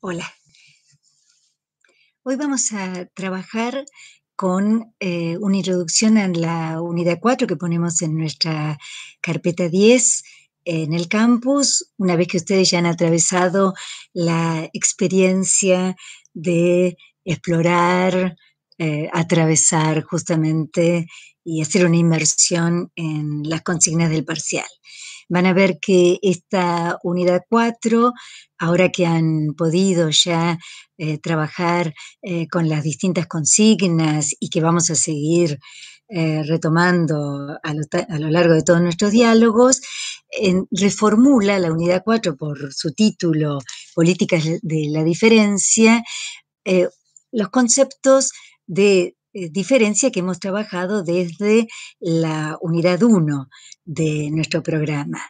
Hola. Hoy vamos a trabajar con eh, una introducción a la unidad 4 que ponemos en nuestra carpeta 10 en el campus, una vez que ustedes ya han atravesado la experiencia de explorar, eh, atravesar justamente y hacer una inmersión en las consignas del parcial. Van a ver que esta unidad 4, ahora que han podido ya eh, trabajar eh, con las distintas consignas y que vamos a seguir eh, retomando a lo, largo de todos nuestros diálogos, reformula la unidad 4 por su título Políticas de la Diferencia, los conceptos de diferencia que hemos trabajado desde la unidad 1 de nuestro programa.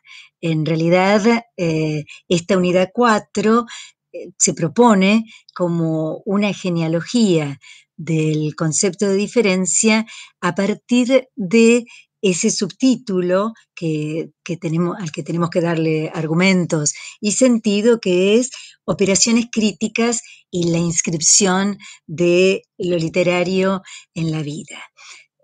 En realidad, eh, esta unidad 4 eh, se propone como una genealogía del concepto de diferencia a partir de ese subtítulo que, tenemos, al que tenemos que darle argumentos y sentido, que es operaciones críticas y la inscripción de lo literario en la vida.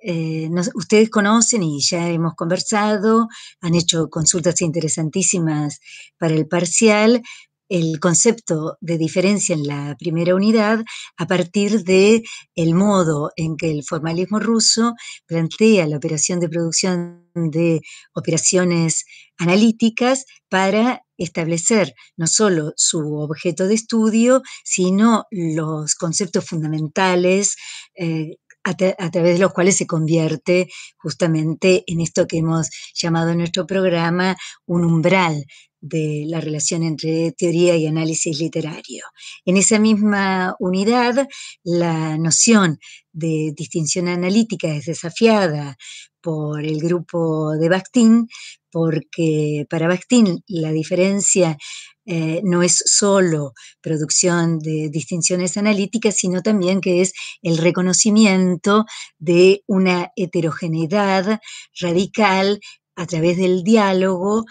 Eh, ustedes conocen y ya hemos conversado, han hecho consultas interesantísimas para el parcial, el concepto de diferencia en la primera unidad a partir de el modo en que el formalismo ruso plantea la operación de producción de operaciones analíticas para establecer no solo su objeto de estudio, sino los conceptos fundamentales eh, a, través de los cuales se convierte justamente en esto que hemos llamado en nuestro programa un umbral de la relación entre teoría y análisis literario. En esa misma unidad, la noción de distinción analítica es desafiada por el grupo de Bakhtin, porque para Bakhtin la diferencia eh, no es solo producción de distinciones analíticas, sino también que es el reconocimiento de una heterogeneidad radical a través del diálogo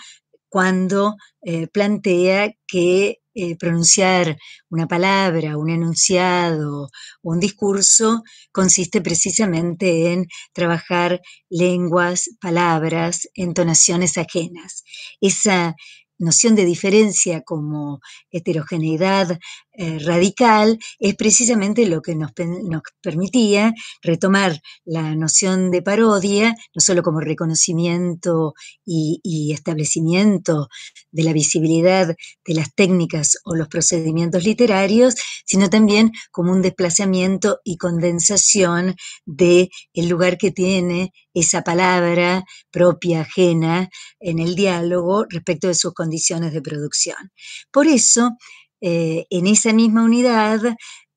cuando eh, plantea que eh, pronunciar una palabra, un enunciado un discurso consiste precisamente en trabajar lenguas, palabras, entonaciones ajenas. Esa noción de diferencia como heterogeneidad eh, radical es precisamente lo que nos, permitía retomar la noción de parodia, no solo como reconocimiento y, y, establecimiento de la visibilidad de las técnicas o los procedimientos literarios, sino también como un desplazamiento y condensación de el lugar que tiene esa palabra propia, ajena, en el diálogo respecto de sus condiciones de producción. Por eso, eh, en esa misma unidad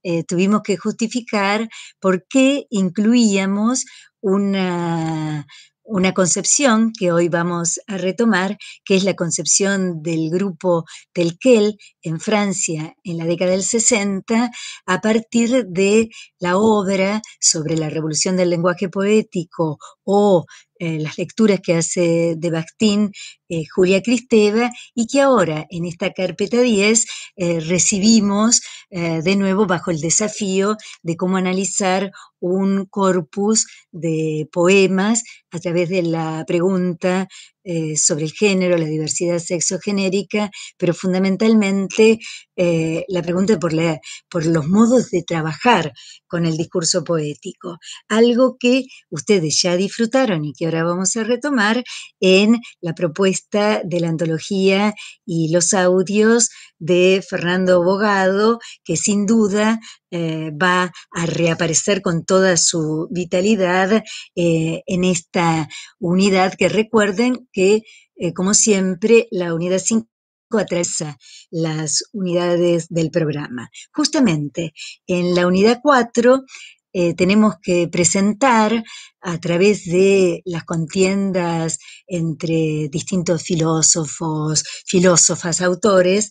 eh, tuvimos que justificar por qué incluíamos una, una concepción que hoy vamos a retomar, que es la concepción del grupo Telquel en Francia en la década del 60, a partir de la obra sobre la revolución del lenguaje poético o eh, las lecturas que hace de Bakhtin eh, Julia Cristeva y que ahora en esta carpeta 10 eh, recibimos de nuevo bajo el desafío de cómo analizar un corpus de poemas a través de la pregunta eh, sobre el género, la diversidad sexogenérica, pero fundamentalmente eh, la pregunta por, los modos de trabajar con el discurso poético, algo que ustedes ya disfrutaron y que ahora vamos a retomar en la propuesta de la antología y los audios de Fernando Bogado, que sin duda eh, va a reaparecer con toda su vitalidad en esta unidad. Que recuerden que, eh, como siempre, la unidad 5 atraviesa las unidades del programa. Justamente en la unidad 4 eh, tenemos que presentar a través de las contiendas entre distintos filósofos, filósofas, autores,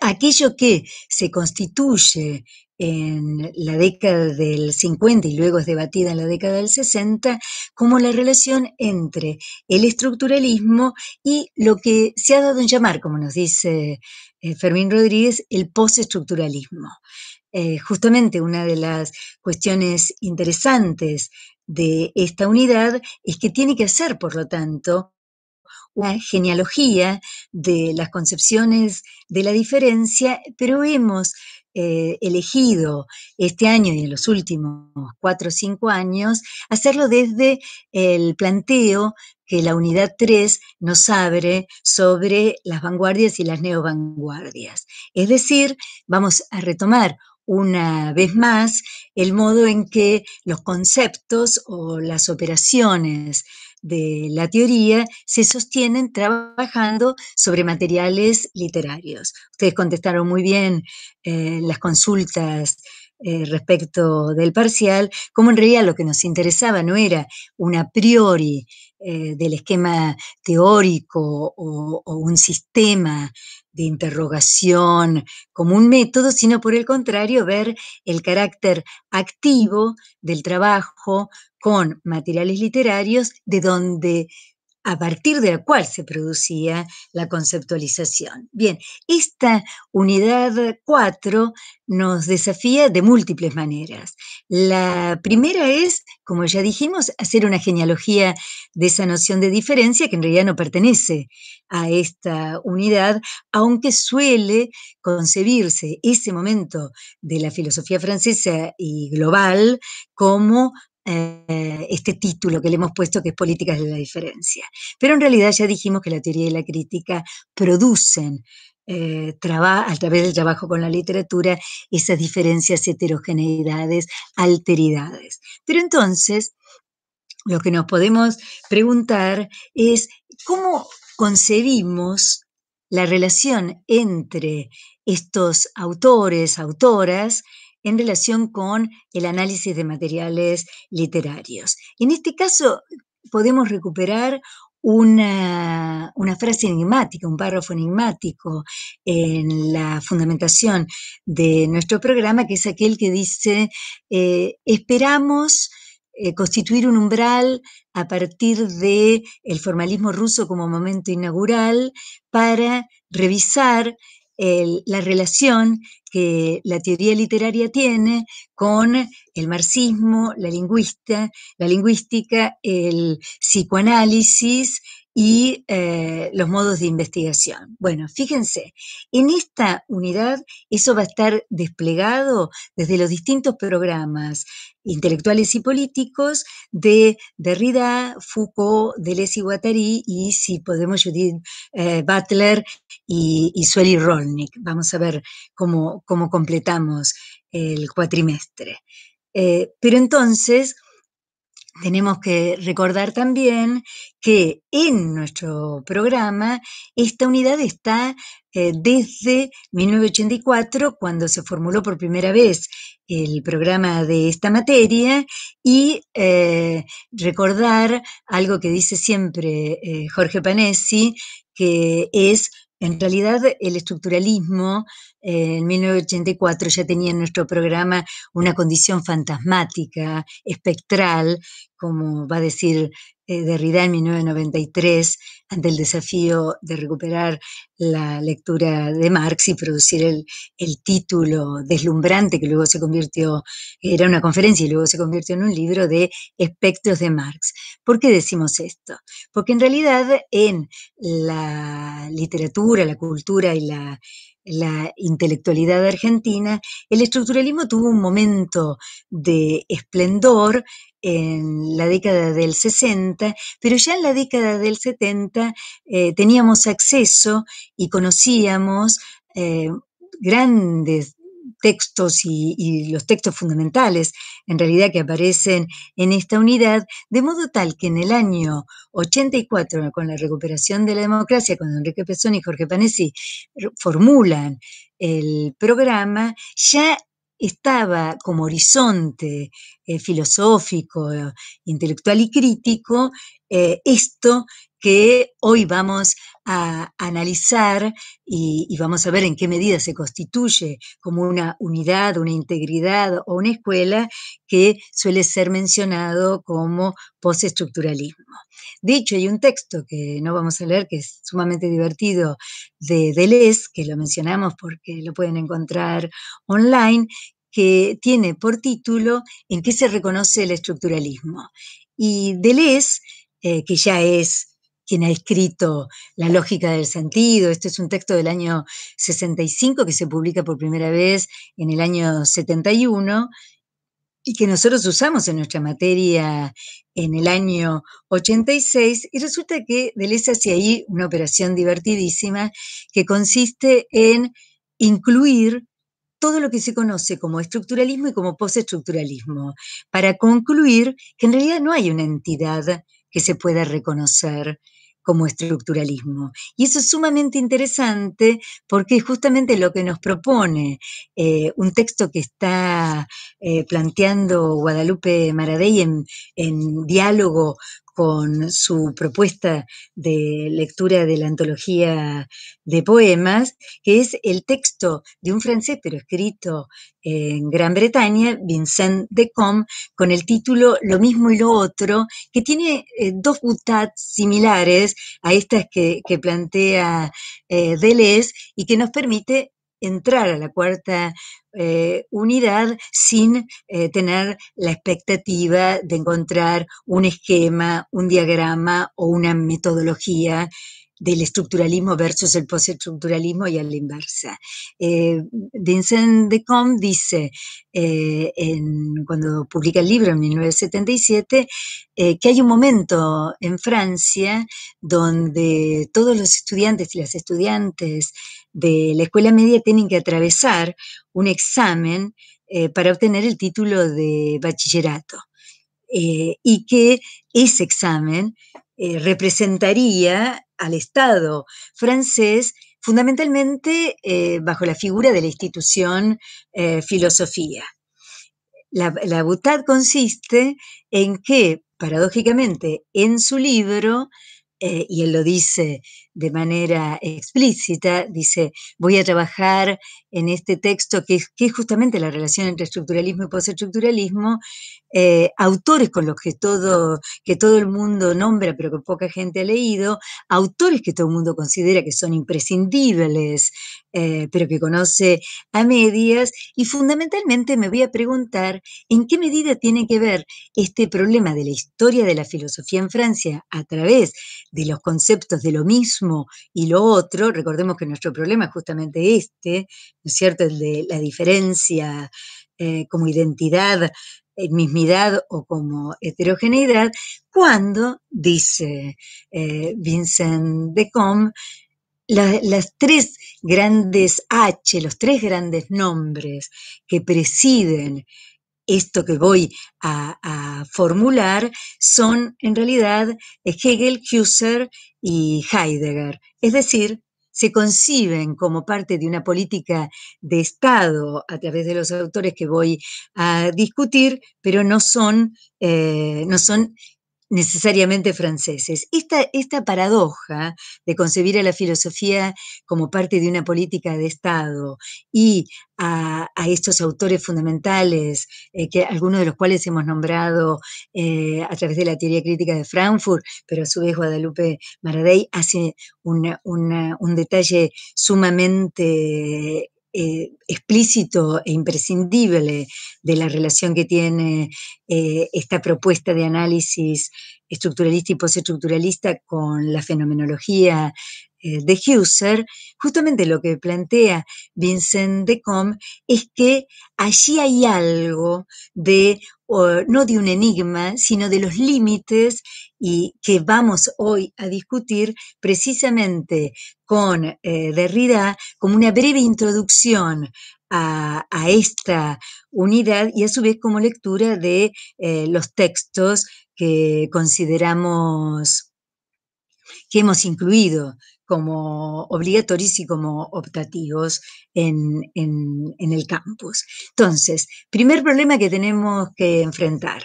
aquello que se constituye en la década del 50 y luego es debatida en la década del 60, como la relación entre el estructuralismo y lo que se ha dado en llamar, como nos dice Fermín Rodríguez, el postestructuralismo. justamente una de las cuestiones interesantes de esta unidad es que tiene que ser, por lo tanto, una genealogía de las concepciones de la diferencia, pero hemos eh, elegido este año y en los últimos cuatro o cinco años hacerlo desde el planteo que la unidad 3 nos abre sobre las vanguardias y las neovanguardias. Es decir, vamos a retomar una vez más el modo en que los conceptos o las operaciones de la teoría se sostienen trabajando sobre materiales literarios. Ustedes contestaron muy bien eh, las consultas eh, respecto del parcial, como en realidad lo que nos interesaba no era un a priori eh, del esquema teórico o, o un sistema de interrogación como un método, sino por el contrario, ver el carácter activo del trabajo con materiales literarios de donde a partir de la cual se producía la conceptualización. Bien, esta unidad 4 nos desafía de múltiples maneras. La primera es, como ya dijimos, hacer una genealogía de esa noción de diferencia que en realidad no pertenece a esta unidad, aunque suele concebirse ese momento de la filosofía francesa y global como eh, este título que le hemos puesto que es Políticas de la Diferencia. Pero en realidad ya dijimos que la teoría y la crítica producen eh, a través del trabajo con la literatura esas diferencias, heterogeneidades, alteridades. Pero entonces, lo que nos podemos preguntar es cómo concebimos la relación entre estos autores, autoras, en relación con el análisis de materiales literarios. En este caso, podemos recuperar una, frase enigmática, un párrafo enigmático en la fundamentación de nuestro programa, que es aquel que dice, eh, esperamos eh, constituir un umbral a partir del el formalismo ruso como momento inaugural para revisar la relación que la teoría literaria tiene con el marxismo, la lingüista, la lingüística, el psicoanálisis y eh, los modos de investigación. Bueno, fíjense, en esta unidad eso va a estar desplegado desde los distintos programas intelectuales y políticos de Derrida, Foucault, Deleuze y Guattari y, si podemos, Judith eh, Butler y, y Sueli Rolnik. Vamos a ver cómo, cómo completamos el cuatrimestre. Eh, pero entonces, tenemos que recordar también que en nuestro programa esta unidad está eh, desde 1984, cuando se formuló por primera vez el programa de esta materia, y eh, recordar algo que dice siempre eh, Jorge Panesi, que es en realidad, el estructuralismo en 1984 ya tenía en nuestro programa una condición fantasmática, espectral, como va a decir eh, Derrida en 1993, ante el desafío de recuperar la lectura de Marx y producir el, el, título deslumbrante que luego se convirtió, era una conferencia y luego se convirtió en un libro de espectros de Marx. ¿Por qué decimos esto? Porque en realidad en la literatura, la cultura y la la intelectualidad argentina, el estructuralismo tuvo un momento de esplendor en la década del 60, pero ya en la década del 70 eh, teníamos acceso y conocíamos eh, grandes textos y, los textos fundamentales, en realidad, que aparecen en esta unidad, de modo tal que en el año 84, con la recuperación de la democracia, cuando Enrique Pezón y Jorge Panesi formulan el programa, ya estaba como horizonte eh, filosófico, intelectual y crítico eh, esto que hoy vamos a analizar y, vamos a ver en qué medida se constituye como una unidad, una integridad o una escuela que suele ser mencionado como postestructuralismo. De hecho, hay un texto que no vamos a leer, que es sumamente divertido, de Deleuze, que lo mencionamos porque lo pueden encontrar online, que tiene por título ¿En qué se reconoce el estructuralismo? Y Deleuze, eh, que ya es quien ha escrito La lógica del sentido. Este es un texto del año 65 que se publica por primera vez en el año 71 y que nosotros usamos en nuestra materia en el año 86 y resulta que Deleuze hace ahí una operación divertidísima que consiste en incluir todo lo que se conoce como estructuralismo y como postestructuralismo, para concluir que en realidad no hay una entidad que se pueda reconocer como estructuralismo. Y eso es sumamente interesante porque justamente lo que nos propone eh, un texto que está eh, planteando Guadalupe Maradei en, en diálogo con su propuesta de lectura de la antología de poemas, que es el texto de un francés, pero escrito en Gran Bretaña, Vincent de Com, con el título Lo mismo y lo otro, que tiene eh, dos butats similares a estas que, plantea eh, Deleuze y que nos permite entrar a la cuarta eh, unidad sin eh, tener la expectativa de encontrar un esquema, un diagrama o una metodología del estructuralismo versus el postestructuralismo y a la inversa. Eh, Vincent de Com dice, cuando publica el libro en 1977, eh, que hay un momento en Francia donde todos los estudiantes y las estudiantes de la escuela media tienen que atravesar un examen para obtener el título de bachillerato. y que ese examen representaría al Estado francés fundamentalmente eh, bajo la figura de la institución eh, filosofía. La, la butad consiste en que, paradójicamente, en su libro, eh, y él lo dice de manera explícita, dice, voy a trabajar en este texto que es, justamente la relación entre estructuralismo y postestructuralismo, eh, autores con los que todo, que todo el mundo nombra, pero que poca gente ha leído, autores que todo el mundo considera que son imprescindibles, eh, pero que conoce a medias, y fundamentalmente me voy a preguntar en qué medida tiene que ver este problema de la historia de la filosofía en Francia a través de los conceptos de lo mismo y lo otro, recordemos que nuestro problema es justamente este, ¿no es cierto?, el de la diferencia eh, como identidad, mismidad o como heterogeneidad, cuando, dice eh, Vincent de Com, las tres grandes H, los tres grandes nombres que presiden esto que voy a, formular son en realidad Hegel, Husserl y Heidegger. Es decir, se conciben como parte de una política de Estado a través de los autores que voy a discutir, pero no son, eh, no son necesariamente franceses. Esta, esta paradoja de concebir a la filosofía como parte de una política de Estado y a, estos autores fundamentales, eh, que algunos de los cuales hemos nombrado eh, a través de la teoría crítica de Frankfurt, pero a su vez Guadalupe Maradei hace un detalle sumamente eh, explícito e imprescindible de la relación que tiene eh, esta propuesta de análisis estructuralista y postestructuralista con la fenomenología eh, de Husserl, justamente lo que plantea Vincent de Com es que allí hay algo de no de un enigma, sino de los límites y que vamos hoy a discutir precisamente con eh, Derrida como una breve introducción a, esta unidad y a su vez como lectura de eh, los textos que consideramos que hemos incluido como obligatorios y como optativos en, el campus. Entonces, primer problema que tenemos que enfrentar.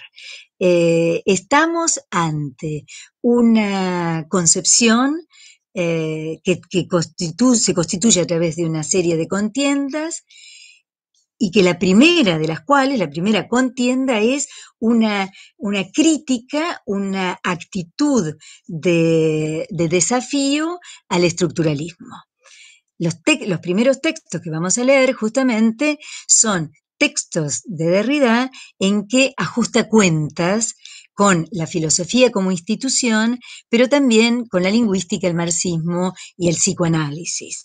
estamos ante una concepción que, se constituye a través de una serie de contiendas y que la primera de las cuales, la primera contienda es una, una crítica, una actitud de, desafío al estructuralismo. Los, los, primeros textos que vamos a leer justamente son textos de Derrida en que ajusta cuentas con la filosofía como institución, pero también con la lingüística, el marxismo y el psicoanálisis.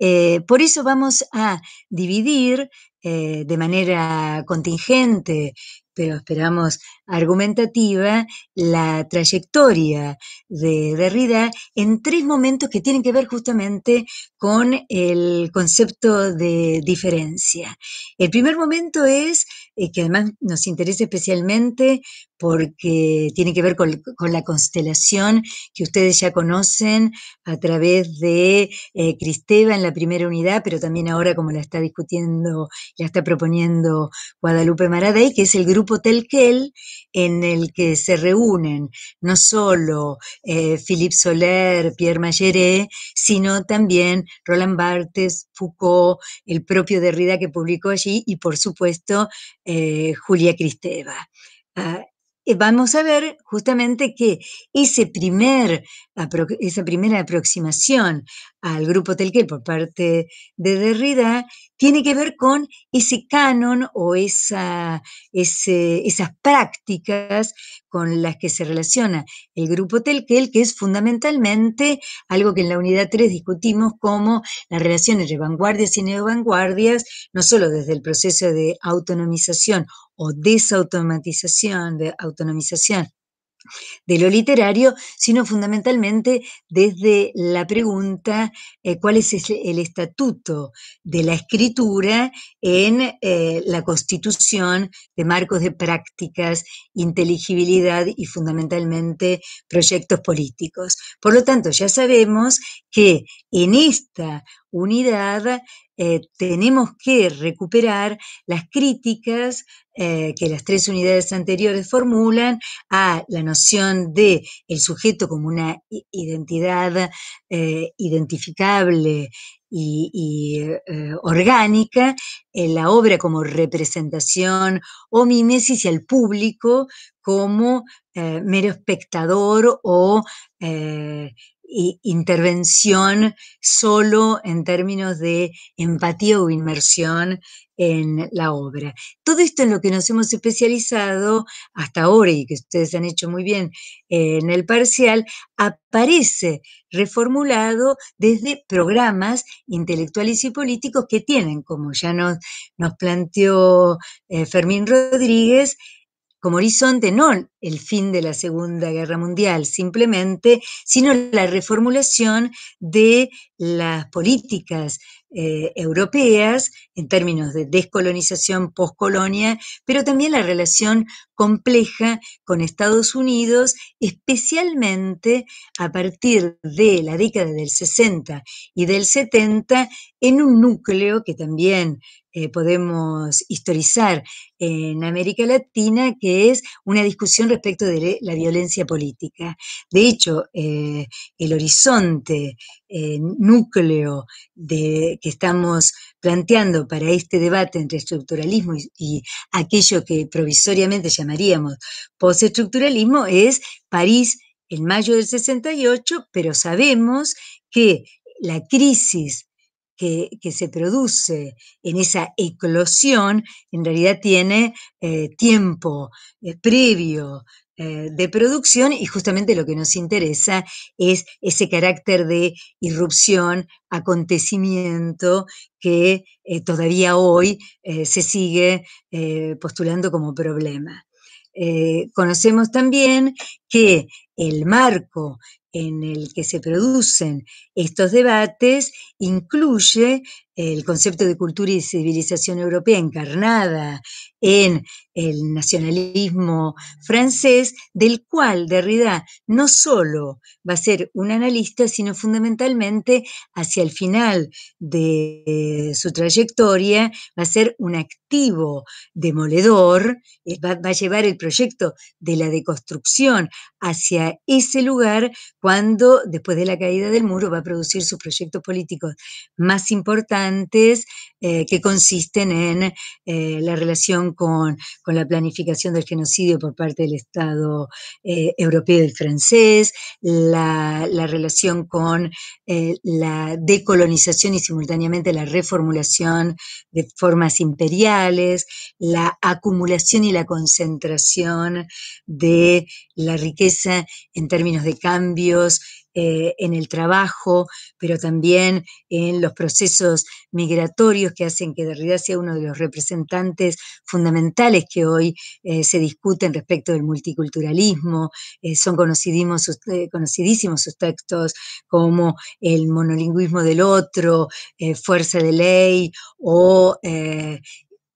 Eh, por eso vamos a dividir eh, de manera contingente, pero esperamos argumentativa, la trayectoria de Derrida en tres momentos que tienen que ver justamente con el concepto de diferencia. El primer momento es, eh, que además nos interesa especialmente porque tiene que ver con, la constelación que ustedes ya conocen a través de eh, Cristeva en la primera unidad, pero también ahora como la está discutiendo, la está proponiendo Guadalupe Maradei, que es el grupo Telquel, en el que se reúnen no solo eh, Philippe Soler, Pierre Mayeret, sino también Roland Barthes, Foucault, el propio Derrida que publicó allí y por supuesto eh, Julia Cristeva. Ah, vamos a ver justamente que ese primer, esa primera aproximación al grupo Telquel por parte de Derrida tiene que ver con ese canon o esa, esas prácticas con las que se relaciona el grupo Telquel, que es fundamentalmente algo que en la unidad 3 discutimos como la relación entre vanguardias y neovanguardias, no solo desde el proceso de autonomización o desautomatización, de autonomización de lo literario, sino fundamentalmente desde la pregunta eh, cuál es el estatuto de la escritura en eh, la constitución de marcos de prácticas, inteligibilidad y fundamentalmente proyectos políticos. Por lo tanto, ya sabemos que en esta unidad eh, tenemos que recuperar las críticas eh, que las tres unidades anteriores formulan a la noción de el sujeto como una identidad eh, identificable y, orgánica, la obra como representación o mimesis y al público como mero espectador o intervención solo en términos de empatía o inmersión en la obra. Todo esto en lo que nos hemos especializado hasta ahora y que ustedes han hecho muy bien en el parcial, aparece reformulado desde programas intelectuales y políticos que tienen, como ya nos, nos planteó eh, Fermín Rodríguez, como horizonte no el fin de la Segunda Guerra Mundial simplemente, sino la reformulación de las políticas eh, europeas en términos de descolonización, poscolonia, pero también la relación compleja con Estados Unidos, especialmente a partir de la década del 60 y del 70, en un núcleo que también eh, podemos historizar en América Latina, que es una discusión respecto de la violencia política. De hecho, eh, el horizonte eh, núcleo de, que estamos planteando para este debate entre estructuralismo y, y aquello que provisoriamente llamaríamos postestructuralismo es París en mayo del 68, pero sabemos que la crisis que, se produce en esa eclosión en realidad tiene eh, tiempo eh, previo eh, de producción y justamente lo que nos interesa es ese carácter de irrupción, acontecimiento que todavía hoy se sigue postulando como problema. conocemos también que el marco en el que se producen estos debates incluye el concepto de cultura y civilización europea encarnada en el nacionalismo francés, del cual Derrida no solo va a ser un analista, sino fundamentalmente hacia el final de su trayectoria va a ser un activo demoledor, eh, va, a llevar el proyecto de la deconstrucción hacia ese lugar cuando, después de la caída del muro, va a producir sus proyectos políticos más importantes eh, que consisten en eh, la relación con, con, la planificación del genocidio por parte del Estado eh, europeo y francés, la, la relación con eh, la decolonización y simultáneamente la reformulación de formas imperiales, la acumulación y la concentración de la riqueza en términos de cambios eh, en el trabajo, pero también en los procesos migratorios que hacen que Derrida sea uno de los representantes fundamentales que hoy eh, se discuten respecto del multiculturalismo. Eh, son conocidísimos, eh, conocidísimos sus textos como El monolingüismo del otro, Fuerza de ley o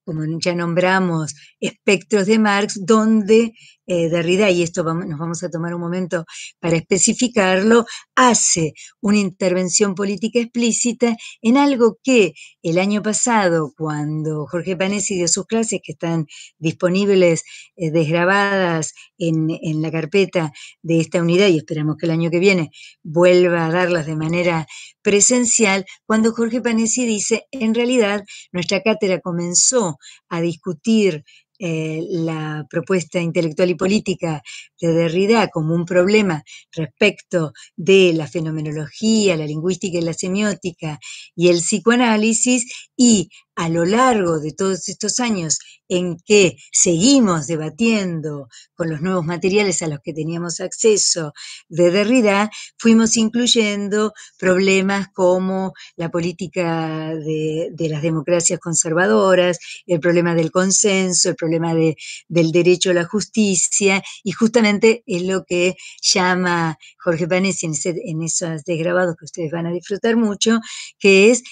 como ya nombramos, espectros de Marx, donde eh, Derrida, y esto vamos, nos vamos a tomar un momento para especificarlo, hace una intervención política explícita en algo que el año pasado, cuando Jorge Panesi dio sus clases, que están disponibles eh, desgrabadas en, en, la carpeta de esta unidad, y esperamos que el año que viene vuelva a darlas de manera presencial, cuando Jorge Panesi dice, en realidad nuestra cátedra comenzó a discutir eh, la propuesta intelectual y política de Derrida como un problema respecto de la fenomenología, la lingüística y la semiótica y el psicoanálisis y a lo largo de todos estos años en que seguimos debatiendo con los nuevos materiales a los que teníamos acceso de Derrida, fuimos incluyendo problemas como la política de, las democracias conservadoras, el problema del consenso, el problema de, del derecho a la justicia, y justamente es lo que llama Jorge Panesi en, ese, en esos desgrabados que ustedes van a disfrutar mucho, que es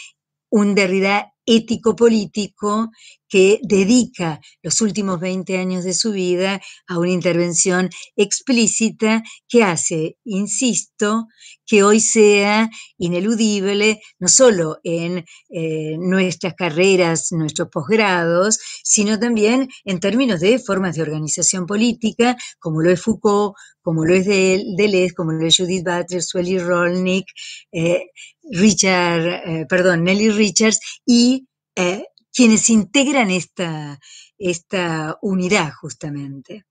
un Derrida ético-político que dedica los últimos 20 años de su vida a una intervención explícita que hace, insisto, que hoy sea ineludible, no solo en eh, nuestras carreras, nuestros posgrados, sino también en términos de formas de organización política, como lo es Foucault, como lo es Deleuze, como lo es Judith Butler, Sueli Rolnick, eh, Richard, eh, perdón, Nelly Richards y quienes integran esta, esta unidad justamente.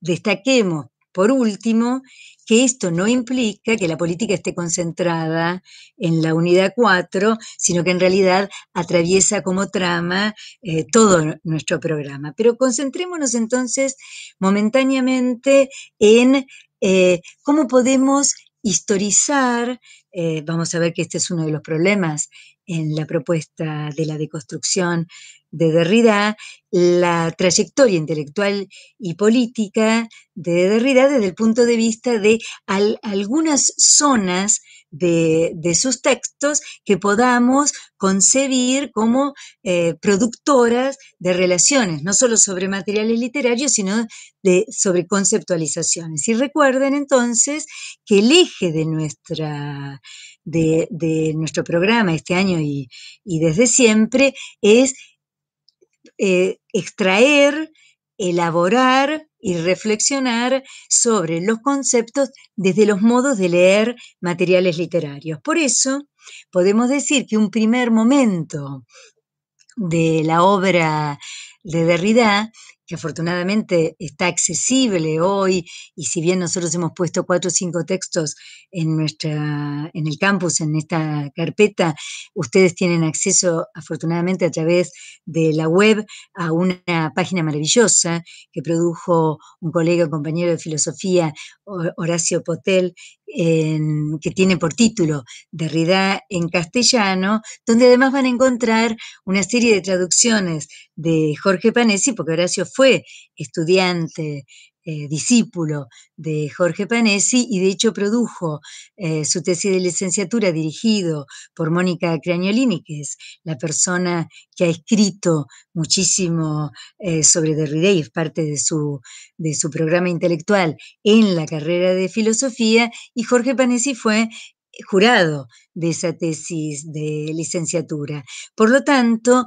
Destaquemos, por último, que esto no implica que la política esté concentrada en la unidad 4, sino que en realidad atraviesa como trama eh, todo nuestro programa. Pero concentrémonos entonces momentáneamente en eh, cómo podemos historizar, eh, vamos a ver que este es uno de los problemas en la propuesta de la deconstrucción de Derrida, la trayectoria intelectual y política de Derrida desde el punto de vista de al, algunas zonas de, sus textos que podamos concebir como eh, productoras de relaciones, no solo sobre materiales literarios, sino de, sobre conceptualizaciones. Y recuerden entonces que el eje de nuestra de, de, nuestro programa este año y, y desde siempre es eh, extraer, elaborar y reflexionar sobre los conceptos desde los modos de leer materiales literarios. Por eso podemos decir que un primer momento de la obra de Derrida que afortunadamente está accesible hoy, y si bien nosotros hemos puesto cuatro o cinco textos en, nuestra, en el campus, en esta carpeta, ustedes tienen acceso afortunadamente a través de la web a una página maravillosa que produjo un colega, compañero de filosofía, Horacio Potel, que tiene por título Derrida en castellano, donde además van a encontrar una serie de traducciones de Jorge Panesi, porque Horacio fue estudiante eh, discípulo de Jorge Panesi y de hecho produjo eh, su tesis de licenciatura dirigido por Mónica Craniolini, que es la persona que ha escrito muchísimo eh, sobre Derrida y es parte de su, de su programa intelectual en la carrera de filosofía, y Jorge Panesi fue jurado de esa tesis de licenciatura. Por lo tanto,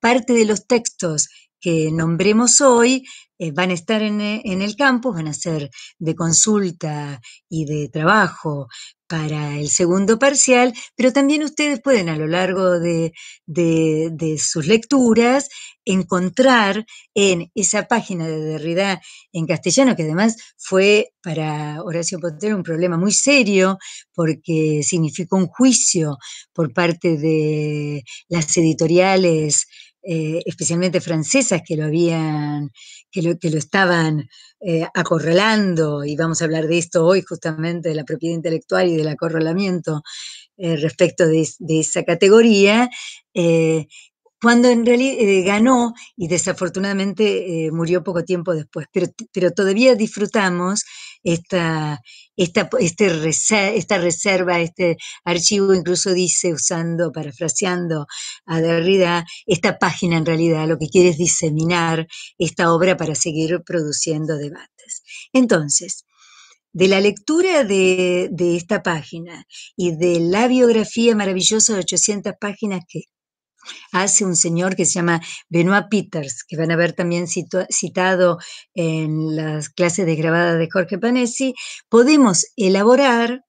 parte de los textos que nombremos hoy eh, van a estar en, el campus, van a ser de consulta y de trabajo para el segundo parcial, pero también ustedes pueden a lo largo de, sus lecturas encontrar en esa página de Derrida en castellano, que además fue para Horacio Potter un problema muy serio, porque significó un juicio por parte de las editoriales eh, especialmente francesas que lo habían, que lo, que lo estaban eh, acorralando, y vamos a hablar de esto hoy justamente, de la propiedad intelectual y del acorralamiento eh, respecto de, esa categoría, cuando en realidad ganó y desafortunadamente murió poco tiempo después, pero, pero todavía disfrutamos esta, esta, este esta reserva, este archivo incluso dice, usando, parafraseando a Derrida, esta página en realidad lo que quiere es diseminar esta obra para seguir produciendo debates. Entonces, de la lectura de, de, esta página y de la biografía maravillosa de 800 páginas que hace un señor que se llama Benoit Peters, que van a ver también citado en las clases de grabada de Jorge Panesi, podemos elaborar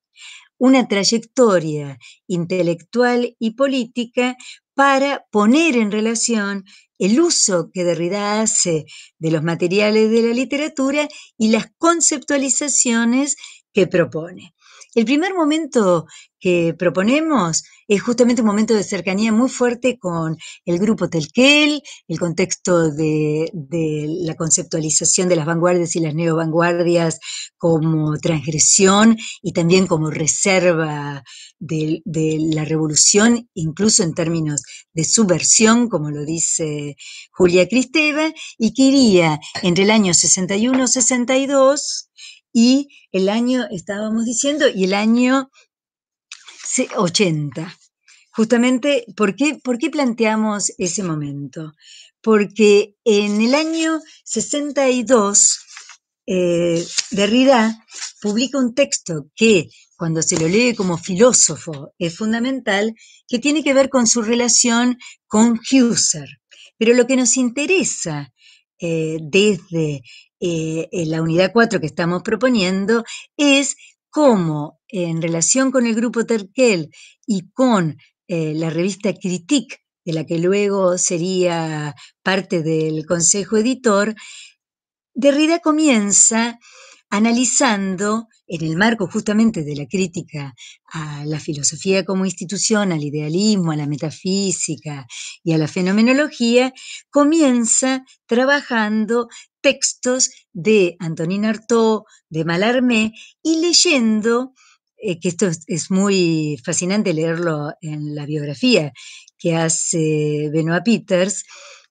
una trayectoria intelectual y política para poner en relación el uso que Derrida hace de los materiales de la literatura y las conceptualizaciones que propone. El primer momento que proponemos es justamente un momento de cercanía muy fuerte con el grupo Telquel, el contexto de, la conceptualización de las vanguardias y las neovanguardias como transgresión y también como reserva de, de la revolución, incluso en términos de subversión, como lo dice Julia Cristeva, y que iría entre el año 61-62 y el año, estábamos diciendo, y el año 80. Justamente, ¿por qué, ¿por qué planteamos ese momento? Porque en el año 62, eh, Derrida publica un texto que, cuando se lo lee como filósofo, es fundamental, que tiene que ver con su relación con Husserl. Pero lo que nos interesa eh, desde eh, la unidad 4 que estamos proponiendo es cómo en relación con el grupo Terkel y con eh, la revista Critique, de la que luego sería parte del consejo editor, Derrida comienza analizando en el marco justamente de la crítica a la filosofía como institución, al idealismo, a la metafísica y a la fenomenología, comienza trabajando textos de Antonin Artaud, de Mallarmé, y leyendo, eh, que esto es, muy fascinante leerlo en la biografía que hace Benoit Peters,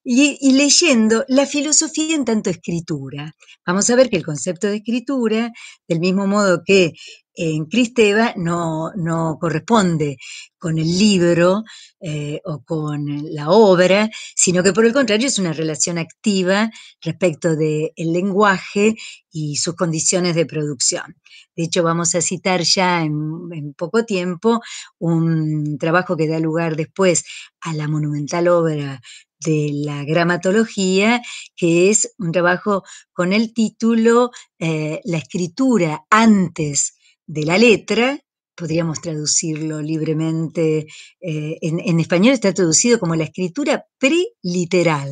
y, leyendo la filosofía en tanto escritura. Vamos a ver que el concepto de escritura, del mismo modo que en Cristeva, no, no corresponde con el libro eh, o con la obra, sino que por el contrario es una relación activa respecto del lenguaje y sus condiciones de producción. De hecho, vamos a citar ya en, poco tiempo un trabajo que da lugar después a la monumental obra de la gramatología, que es un trabajo con el título eh, La escritura antes de la letra, podríamos traducirlo libremente, eh, en, español está traducido como la escritura preliteral,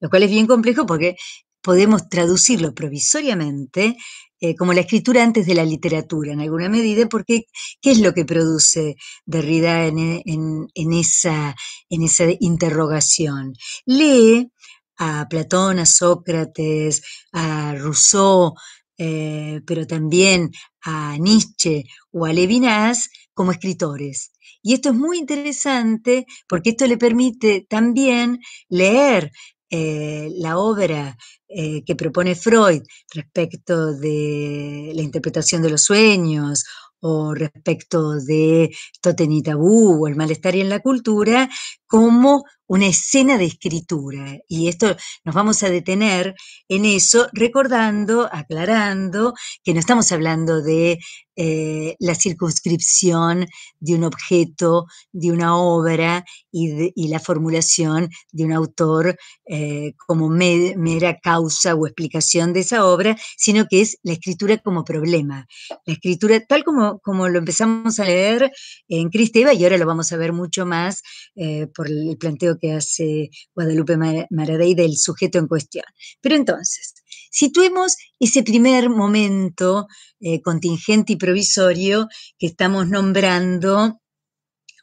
lo cual es bien complejo porque podemos traducirlo provisoriamente eh, como la escritura antes de la literatura, en alguna medida, porque ¿qué es lo que produce Derrida en, esa, en esa interrogación? Lee a Platón, a Sócrates, a Rousseau, eh, pero también a Nietzsche o a Levinas como escritores. Y esto es muy interesante porque esto le permite también leer eh, la obra eh, que propone Freud respecto de la interpretación de los sueños o respecto de Totem Tabú o el malestar y en la cultura, como una escena de escritura. Y esto nos vamos a detener en eso, recordando, aclarando, que no estamos hablando de eh, la circunscripción de un objeto, de una obra y, la formulación de un autor eh, como mera causa o explicación de esa obra, sino que es la escritura como problema. La escritura, tal como, como lo empezamos a leer en Cristeva, y ahora lo vamos a ver mucho más eh, por el planteo que hace Guadalupe Maradei del sujeto en cuestión. Pero entonces, situemos ese primer momento eh, contingente y provisorio que estamos nombrando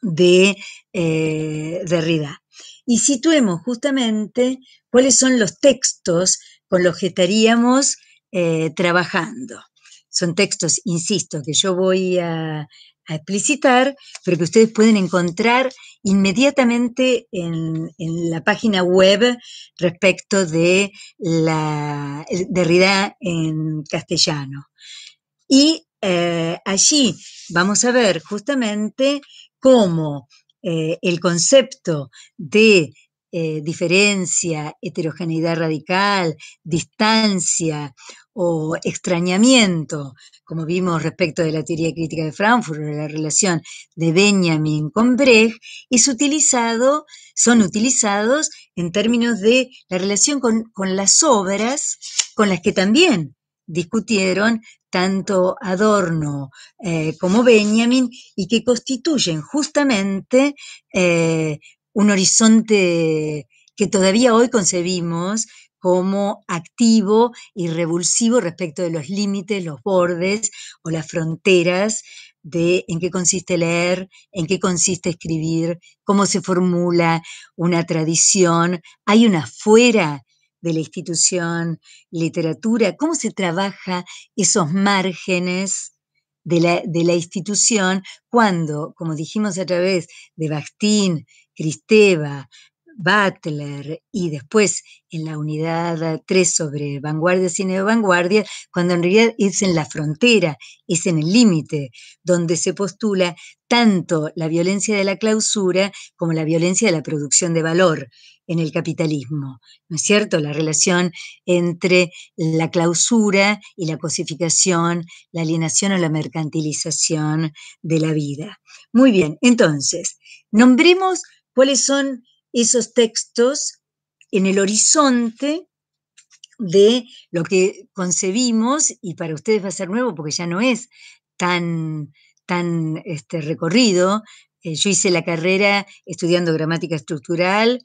de eh, Derrida. Y situemos justamente cuáles son los textos con los que estaríamos eh, trabajando. Son textos, insisto, que yo voy a, a explicitar, pero que ustedes pueden encontrar inmediatamente en, la página web respecto de la Derrida en castellano. Y eh, allí vamos a ver justamente cómo eh, el concepto de eh, diferencia, heterogeneidad radical, distancia o extrañamiento, como vimos respecto de la teoría crítica de Frankfurt, de la relación de Benjamin con Brecht, es utilizado, son utilizados en términos de la relación con, las obras con las que también discutieron tanto Adorno eh, como Benjamin y que constituyen justamente eh, un horizonte que todavía hoy concebimos como activo y revulsivo respecto de los límites, los bordes o las fronteras de en qué consiste leer, en qué consiste escribir, cómo se formula una tradición. Hay una fuera de la institución literatura, cómo se trabaja esos márgenes de la, de la institución cuando, como dijimos a través de Bakhtin, Cristeva, Butler y después en la unidad 3 sobre vanguardia, y vanguardia, cuando en realidad es en la frontera, es en el límite, donde se postula tanto la violencia de la clausura como la violencia de la producción de valor en el capitalismo, ¿no es cierto? La relación entre la clausura y la cosificación, la alienación o la mercantilización de la vida. Muy bien, entonces, nombremos cuáles son esos textos en el horizonte de lo que concebimos, y para ustedes va a ser nuevo porque ya no es tan, tan este, recorrido. Eh, yo hice la carrera estudiando gramática estructural,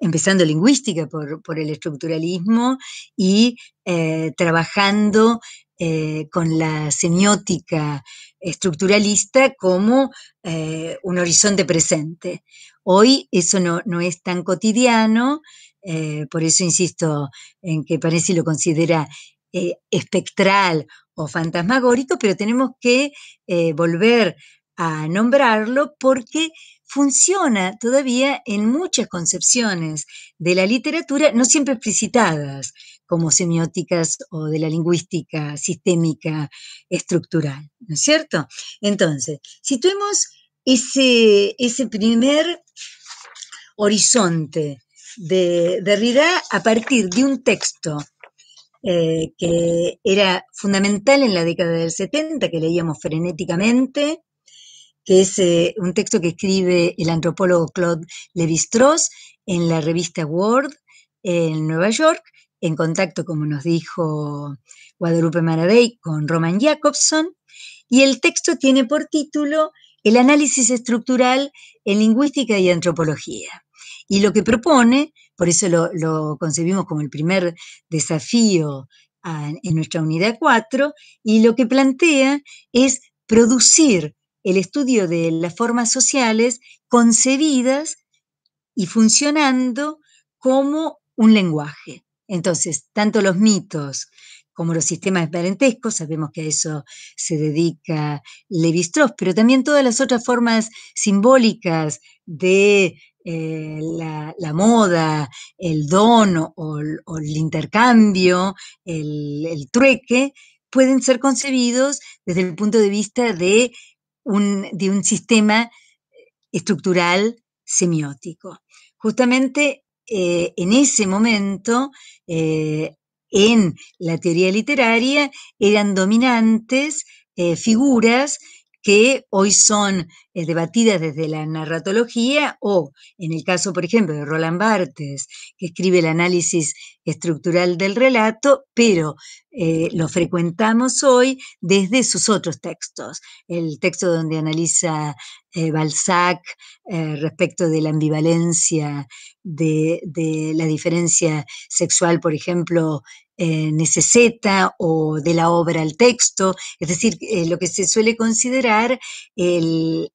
empezando lingüística por, el estructuralismo y eh, trabajando eh, con la semiótica estructuralista como un horizonte presente. Hoy eso no, es tan cotidiano, eh, por eso insisto en que Parece lo considera eh, espectral o fantasmagórico, pero tenemos que eh, volver a nombrarlo porque funciona todavía en muchas concepciones de la literatura, no siempre explicitadas como semióticas o de la lingüística sistémica estructural, ¿no es cierto? Entonces, situemos ese, ese primer horizonte de Derrida a partir de un texto eh, que era fundamental en la década del 70, que leíamos frenéticamente, que es eh, un texto que escribe el antropólogo Claude Lévi-Strauss en la revista World en Nueva York, en contacto, como nos dijo Guadalupe Maradei, con Roman Jacobson, y el texto tiene por título el análisis estructural en lingüística y antropología. Y lo que propone, por eso lo, concebimos como el primer desafío en nuestra unidad 4, y lo que plantea es producir el estudio de las formas sociales concebidas y funcionando como un lenguaje. Entonces, tanto los mitos como los sistemas de parentesco, sabemos que a eso se dedica Levi-Strauss, pero también todas las otras formas simbólicas de eh, la, moda, el don o, el intercambio, el, trueque, pueden ser concebidos desde el punto de vista de un, de un sistema estructural semiótico. Justamente eh, en ese momento, eh, en la teoría literaria, eran dominantes figuras que hoy son eh, debatidas desde la narratología o, en el caso, por ejemplo, de Roland Barthes, que escribe el análisis estructural del relato, pero eh, lo frecuentamos hoy desde sus otros textos. El texto donde analiza eh, Balzac respecto de la ambivalencia, de, de, la diferencia sexual, por ejemplo, eh, necesita o de la obra al texto, es decir, eh, lo que se suele considerar el,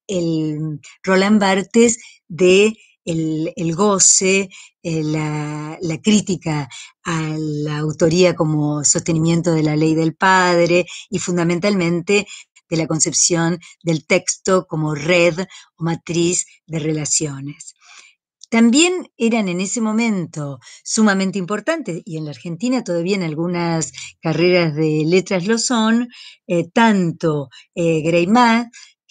Roland Barthes de el, goce, eh, la, crítica a la autoría como sostenimiento de la ley del padre y fundamentalmente de la concepción del texto como red o matriz de relaciones también eran en ese momento sumamente importantes, y en la Argentina todavía en algunas carreras de letras lo son, eh, tanto eh,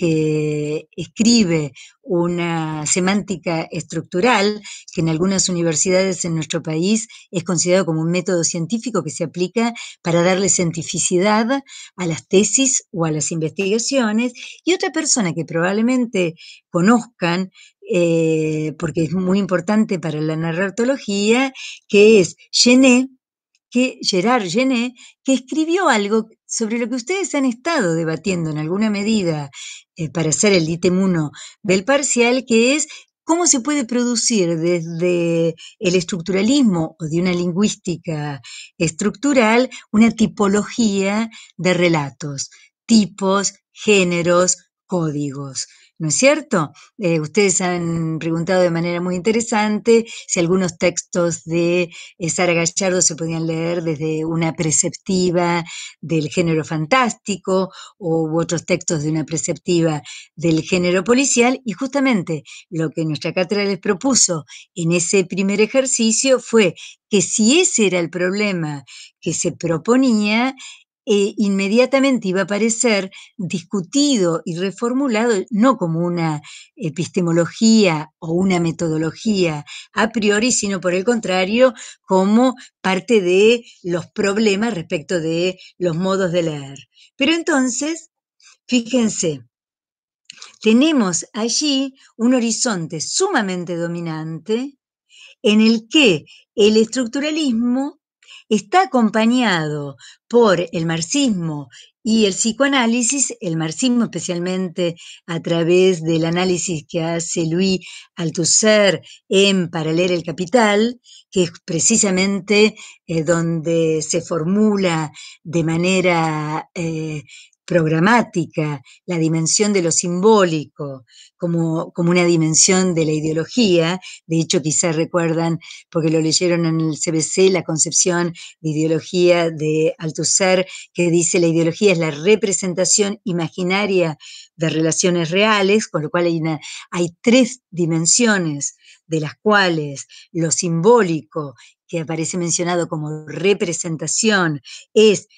que escribe una semántica estructural que en algunas universidades en nuestro país es considerado como un método científico que se aplica para darle cientificidad a las tesis o a las investigaciones, y otra persona que probablemente conozcan eh, porque es muy importante para la narratología, que es Genet, que Gerard Genet, que escribió algo sobre lo que ustedes han estado debatiendo en alguna medida eh, para hacer el 1 del parcial, que es cómo se puede producir desde el estructuralismo o de una lingüística estructural una tipología de relatos, tipos, géneros, códigos. ¿No es cierto? Eh, ustedes han preguntado de manera muy interesante si algunos textos de eh, Sara Gallardo se podían leer desde una preceptiva del género fantástico o otros textos de una preceptiva del género policial y justamente lo que nuestra cátedra les propuso en ese primer ejercicio fue que si ese era el problema que se proponía, eh, inmediatamente iba a aparecer discutido y reformulado no como una epistemología o una metodología a priori, sino por el contrario, como parte de los problemas respecto de los modos de leer. Pero entonces, fíjense, tenemos allí un horizonte sumamente dominante en el que el estructuralismo está acompañado por el marxismo y el psicoanálisis, el marxismo especialmente a través del análisis que hace Louis Althusser en Para el Capital, que es precisamente eh, donde se formula de manera eh, programática, la dimensión de lo simbólico, como, como, una dimensión de la ideología. De hecho, quizás recuerdan, porque lo leyeron en el CBC, la concepción de ideología de Althusser, que dice la ideología es la representación imaginaria de relaciones reales, con lo cual hay, hay tres dimensiones de las cuales lo simbólico, que aparece mencionado como representación, es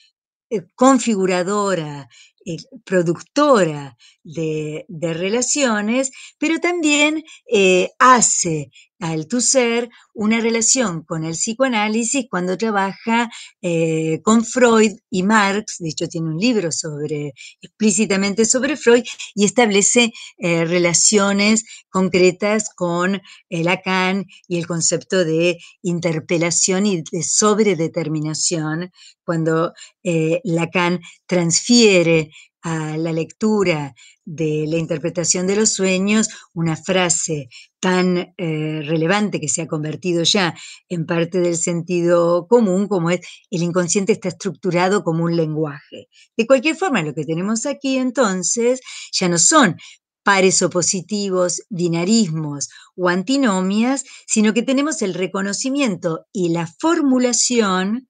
eh, configuradora, eh, productora de, relaciones, pero también eh, hace al tu ser una relación con el psicoanálisis cuando trabaja eh, con Freud y Marx, de hecho tiene un libro sobre, explícitamente sobre Freud, y establece eh, relaciones concretas con Lacan y el concepto de interpelación y de sobredeterminación, cuando eh, Lacan transfiere a la lectura de la interpretación de los sueños una frase tan eh, relevante que se ha convertido ya en parte del sentido común como es el inconsciente está estructurado como un lenguaje. De cualquier forma, lo que tenemos aquí entonces ya no son pares opositivos, binarismos o antinomias, sino que tenemos el reconocimiento y la formulación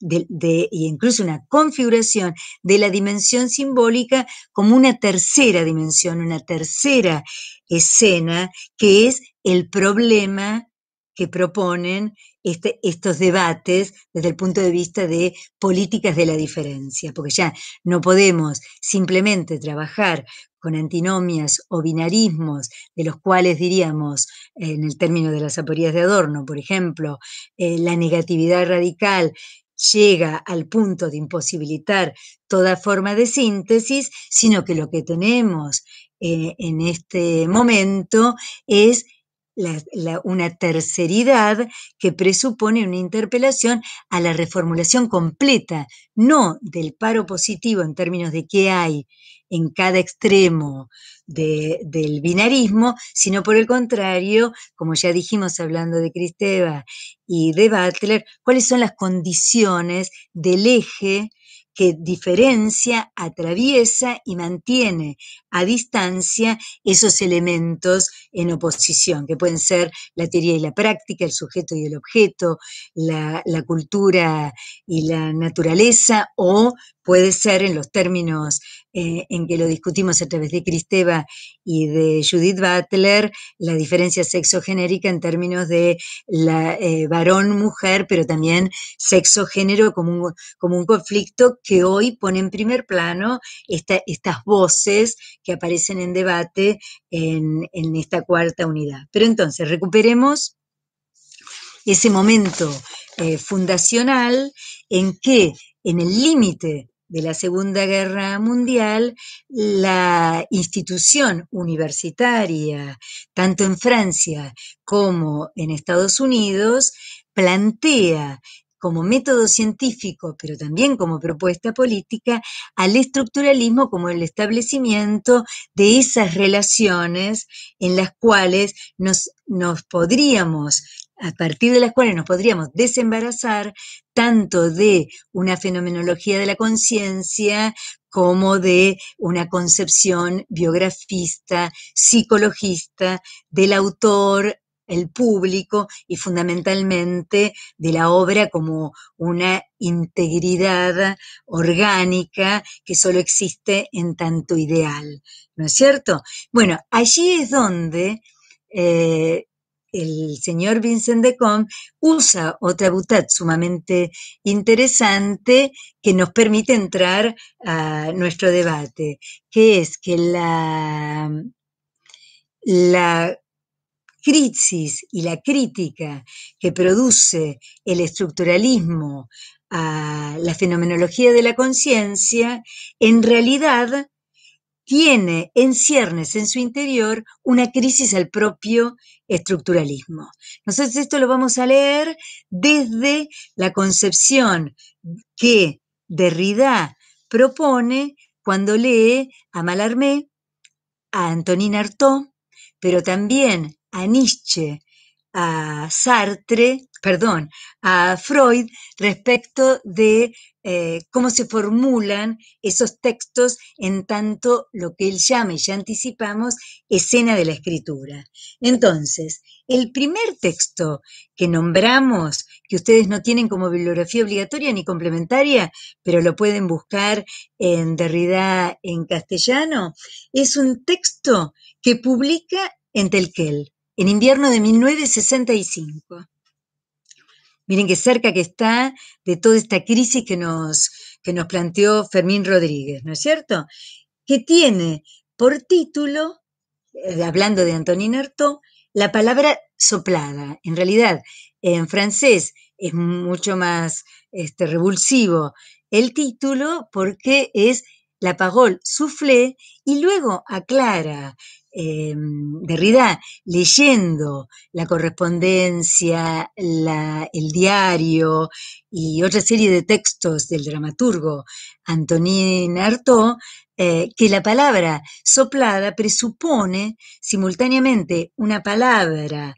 de, incluso una configuración de la dimensión simbólica como una tercera dimensión, una tercera escena, que es el problema que proponen este, estos debates desde el punto de vista de políticas de la diferencia, porque ya no podemos simplemente trabajar con antinomias o binarismos, de los cuales diríamos, en el término de las aporías de Adorno, por ejemplo, eh, la negatividad radical llega al punto de imposibilitar toda forma de síntesis, sino que lo que tenemos eh, en este momento es una terceridad que presupone una interpelación a la reformulación completa, no del paro positivo en términos de qué hay en cada extremo del binarismo, sino por el contrario, como ya dijimos hablando de Cristeva y de Butler, cuáles son las condiciones del eje que diferencia, atraviesa y mantiene a distancia esos elementos en oposición, que pueden ser la teoría y la práctica, el sujeto y el objeto, la, cultura y la naturaleza, o puede ser en los términos eh, en que lo discutimos a través de Cristeva y de Judith Butler, la diferencia sexogenérica en términos de la eh, varón-mujer, pero también sexo-género como un, como un conflicto que hoy pone en primer plano estas voces que aparecen en debate en, esta cuarta unidad. Pero entonces, recuperemos ese momento eh, fundacional en que en el límite de la Segunda Guerra Mundial, la institución universitaria, tanto en Francia como en Estados Unidos, plantea como método científico, pero también como propuesta política, al estructuralismo como el establecimiento de esas relaciones en las cuales nos, nos podríamos a partir de las cuales nos podríamos desembarazar tanto de una fenomenología de la conciencia como de una concepción biografista, psicologista del autor el público y fundamentalmente de la obra como una integridad orgánica que solo existe en tanto ideal, ¿no es cierto? Bueno, allí es donde eh, el señor Vincent de Comte usa otra butad sumamente interesante que nos permite entrar a nuestro debate, que es que la, la crisis y la crítica que produce el estructuralismo a la fenomenología de la conciencia, en realidad tiene en ciernes en su interior una crisis al propio estructuralismo. Nosotros esto lo vamos a leer desde la concepción que Derrida propone cuando lee a Mallarmé, a Antonin Artaud, pero también a Nietzsche, a Sartre, perdón, a Freud respecto de eh, cómo se formulan esos textos en tanto lo que él llama, y ya anticipamos, escena de la escritura. Entonces, el primer texto que nombramos, que ustedes no tienen como bibliografía obligatoria ni complementaria, pero lo pueden buscar en Derrida en castellano, es un texto que publica en Telquel, en invierno de 1965. Miren qué cerca que está de toda esta crisis que nos, que nos planteó Fermín Rodríguez, ¿no es cierto? Que tiene por título, eh, hablando de Antonin Artaud, la palabra soplada. En realidad, en francés es mucho más este, revulsivo el título porque es la parole soufflée y luego aclara eh, Derrida leyendo la correspondencia, el diario y otra serie de textos del dramaturgo Antonin Artaud, eh, que la palabra soplada presupone simultáneamente una palabra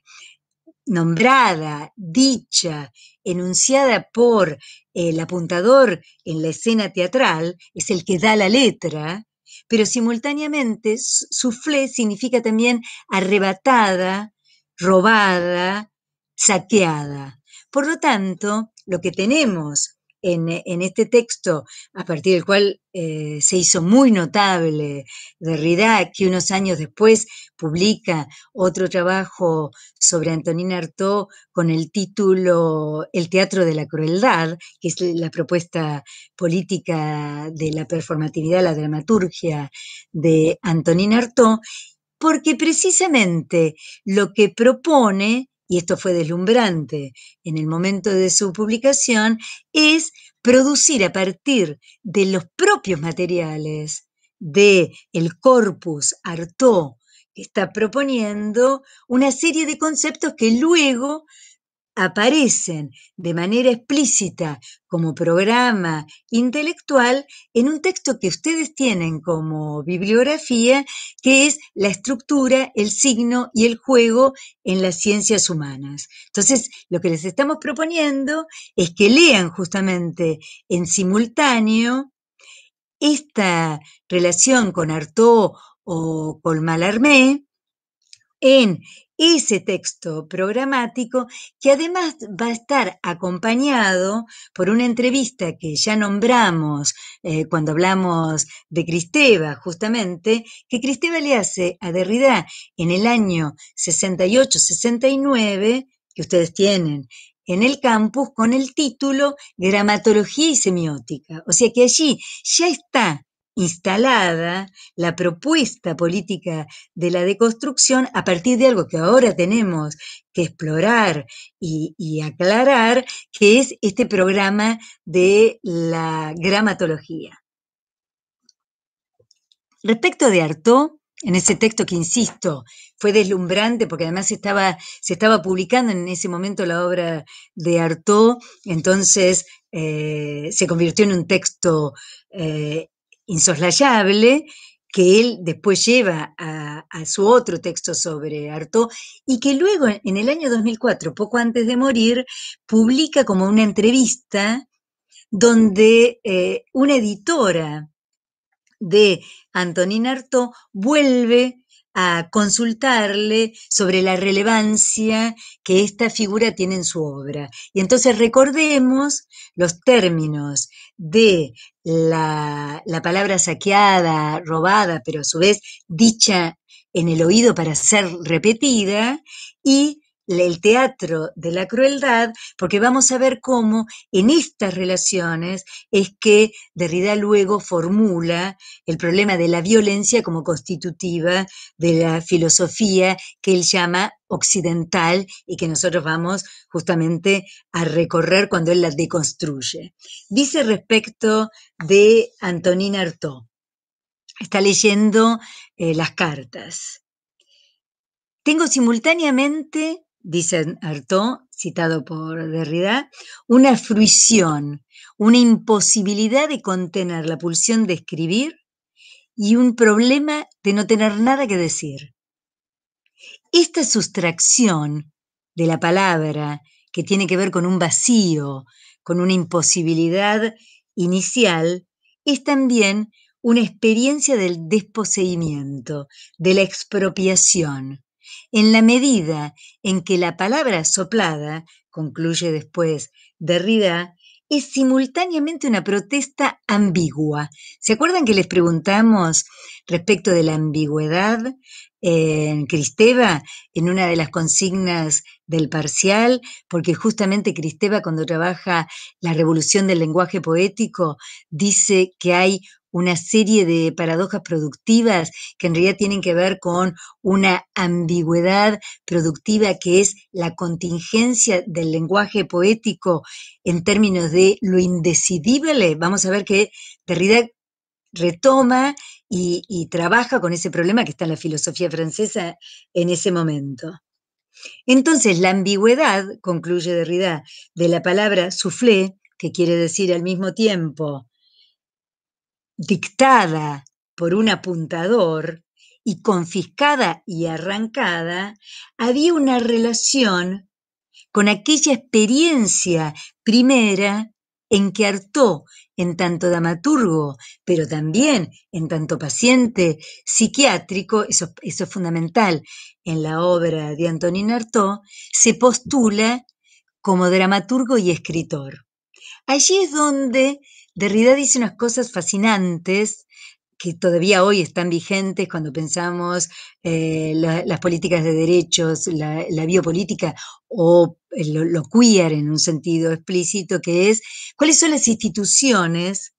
nombrada, dicha, enunciada por el apuntador en la escena teatral, es el que da la letra, pero simultáneamente soufflé significa también arrebatada, robada, saqueada. Por lo tanto, lo que tenemos en, este texto, a partir del cual eh, se hizo muy notable Derrida, que unos años después publica otro trabajo sobre Antonin Artaud con el título El teatro de la crueldad, que es la propuesta política de la performatividad, la dramaturgia de Antonin Artaud, porque precisamente lo que propone y esto fue deslumbrante en el momento de su publicación, es producir a partir de los propios materiales de el corpus Artaud está proponiendo una serie de conceptos que luego aparecen de manera explícita como programa intelectual en un texto que ustedes tienen como bibliografía, que es la estructura, el signo y el juego en las ciencias humanas. Entonces, lo que les estamos proponiendo es que lean justamente en simultáneo esta relación con Artaud o con Mallarmé en ese texto programático que además va a estar acompañado por una entrevista que ya nombramos eh, cuando hablamos de Cristeva, justamente, que Cristeva le hace a Derrida en el año 68-69, que ustedes tienen en el campus con el título Gramatología y Semiótica. O sea que allí ya está instalada la propuesta política de la deconstrucción a partir de algo que ahora tenemos que explorar y, aclarar, que es este programa de la gramatología. Respecto de Artaud, en ese texto que, insisto, fue deslumbrante porque además estaba, se estaba publicando en ese momento la obra de Artaud, entonces eh, se convirtió en un texto eh, insoslayable que él después lleva a, su otro texto sobre Artaud y que luego en el año 2004, poco antes de morir, publica como una entrevista donde eh, una editora de Antonin Artaud vuelve a consultarle sobre la relevancia que esta figura tiene en su obra. Y entonces recordemos los términos de la, palabra saqueada, robada, pero a su vez dicha en el oído para ser repetida, y el teatro de la crueldad, porque vamos a ver cómo en estas relaciones es que Derrida luego formula el problema de la violencia como constitutiva de la filosofía que él llama occidental y que nosotros vamos justamente a recorrer cuando él la deconstruye. Dice respecto de Antonin Artaud, está leyendo eh, las cartas. Tengo simultáneamente dice Artaud, citado por Derrida, una fruición, una imposibilidad de contener la pulsión de escribir y un problema de no tener nada que decir. Esta sustracción de la palabra, que tiene que ver con un vacío, con una imposibilidad inicial, es también una experiencia del desposeimiento, de la expropiación en la medida en que la palabra soplada, concluye después Derrida, es simultáneamente una protesta ambigua. ¿Se acuerdan que les preguntamos respecto de la ambigüedad en Cristeva, en una de las consignas del parcial, porque justamente Cristeva cuando trabaja la revolución del lenguaje poético dice que hay una serie de paradojas productivas que en realidad tienen que ver con una ambigüedad productiva que es la contingencia del lenguaje poético en términos de lo indecidible. Vamos a ver que Derrida retoma y, trabaja con ese problema que está en la filosofía francesa en ese momento. Entonces, la ambigüedad, concluye Derrida, de la palabra soufflé, que quiere decir al mismo tiempo dictada por un apuntador y confiscada y arrancada, había una relación con aquella experiencia primera en que hartó en tanto dramaturgo, pero también en tanto paciente psiquiátrico, eso, eso es fundamental en la obra de Antonin Artaud, se postula como dramaturgo y escritor. Allí es donde Derrida dice unas cosas fascinantes que todavía hoy están vigentes cuando pensamos eh, las políticas de derechos, la, biopolítica o lo, lo, queer en un sentido explícito, que es cuáles son las instituciones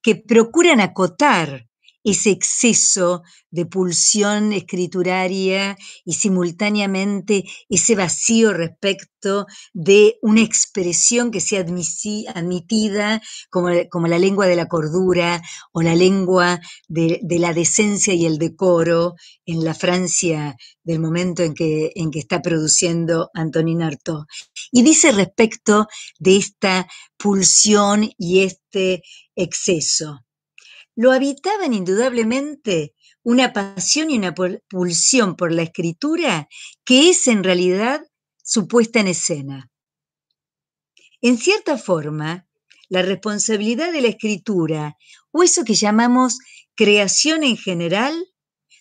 que procuran acotar ese exceso de pulsión escrituraria y simultáneamente ese vacío respecto de una expresión que sea admitida como, como, la lengua de la cordura o la lengua de, la decencia y el decoro en la Francia del momento en que, en que está produciendo Antonin Artaud. Y dice respecto de esta pulsión y este exceso lo habitaban indudablemente una pasión y una pulsión por la escritura que es en realidad su puesta en escena. En cierta forma, la responsabilidad de la escritura, o eso que llamamos creación en general,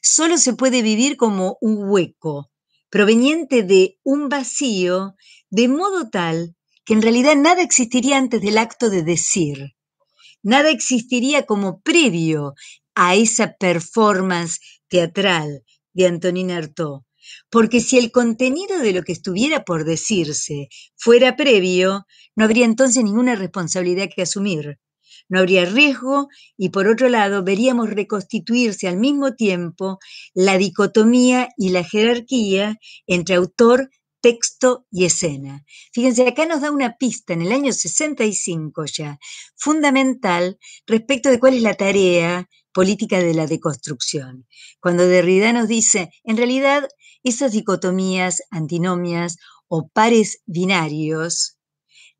solo se puede vivir como un hueco, proveniente de un vacío, de modo tal que en realidad nada existiría antes del acto de decir. Nada existiría como previo a esa performance teatral de Antonin Artaud. Porque si el contenido de lo que estuviera por decirse fuera previo, no habría entonces ninguna responsabilidad que asumir. No habría riesgo y por otro lado veríamos reconstituirse al mismo tiempo la dicotomía y la jerarquía entre autor texto y escena. Fíjense, acá nos da una pista en el año 65 ya, fundamental respecto de cuál es la tarea política de la deconstrucción. Cuando Derrida nos dice, en realidad, esas dicotomías, antinomias o pares binarios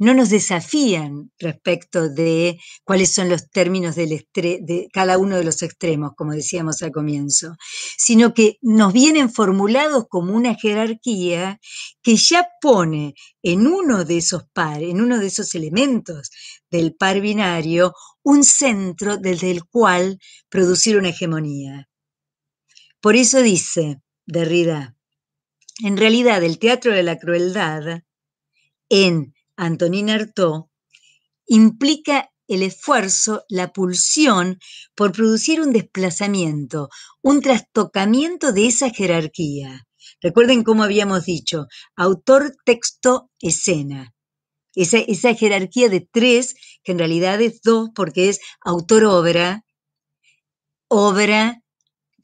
no nos desafían respecto de cuáles son los términos de cada uno de los extremos, como decíamos al comienzo, sino que nos vienen formulados como una jerarquía que ya pone en uno de esos pares, en uno de esos elementos del par binario, un centro desde el cual producir una hegemonía. Por eso dice Derrida, en realidad el teatro de la crueldad en Antonin Artaud, implica el esfuerzo, la pulsión por producir un desplazamiento, un trastocamiento de esa jerarquía. Recuerden cómo habíamos dicho, autor, texto, escena. Esa, esa jerarquía de tres, que en realidad es dos, porque es autor-obra, obra,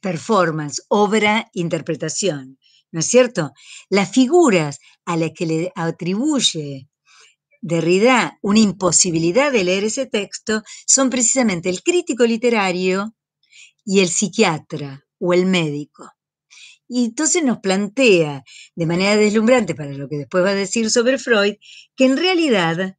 performance, obra, interpretación. ¿No es cierto? Las figuras a las que le atribuye Derrida una imposibilidad de leer ese texto son precisamente el crítico literario y el psiquiatra o el médico. Y entonces nos plantea de manera deslumbrante, para lo que después va a decir sobre Freud, que en realidad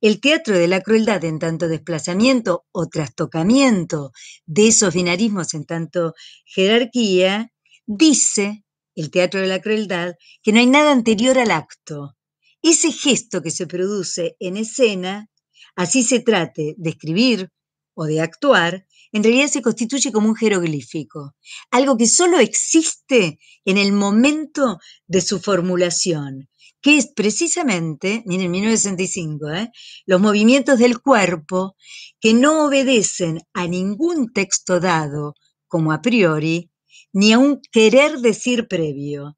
el teatro de la crueldad en tanto desplazamiento o trastocamiento de esos binarismos en tanto jerarquía, dice el teatro de la crueldad que no hay nada anterior al acto, ese gesto que se produce en escena, así se trate de escribir o de actuar, en realidad se constituye como un jeroglífico, algo que solo existe en el momento de su formulación, que es precisamente, miren, 1965, ¿eh? los movimientos del cuerpo que no obedecen a ningún texto dado como a priori, ni a un querer decir previo.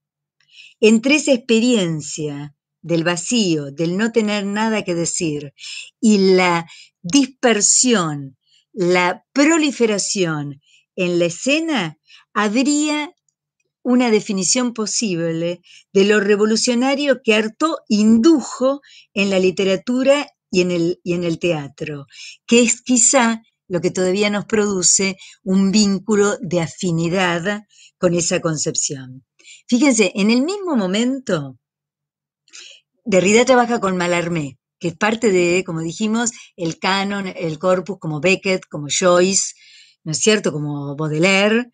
Entre esa experiencia del vacío, del no tener nada que decir, y la dispersión, la proliferación en la escena, habría una definición posible de lo revolucionario que Artaud indujo en la literatura y en el, y en el teatro, que es quizá lo que todavía nos produce un vínculo de afinidad con esa concepción. Fíjense, en el mismo momento Derrida trabaja con Mallarmé, que es parte de, como dijimos, el canon, el corpus, como Beckett, como Joyce, ¿no es cierto?, como Baudelaire,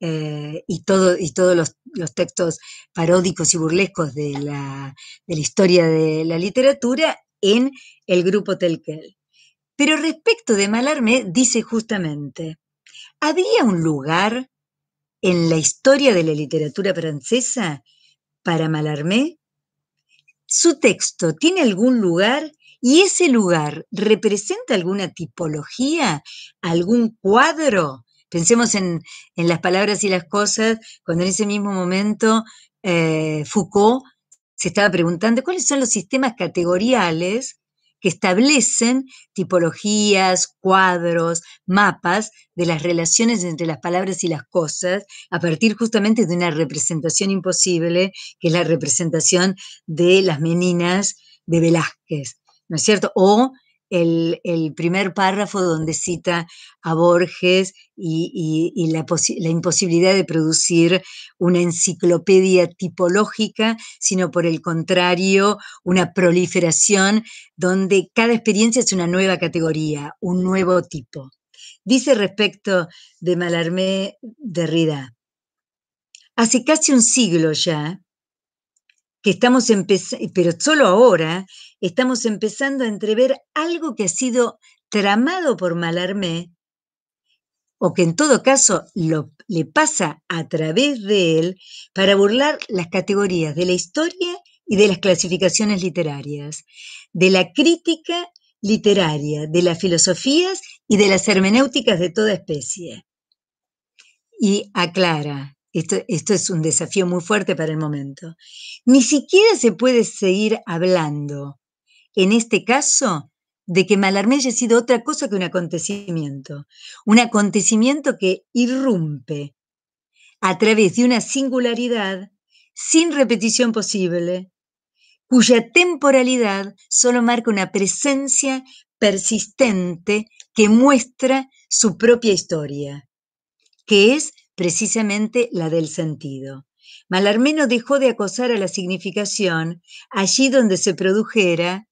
eh, y, todo, y todos los, textos paródicos y burlescos de la, de la, historia de la literatura en el grupo Telquel. Pero respecto de Mallarmé, dice justamente, ¿había un lugar en la historia de la literatura francesa para Mallarmé? ¿Su texto tiene algún lugar ¿Y ese lugar representa alguna tipología, algún cuadro? Pensemos en, las palabras y las cosas, cuando en ese mismo momento eh, Foucault se estaba preguntando cuáles son los sistemas categoriales que establecen tipologías, cuadros, mapas de las relaciones entre las palabras y las cosas a partir justamente de una representación imposible, que es la representación de las meninas de Velázquez, ¿no es cierto? O el, primer párrafo donde cita a Borges y, la, la, imposibilidad de producir una enciclopedia tipológica, sino por el contrario, una proliferación donde cada experiencia es una nueva categoría, un nuevo tipo. Dice respecto de Malarmé Derrida, hace casi un siglo ya, que estamos empezando, pero solo ahora, estamos empezando a entrever algo que ha sido tramado por Malarmé, o que en todo caso le pasa a través de él para burlar las categorías de la historia y de las clasificaciones literarias, de la crítica literaria, de las filosofías y de las hermenéuticas de toda especie. Y aclara, esto, es un desafío muy fuerte para el momento. Ni siquiera se puede seguir hablando, en este caso, de que Malarmé haya sido otra cosa que un acontecimiento. Un acontecimiento que irrumpe a través de una singularidad sin repetición posible, cuya temporalidad solo marca una presencia persistente que muestra su propia historia, que es precisamente la del sentido. Malarmé dejó de acosar a la significación allí donde se produjera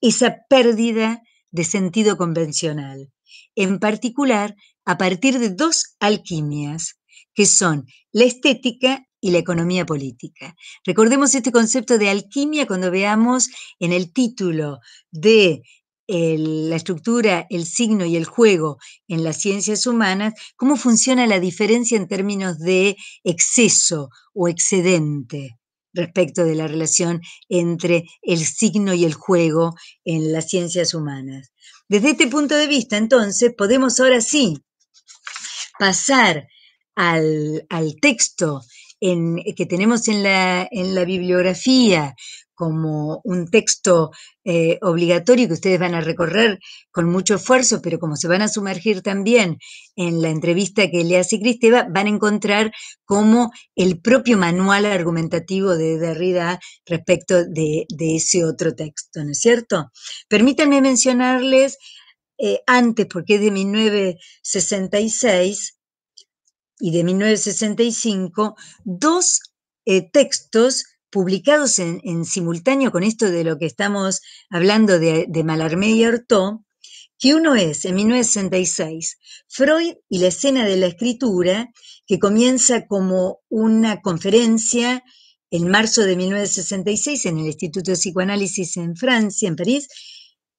esa pérdida de sentido convencional, en particular a partir de dos alquimias, que son la estética y la economía política. Recordemos este concepto de alquimia cuando veamos en el título de la estructura, el signo y el juego en las ciencias humanas, cómo funciona la diferencia en términos de exceso o excedente respecto de la relación entre el signo y el juego en las ciencias humanas. Desde este punto de vista, entonces, podemos ahora sí pasar al, texto que tenemos en la, en la bibliografía como un texto eh, obligatorio que ustedes van a recorrer con mucho esfuerzo, pero como se van a sumergir también en la entrevista que le hace Cristeva, van a encontrar como el propio manual argumentativo de Derrida respecto de, ese otro texto, ¿no es cierto? Permítanme mencionarles eh, antes, porque es de 1966 y de 1965, dos eh, textos publicados en, simultáneo con esto de lo que estamos hablando de, de y Artaud, que uno es, en 1966, Freud y la escena de la escritura, que comienza como una conferencia en marzo de 1966 en el Instituto de Psicoanálisis en Francia, en París,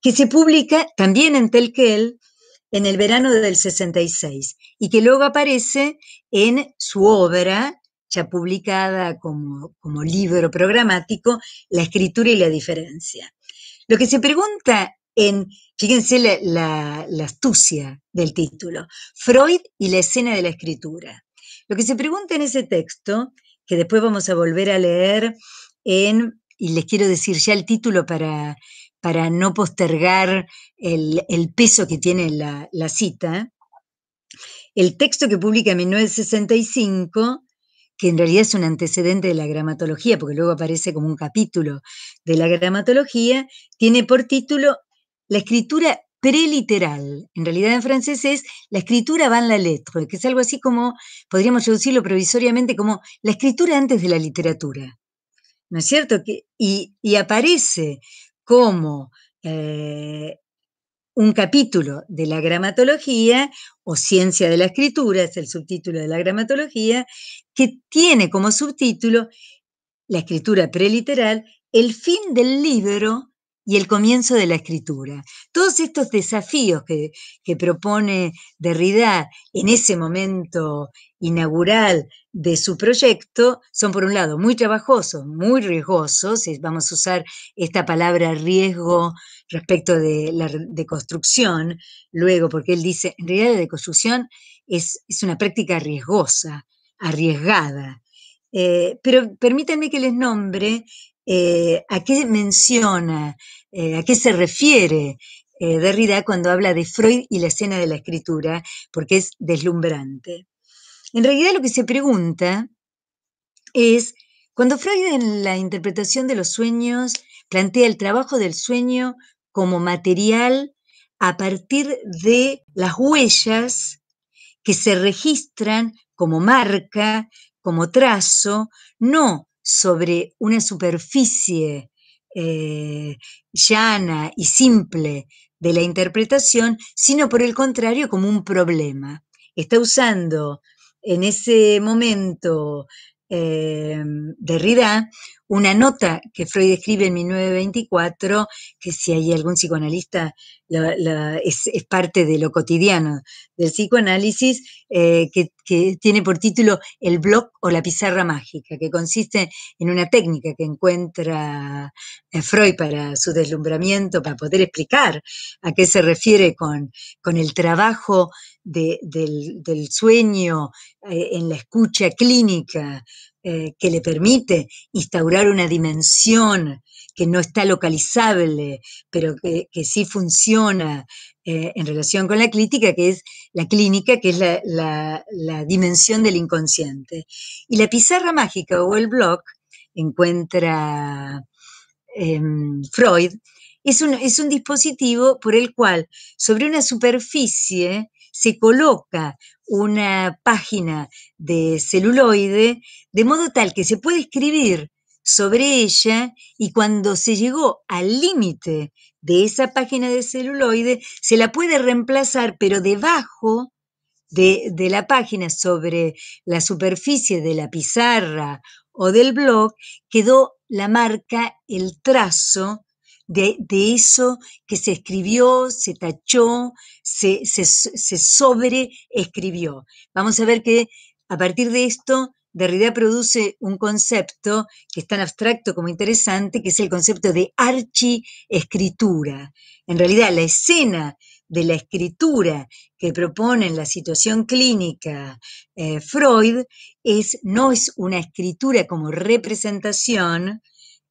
que se publica también en Telquel en el verano del 66 y que luego aparece en su obra ya publicada como, libro programático, La escritura y la diferencia. Lo que se pregunta en, fíjense la, astucia del título, Freud y la escena de la escritura. Lo que se pregunta en ese texto, que después vamos a volver a leer en, y les quiero decir ya el título para, para no postergar el, peso que tiene la, la, cita, el texto que publica en 1965 que en realidad es un antecedente de la gramatología, porque luego aparece como un capítulo de la gramatología, tiene por título La escritura preliteral. En realidad en francés es la escritura van la lettre, que es algo así como, podríamos traducirlo provisoriamente como la escritura antes de la literatura. ¿No es cierto? y, aparece como eh, un capítulo de la gramatología o ciencia de la escritura, es el subtítulo de la gramatología, que tiene como subtítulo la escritura preliteral, el fin del libro y el comienzo de la escritura. Todos estos desafíos que, propone Derrida en ese momento inaugural de su proyecto son, por un lado, muy trabajosos, muy riesgosos, vamos a usar esta palabra riesgo respecto de la deconstrucción, luego, porque él dice, en realidad la deconstrucción es, es una práctica riesgosa, arriesgada. Eh, pero permítanme que les nombre eh, a qué menciona, eh, a qué se refiere Derrida cuando habla de Freud y la escena de la escritura, porque es deslumbrante. En realidad lo que se pregunta es, cuando Freud en la interpretación de los sueños plantea el trabajo del sueño como material a partir de las huellas que se registran como marca, como trazo, no sobre una superficie eh, llana y simple de la interpretación, sino por el contrario como un problema. Está usando en ese momento eh, Derrida una nota que Freud escribe en 1924, que si hay algún psicoanalista, es, parte de lo cotidiano del psicoanálisis, eh, que, tiene por título El blog o la pizarra mágica, que consiste en una técnica que encuentra eh, Freud para su deslumbramiento, para poder explicar a qué se refiere con, con el trabajo del, sueño eh, en la escucha clínica eh, que le permite instaurar una dimensión que no está localizable, pero que, sí funciona eh, en relación con la clínica, que es la clínica, que es la, dimensión del inconsciente. Y la pizarra mágica o el blog encuentra em, Freud, es un, es un dispositivo por el cual sobre una superficie se coloca una página de celuloide, de modo tal que se puede escribir sobre ella y cuando se llegó al límite de esa página de celuloide, se la puede reemplazar, pero debajo de, de, la página, sobre la superficie de la pizarra o del blog, quedó la marca, el trazo de, eso que se escribió, se tachó, se, se, se sobreescribió. Vamos a ver que a partir de esto Derrida produce un concepto que es tan abstracto como interesante, que es el concepto de archiescritura. En realidad, la escena de la escritura que propone en la situación clínica eh, Freud es, no es una escritura como representación,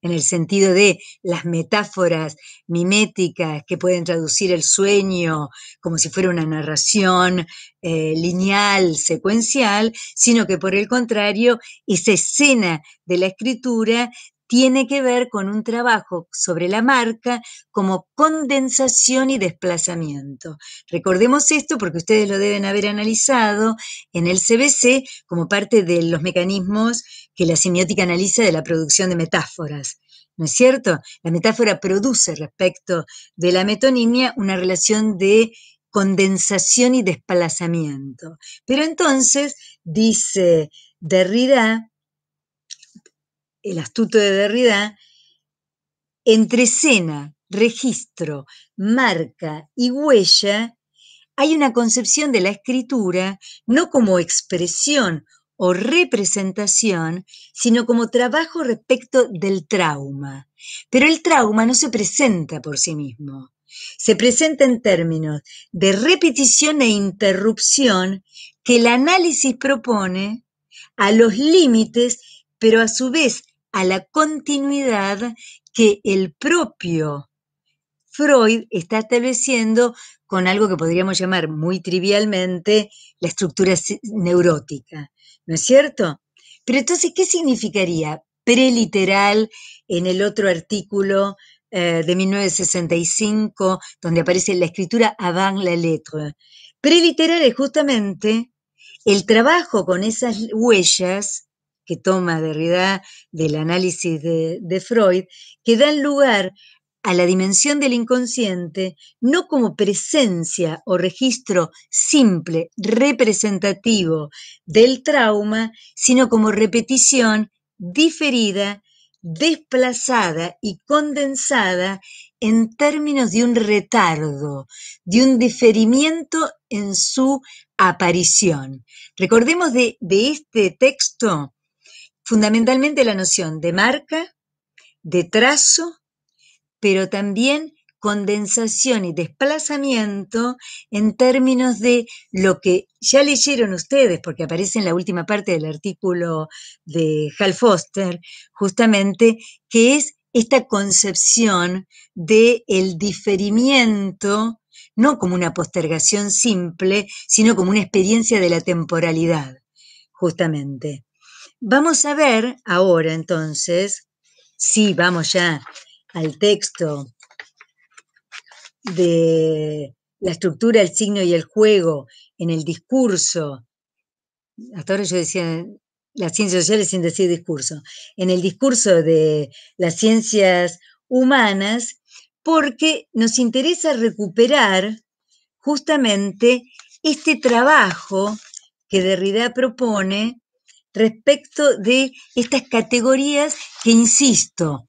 en el sentido de las metáforas miméticas que pueden traducir el sueño como si fuera una narración eh, lineal, secuencial, sino que por el contrario, esa escena de la escritura tiene que ver con un trabajo sobre la marca como condensación y desplazamiento. Recordemos esto porque ustedes lo deben haber analizado en el CBC como parte de los mecanismos que la semiótica analiza de la producción de metáforas. ¿No es cierto? La metáfora produce respecto de la metonimia una relación de condensación y desplazamiento. Pero entonces, dice Derrida, el astuto de Derrida, entre escena, registro, marca y huella, hay una concepción de la escritura no como expresión o representación, sino como trabajo respecto del trauma. Pero el trauma no se presenta por sí mismo, se presenta en términos de repetición e interrupción que el análisis propone a los límites, pero a su vez a la continuidad que el propio Freud está estableciendo con algo que podríamos llamar muy trivialmente la estructura neurótica. ¿No es cierto? Pero entonces, ¿qué significaría preliteral en el otro artículo eh, de 1965, donde aparece la escritura avant la lettre? Preliteral es justamente el trabajo con esas huellas que toma Derrida del análisis de, de Freud, que dan lugar a la dimensión del inconsciente no como presencia o registro simple, representativo del trauma, sino como repetición diferida, desplazada y condensada en términos de un retardo, de un diferimiento en su aparición. Recordemos de, de este texto fundamentalmente la noción de marca, de trazo, pero también condensación y desplazamiento en términos de lo que ya leyeron ustedes, porque aparece en la última parte del artículo de Hal Foster, justamente, que es esta concepción de el diferimiento, no como una postergación simple, sino como una experiencia de la temporalidad, justamente. Vamos a ver ahora entonces, si vamos ya al texto de la estructura, el signo y el juego en el discurso, hasta ahora yo decía las ciencias sociales sin decir discurso, en el discurso de las ciencias humanas, porque nos interesa recuperar justamente este trabajo que Derrida propone respecto de estas categorías que, insisto,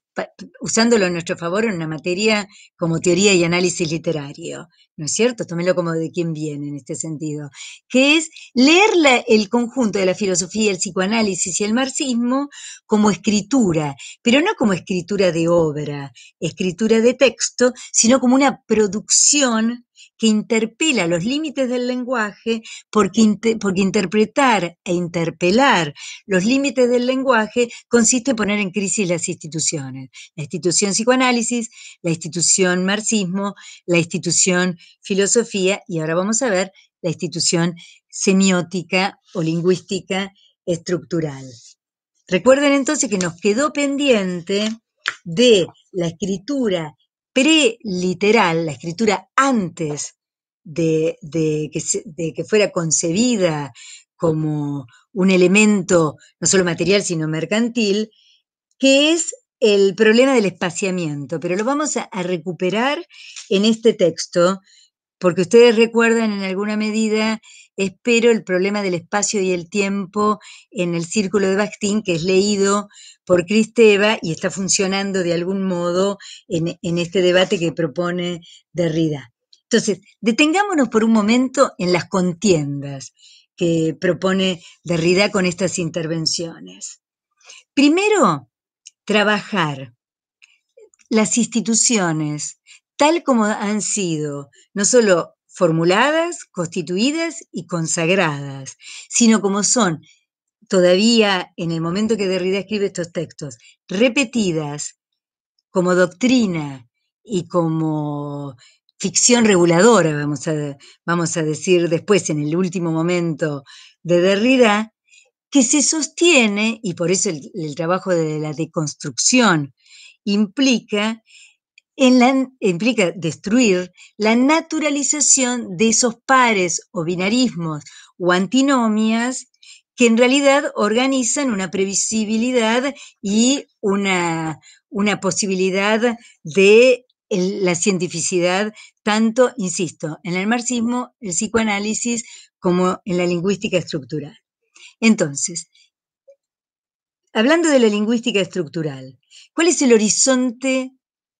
usándolo a nuestro favor en una materia como teoría y análisis literario, ¿no es cierto? Tómelo como de quién viene en este sentido, que es leer el conjunto de la filosofía, el psicoanálisis y el marxismo como escritura, pero no como escritura de obra, escritura de texto, sino como una producción que interpela los límites del lenguaje, porque, porque interpretar e interpelar los límites del lenguaje consiste en poner en crisis las instituciones, la institución psicoanálisis, la institución marxismo, la institución filosofía y ahora vamos a ver la institución semiótica o lingüística estructural. Recuerden entonces que nos quedó pendiente de la escritura preliteral, la escritura antes de, que, fuera concebida como un elemento no solo material, sino mercantil, que es el problema del espaciamiento, pero lo vamos a, recuperar en este texto, porque ustedes recuerdan en alguna medida, espero, el problema del espacio y el tiempo en el círculo de Bakhtin, que es leído por Cristeva y está funcionando de algún modo en, este debate que propone Derrida. Entonces, detengámonos por un momento en las contiendas que propone Derrida con estas intervenciones. Primero, trabajar las instituciones tal como han sido, no solo formuladas, constituidas y consagradas, sino como son todavía en el momento que Derrida escribe estos textos, repetidas como doctrina y como ficción reguladora, vamos a, vamos a decir después, en el último momento de Derrida, que se sostiene, y por eso el, trabajo de la deconstrucción implica, en la, implica destruir la naturalización de esos pares o binarismos o antinomias que en realidad organizan una previsibilidad y una, una posibilidad de la cientificidad, tanto, insisto, en el marxismo, el psicoanálisis, como en la lingüística estructural. Entonces, hablando de la lingüística estructural, ¿cuál es el horizonte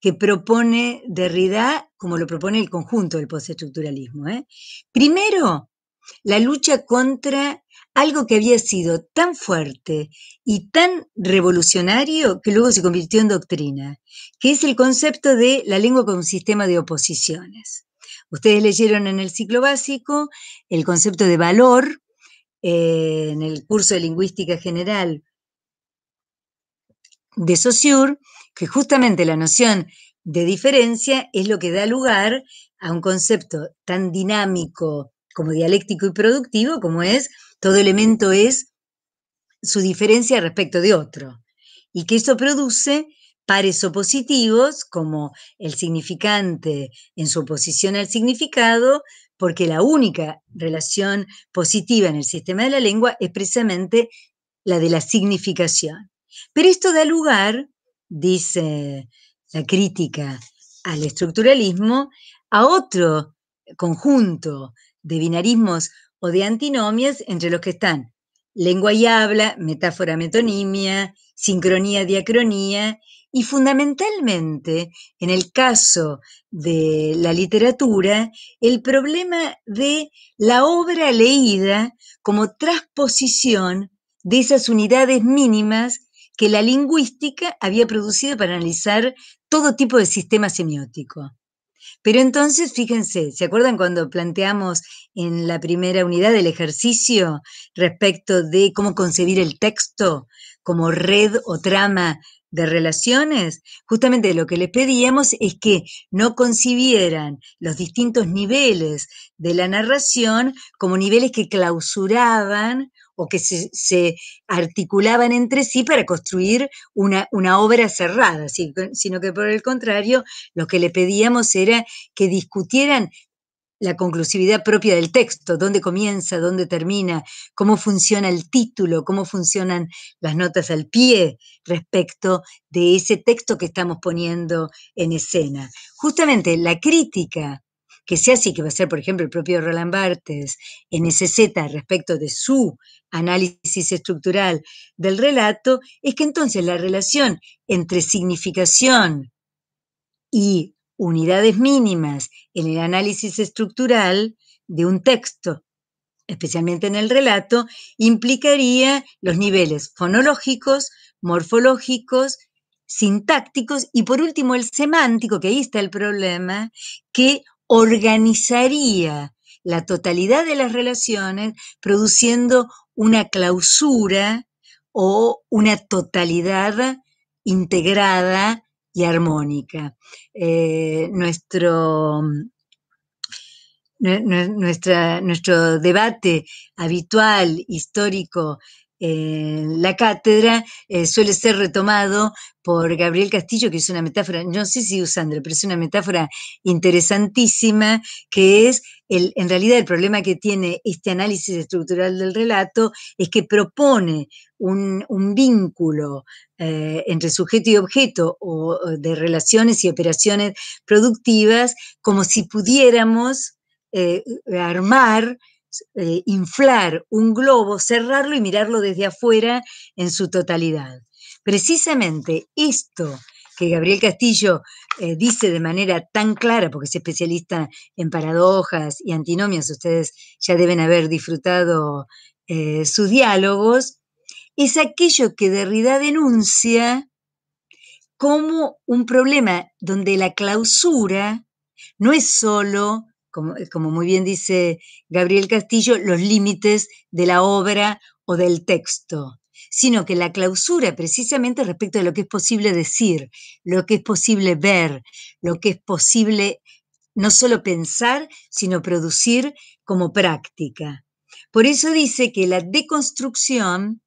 que propone Derrida, como lo propone el conjunto del postestructuralismo? Eh? Primero, la lucha contra algo que había sido tan fuerte y tan revolucionario que luego se convirtió en doctrina, que es el concepto de la lengua como sistema de oposiciones. Ustedes leyeron en el ciclo básico el concepto de valor eh, en el curso de lingüística general de Saussure, que justamente la noción de diferencia es lo que da lugar a un concepto tan dinámico como dialéctico y productivo como es todo elemento es su diferencia respecto de otro. Y que eso produce pares opositivos como el significante en su oposición al significado, porque la única relación positiva en el sistema de la lengua es precisamente la de la significación. Pero esto da lugar, dice la crítica al estructuralismo, a otro conjunto de binarismos o de antinomias entre los que están lengua y habla, metáfora, metonimia, sincronía, diacronía, Y fundamentalmente, en el caso de la literatura, el problema de la obra leída como transposición de esas unidades mínimas que la lingüística había producido para analizar todo tipo de sistema semiótico. Pero entonces, fíjense, ¿se acuerdan cuando planteamos en la primera unidad del ejercicio respecto de cómo concebir el texto como red o trama de relaciones? Justamente lo que les pedíamos es que no concibieran los distintos niveles de la narración como niveles que clausuraban o que se, articulaban entre sí para construir una, una obra cerrada, sino que por el contrario, lo que le pedíamos era que discutieran la conclusividad propia del texto, dónde comienza, dónde termina, cómo funciona el título, cómo funcionan las notas al pie respecto de ese texto que estamos poniendo en escena. Justamente la crítica que se hace, que va a ser, por ejemplo, el propio Roland Barthes en SZ respecto de su análisis estructural del relato, es que entonces la relación entre significación y unidades mínimas en el análisis estructural de un texto, especialmente en el relato, implicaría los niveles fonológicos, morfológicos, sintácticos y por último el semántico, que ahí está el problema, que organizaría la totalidad de las relaciones produciendo una clausura o una totalidad integrada y armónica. Eh, nuestro, nuestro debate habitual, histórico, la cátedra eh, suele ser retomado por Gabriel Castillo, que es una metáfora, no sé si usando, pero es una metáfora interesantísima, que es, el, en realidad el problema que tiene este análisis estructural del relato es que propone un, vínculo eh, entre sujeto y objeto o de relaciones y operaciones productivas como si pudiéramos eh, armar eh, inflar un globo, cerrarlo y mirarlo desde afuera en su totalidad. Precisamente esto que Gabriel Castillo eh, dice de manera tan clara, porque es especialista en paradojas y antinomias, ustedes ya deben haber disfrutado eh, sus diálogos, es aquello que Derrida denuncia como un problema donde la clausura no es solo eh, como, muy bien dice Gabriel Castillo, los límites de la obra o del texto, sino que la clausura precisamente respecto de lo que es posible decir, lo que es posible ver, lo que es posible no solo pensar, sino producir como práctica. Por eso dice que la deconstrucción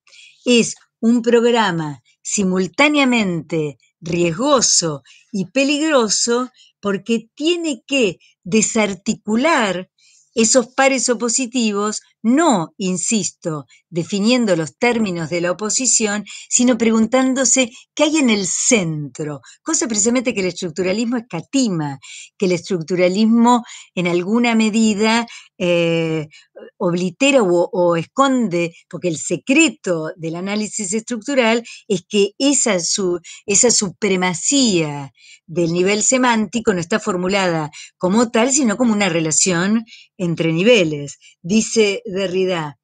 es un programa simultáneamente riesgoso y peligroso porque tiene que desarticular esos pares opositivos, no, insisto, definiendo los términos de la oposición, sino preguntándose qué hay en el centro, cosa precisamente que el estructuralismo escatima, que el estructuralismo en alguna medida eh, oblitera o, esconde, porque el secreto del análisis estructural es que esa, su, esa supremacía del nivel semántico no está formulada como tal, sino como una relación entre niveles. Dice Derrida,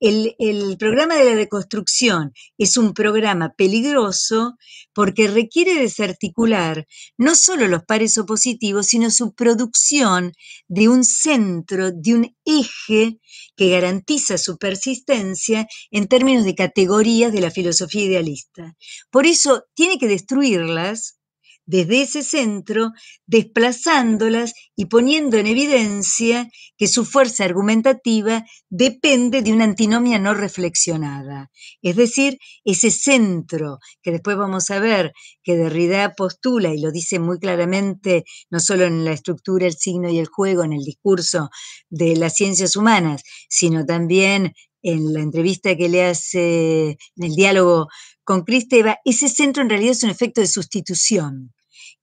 el, programa de la deconstrucción es un programa peligroso porque requiere desarticular no solo los pares opositivos, sino su producción de un centro, de un eje que garantiza su persistencia en términos de categorías de la filosofía idealista. Por eso tiene que destruirlas desde ese centro, desplazándolas y poniendo en evidencia que su fuerza argumentativa depende de una antinomia no reflexionada. Es decir, ese centro que después vamos a ver que Derrida postula y lo dice muy claramente, no solo en la estructura, el signo y el juego, en el discurso de las ciencias humanas, sino también en la entrevista que le hace, en el diálogo con Cristeva, ese centro en realidad es un efecto de sustitución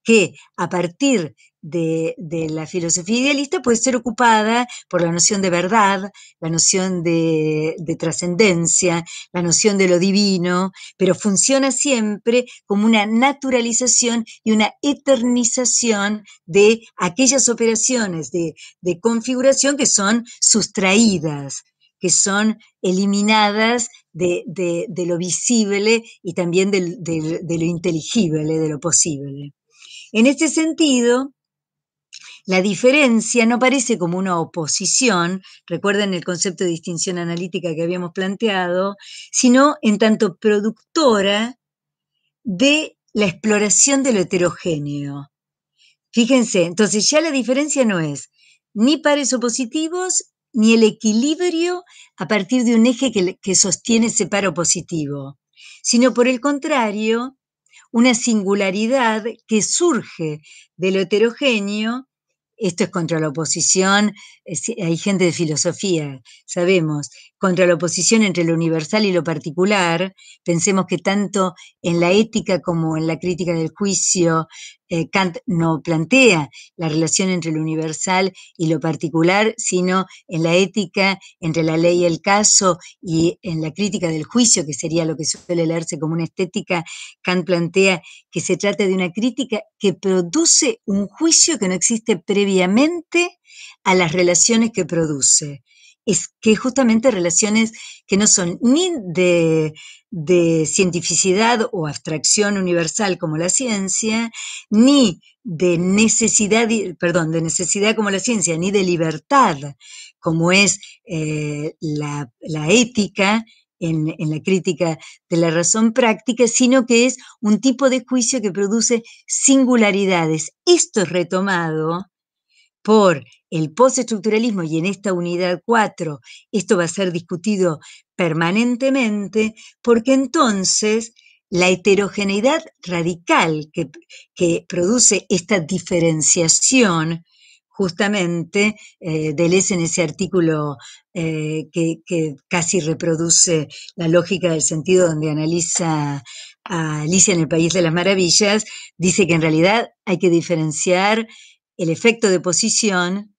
que a partir de, la filosofía idealista puede ser ocupada por la noción de verdad, la noción de, de trascendencia, la noción de lo divino, pero funciona siempre como una naturalización y una eternización de aquellas operaciones de configuración que son sustraídas, que son eliminadas de, lo visible y también de lo inteligible, de lo posible. En este sentido, la diferencia no parece como una oposición, recuerden el concepto de distinción analítica que habíamos planteado, sino en tanto productora de la exploración de lo heterogéneo. Fíjense, entonces ya la diferencia no es ni pares opositivos ni el equilibrio a partir de un eje que, sostiene ese paro positivo, sino por el contrario, una singularidad que surge de lo heterogéneo esto es contra la oposición, hay gente de filosofía, sabemos, contra la oposición entre lo universal y lo particular. Pensemos que tanto en la ética como en la crítica del juicio, eh, Kant no plantea la relación entre lo universal y lo particular, sino en la ética entre la ley y el caso y en la crítica del juicio, que sería lo que suele leerse como una estética, Kant plantea que se trata de una crítica que produce un juicio que no existe previamente a las relaciones que produce es que justamente relaciones que no son ni de, cientificidad o abstracción universal como la ciencia, ni de necesidad, perdón, de necesidad como la ciencia, ni de libertad como es eh, la, ética, en, en, la crítica de la razón práctica, sino que es un tipo de juicio que produce singularidades. Esto es retomado por el postestructuralismo y en esta unidad 4 esto va a ser discutido permanentemente, porque entonces la heterogeneidad radical que, que produce esta diferenciación, justamente, eh, Deleuze en ese artículo eh, que, que, casi reproduce la lógica del sentido donde analiza a Alicia en el País de las Maravillas, dice que en realidad hay que diferenciar el efecto de posición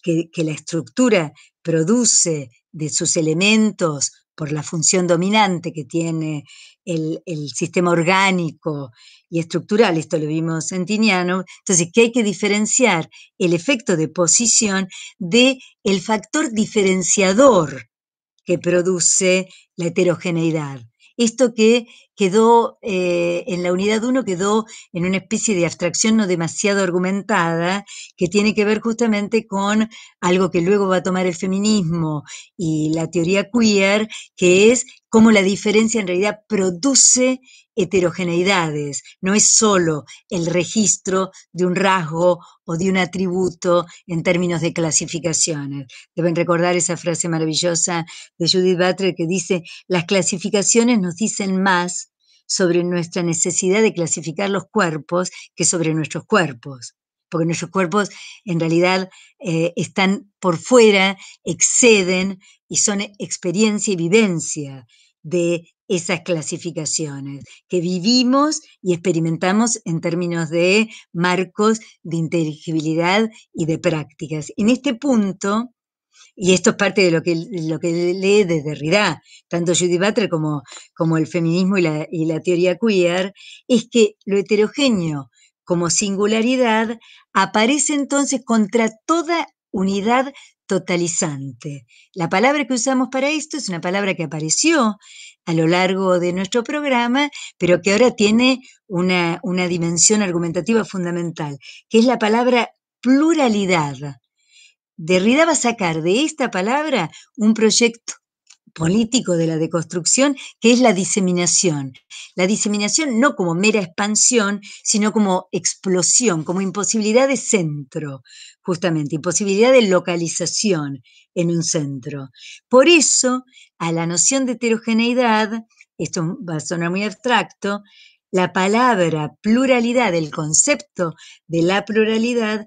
que, la estructura produce de sus elementos por la función dominante que tiene el, sistema orgánico y estructural, esto lo vimos en Tiniano, entonces que hay que diferenciar el efecto de posición de el factor diferenciador que produce la heterogeneidad. Esto que quedó eh, en la unidad 1 quedó en una especie de abstracción no demasiado argumentada, que tiene que ver justamente con algo que luego va a tomar el feminismo y la teoría queer, que es cómo la diferencia en realidad produce heterogeneidades, no es solo el registro de un rasgo o de un atributo en términos de clasificaciones. Deben recordar esa frase maravillosa de Judith Butler que dice, las clasificaciones nos dicen más sobre nuestra necesidad de clasificar los cuerpos que sobre nuestros cuerpos porque nuestros cuerpos en realidad eh, están por fuera, exceden y son experiencia y vivencia de esas clasificaciones que vivimos y experimentamos en términos de marcos de inteligibilidad y de prácticas. En este punto, y esto es parte de lo que, lo que lee desde Derrida, tanto Judy Butler como, como el feminismo y la, y la teoría queer, es que lo heterogéneo como singularidad aparece entonces contra toda unidad totalizante. La palabra que usamos para esto es una palabra que apareció a lo largo de nuestro programa, pero que ahora tiene una, una dimensión argumentativa fundamental, que es la palabra pluralidad. Derrida va a sacar de esta palabra un proyecto político de la deconstrucción, que es la diseminación. La diseminación no como mera expansión, sino como explosión, como imposibilidad de centro, justamente, imposibilidad de localización en un centro. Por eso, a la noción de heterogeneidad, esto va a sonar muy abstracto, la palabra pluralidad, el concepto de la pluralidad,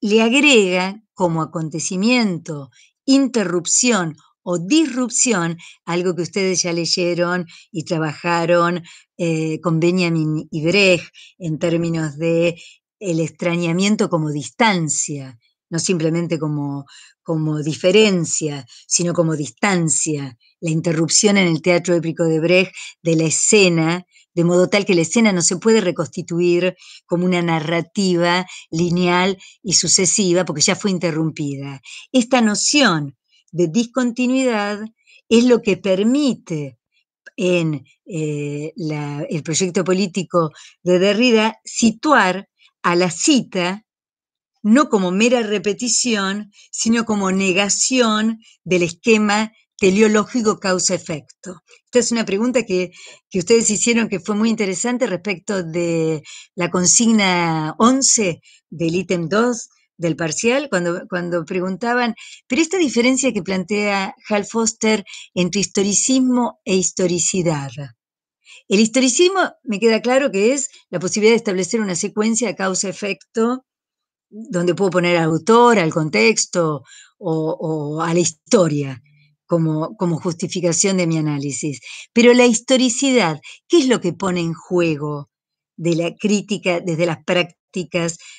le agrega como acontecimiento, interrupción o disrupción, algo que ustedes ya leyeron y trabajaron eh, con Benjamin y Brecht en términos de el extrañamiento como distancia, no simplemente como, como diferencia, sino como distancia, la interrupción en el teatro épico de Brecht de la escena, de modo tal que la escena no se puede reconstituir como una narrativa lineal y sucesiva porque ya fue interrumpida. Esta noción de discontinuidad es lo que permite en eh, el proyecto político de Derrida situar a la cita no como mera repetición, sino como negación del esquema teleológico causa-efecto. Esta es una pregunta que, ustedes hicieron que fue muy interesante respecto de la consigna 11 del ítem 2 del parcial, cuando, cuando preguntaban, pero esta diferencia que plantea Hal Foster entre historicismo e historicidad. El historicismo me queda claro que es la posibilidad de establecer una secuencia causa-efecto donde puedo poner al autor, al contexto o, a la historia como, como, justificación de mi análisis. Pero la historicidad, ¿qué es lo que pone en juego de la crítica desde las prácticas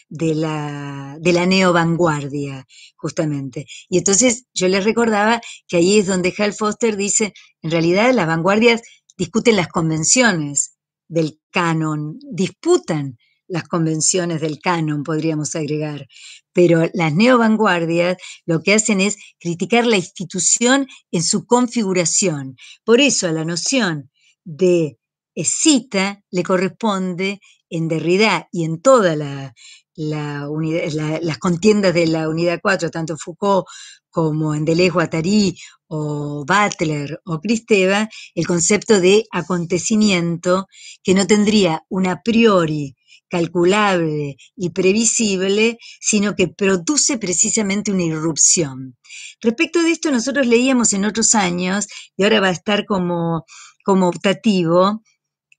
de la, de la neovanguardia, justamente? Y entonces yo les recordaba que ahí es donde Hal Foster dice, en realidad las vanguardias discuten las convenciones del canon, disputan las convenciones del canon, podríamos agregar. Pero las neovanguardias lo que hacen es criticar la institución en su configuración. Por eso a la noción de cita le corresponde en Derrida y en todas la, las contiendas de la unidad 4, tanto Foucault como en Deleuze, Guattari o Butler o Cristeva, el concepto de acontecimiento que no tendría un a priori calculable y previsible, sino que produce precisamente una irrupción. Respecto de esto, nosotros leíamos en otros años, y ahora va a estar como, como optativo,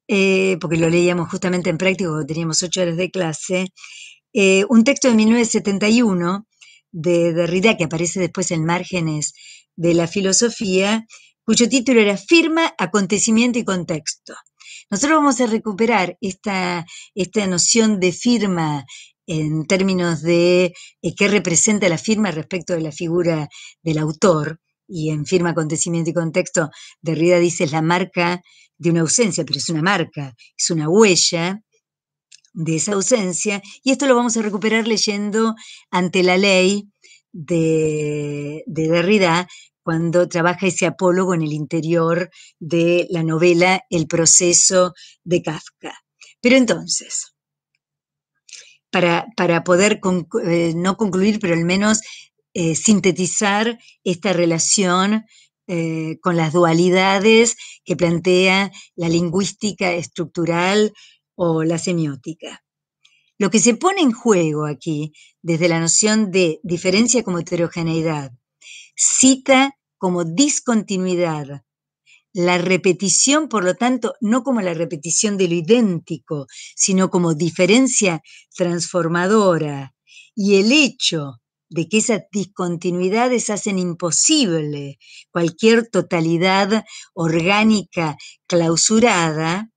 eh, porque lo leíamos justamente en práctico, teníamos ocho horas de clase, eh, un texto de 1971 de Derrida que aparece después en márgenes de la filosofía, cuyo título era Firma, Acontecimiento y Contexto. Nosotros vamos a recuperar esta, esta noción de firma en términos de eh, qué representa la firma respecto de la figura del autor, y en firma, acontecimiento y contexto, Derrida dice la marca de una ausencia, pero es una marca, es una huella de esa ausencia, y esto lo vamos a recuperar leyendo ante la ley de, de Derrida, cuando trabaja ese apólogo en el interior de la novela El proceso de Kafka. Pero entonces, para, para poder eh, no concluir, pero al menos eh, sintetizar esta relación eh, con las dualidades que plantea la lingüística estructural o la semiótica. Lo que se pone en juego aquí, desde la noción de diferencia como heterogeneidad, cita como discontinuidad. La repetición, por lo tanto, no como la repetición de lo idéntico, sino como diferencia transformadora. Y el hecho de que esas discontinuidades hacen imposible cualquier totalidad orgánica clausurada,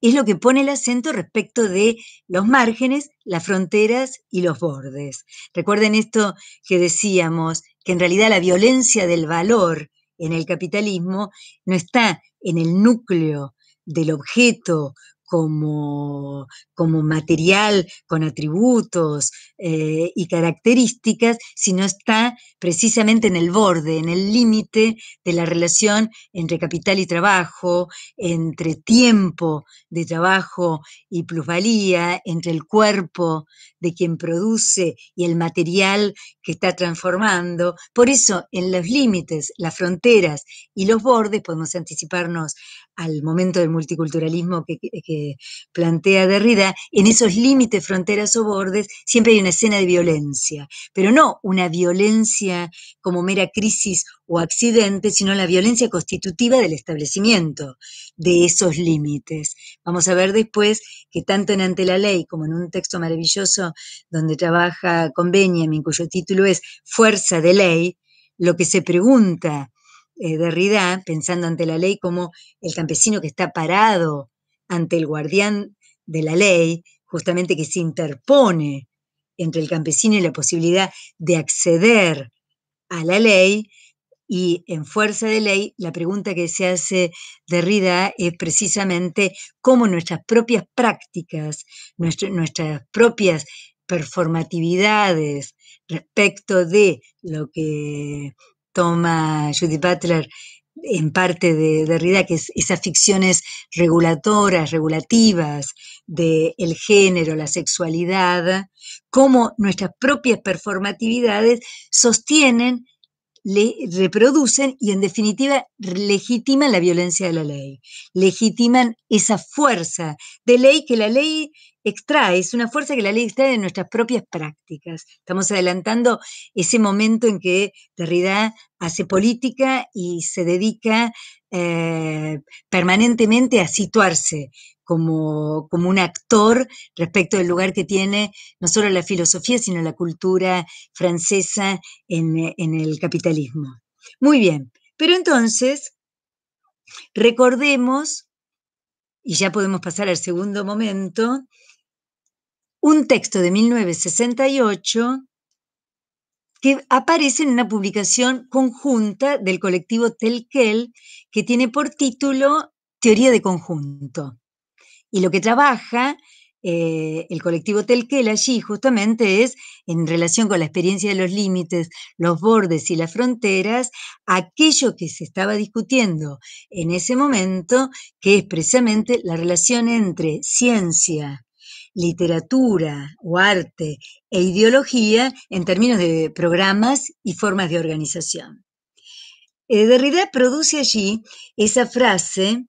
es lo que pone el acento respecto de los márgenes, las fronteras y los bordes. Recuerden esto que decíamos, que en realidad la violencia del valor en el capitalismo no está en el núcleo del objeto como, como material con atributos eh, y características, sino está precisamente en el borde, en el límite de la relación entre capital y trabajo, entre tiempo de trabajo y plusvalía, entre el cuerpo de quien produce y el material que está transformando. Por eso, en los límites, las fronteras y los bordes, podemos anticiparnos al momento del multiculturalismo que, plantea Derrida, en esos límites, fronteras o bordes, siempre hay una escena de violencia, pero no una violencia como mera crisis o accidente, sino la violencia constitutiva del establecimiento de esos límites. Vamos a ver después que tanto en Ante la Ley como en un texto maravilloso donde trabaja con Benjamin, cuyo título es Fuerza de Ley, lo que se pregunta eh, Derrida, pensando ante la ley como el campesino que está parado ante el guardián de la ley, justamente que se interpone entre el campesino y la posibilidad de acceder a la ley, y en fuerza de ley, la pregunta que se hace Derrida es precisamente cómo nuestras propias prácticas, nuestras propias performatividades respecto de lo que toma Judith Butler en parte de Derrida, que es esas ficciones regulatoras, regulativas del género, la sexualidad, cómo nuestras propias performatividades sostienen le reproducen y en definitiva legitiman la violencia de la ley, legitiman esa fuerza de ley que la ley extrae, es una fuerza que la ley extrae de nuestras propias prácticas. Estamos adelantando ese momento en que Derrida hace política y se dedica eh, permanentemente a situarse como, como, un actor respecto del lugar que tiene no solo la filosofía, sino la cultura francesa en, en el capitalismo. Muy bien, pero entonces recordemos, y ya podemos pasar al segundo momento, un texto de 1968 que aparece en una publicación conjunta del colectivo Telquel que tiene por título Teoría de Conjunto. Y lo que trabaja eh, el colectivo Telquel allí justamente es en relación con la experiencia de los límites, los bordes y las fronteras, aquello que se estaba discutiendo en ese momento, que es precisamente la relación entre ciencia, literatura o arte e ideología en términos de programas y formas de organización. Eh, Derrida produce allí esa frase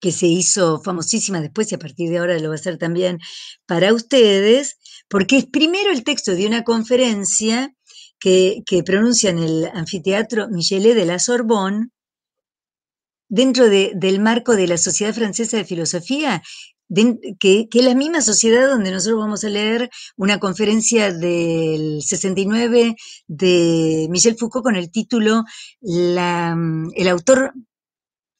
que se hizo famosísima después y a partir de ahora lo va a hacer también para ustedes, porque es primero el texto de una conferencia que, pronuncia en el anfiteatro Michelet de la Sorbonne, dentro del marco de la Sociedad Francesa de Filosofía, que, es la misma sociedad donde nosotros vamos a leer una conferencia del 69 de Michel Foucault con el título El autor,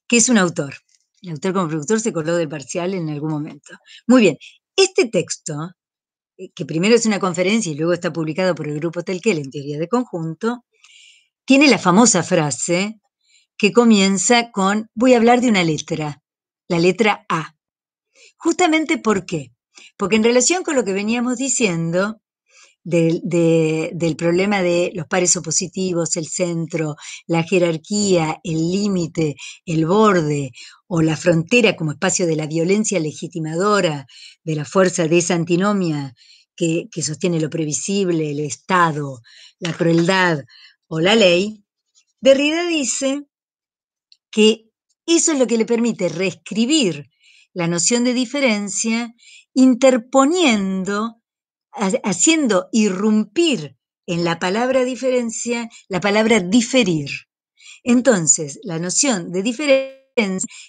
que es un autor. El autor como productor se coló del parcial en algún momento. Muy bien, este texto, eh, que primero es una conferencia y luego está publicado por el grupo Telquel en teoría de conjunto, tiene la famosa frase que comienza con, voy a hablar de una letra, la letra A. Justamente ¿por qué? Porque en relación con lo que veníamos diciendo, del problema de los pares opositivos, el centro, la jerarquía, el límite, el borde o la frontera como espacio de la violencia legitimadora, de la fuerza de esa antinomia que, que sostiene lo previsible, el Estado, la crueldad o la ley, Derrida dice que eso es lo que le permite reescribir la noción de diferencia interponiendo haciendo irrumpir en la palabra diferencia la palabra diferir. Entonces, la noción de diferencia,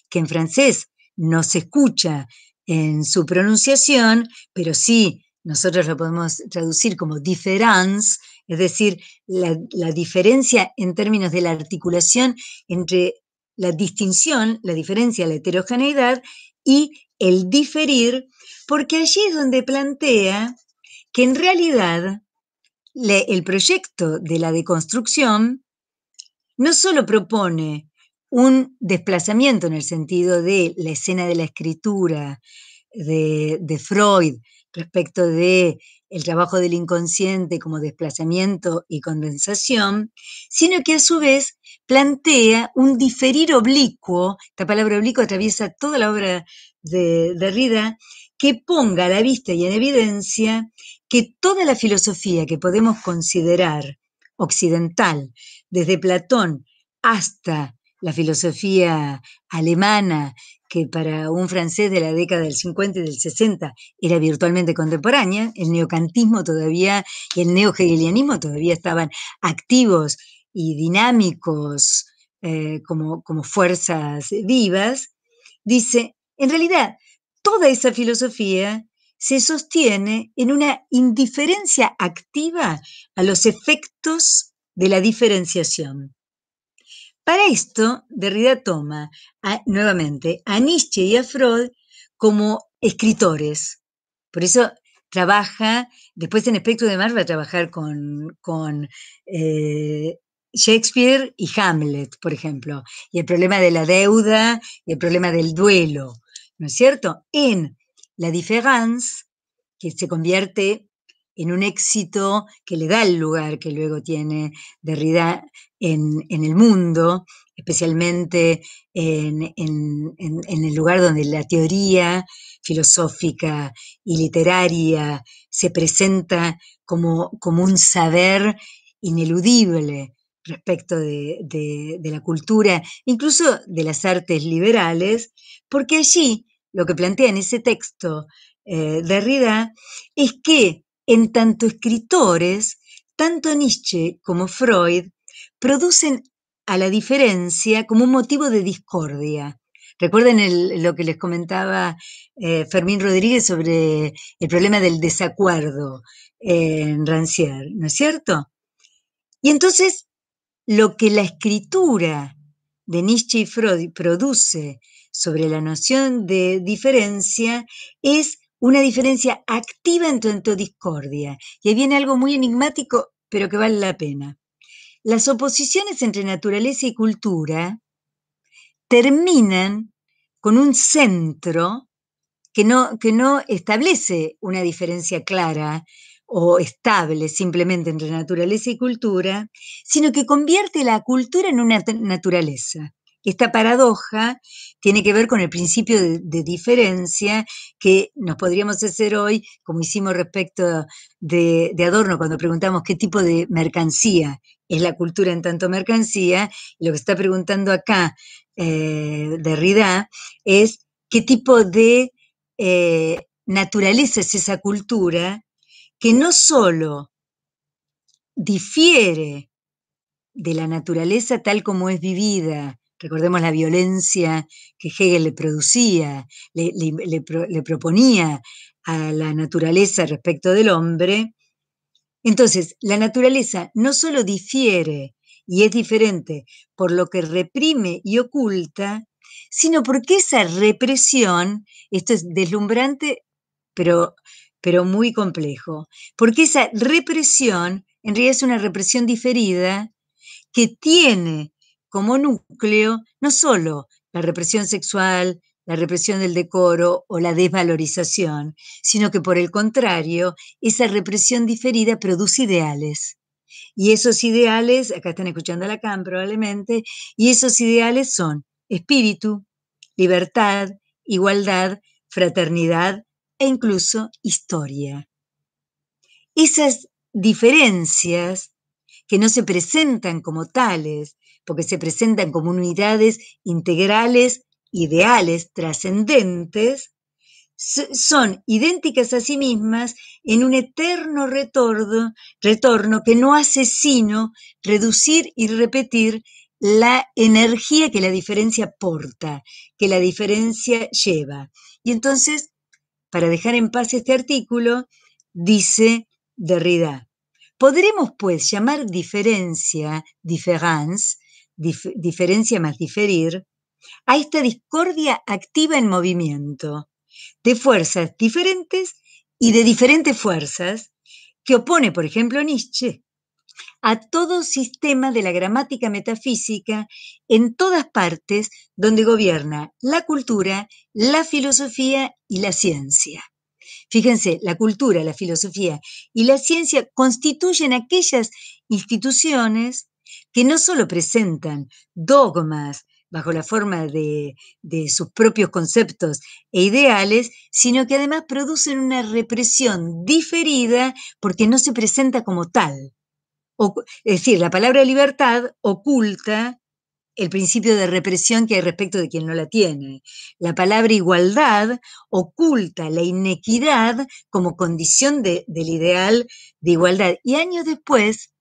que en francés no se escucha en su pronunciación, pero sí nosotros lo podemos traducir como différence, es decir, la, la, diferencia en términos de la articulación entre la distinción, la diferencia, la heterogeneidad y el diferir, porque allí es donde plantea que en realidad el proyecto de la deconstrucción no solo propone un desplazamiento en el sentido de la escena de la escritura de, de Freud respecto de el trabajo del inconsciente como desplazamiento y condensación, sino que a su vez plantea un diferir oblicuo, esta palabra oblicuo atraviesa toda la obra de Derrida, que ponga a la vista y en evidencia que toda la filosofía que podemos considerar occidental, desde Platón hasta la filosofía alemana, que para un francés de la década del 50 y del 60 era virtualmente contemporánea, el neocantismo todavía y el neohegelianismo todavía estaban activos y dinámicos eh, como, como fuerzas vivas, dice, en realidad, toda esa filosofía se sostiene en una indiferencia activa a los efectos de la diferenciación. Para esto, Derrida toma nuevamente a Nietzsche y a Freud como escritores, Por eso trabaja, después en Espectro de Mar va a trabajar con, eh, Shakespeare y Hamlet, por ejemplo, y el problema de la deuda y el problema del duelo, ¿no es cierto? En La Différence, que se convierte en un éxito que le da el lugar que luego tiene Derrida en, en el mundo, especialmente en, el lugar donde la teoría filosófica y literaria se presenta como, como un saber ineludible respecto de, la cultura, incluso de las artes liberales, porque allí lo que plantea en ese texto eh, Derrida es que en tanto escritores, tanto Nietzsche como Freud producen a la diferencia como un motivo de discordia. Recuerden lo que les comentaba eh, Fermín Rodríguez sobre el problema del desacuerdo en Rancière, ¿no es cierto? Y entonces, lo que la escritura de Nietzsche y Freud produce sobre la noción de diferencia es una diferencia activa en tanto discordia. Y ahí viene algo muy enigmático, pero que vale la pena. Las oposiciones entre naturaleza y cultura terminan con un centro que no, que no establece una diferencia clara o estable simplemente entre naturaleza y cultura, sino que convierte la cultura en una naturaleza. Esta paradoja tiene que ver con el principio de, diferencia que nos podríamos hacer hoy, como hicimos respecto de, Adorno, cuando preguntamos qué tipo de mercancía es la cultura en tanto mercancía, lo que está preguntando acá eh, Derrida es qué tipo de eh, naturaleza es esa cultura que no solo difiere de la naturaleza tal como es vivida Recordemos la violencia que Hegel le producía, le, proponía a la naturaleza respecto del hombre. Entonces, la naturaleza no solo difiere y es diferente por lo que reprime y oculta, sino porque esa represión, esto es deslumbrante, pero, pero muy complejo, porque esa represión en realidad es una represión diferida que tiene como núcleo no solo la represión sexual, la represión del decoro o la desvalorización, sino que por el contrario, esa represión diferida produce ideales. Y esos ideales, acá están escuchando a Lacan probablemente, y esos ideales son espíritu, libertad, igualdad, fraternidad e incluso historia. Esas diferencias que no se presentan como tales, porque se presentan como unidades integrales, ideales, trascendentes, son idénticas a sí mismas en un eterno retorno, que no hace sino reducir y repetir la energía que la diferencia porta, que la diferencia lleva. Y entonces, para dejar en paz este artículo, dice Derrida, podremos pues llamar diferencia, diferencia más diferir, a esta discordia activa en movimiento, de fuerzas diferentes y de diferentes fuerzas, que opone, por ejemplo, Nietzsche a todo sistema de la gramática metafísica en todas partes donde gobierna la cultura, la filosofía y la ciencia. Fíjense, la cultura, la filosofía y la ciencia constituyen aquellas instituciones que no solo presentan dogmas bajo la forma de, sus propios conceptos e ideales, sino que además producen una represión diferida porque no se presenta como tal. es decir, la palabra libertad oculta el principio de represión que hay respecto de quien no la tiene. La palabra igualdad oculta la inequidad como condición del ideal de igualdad. Y años después,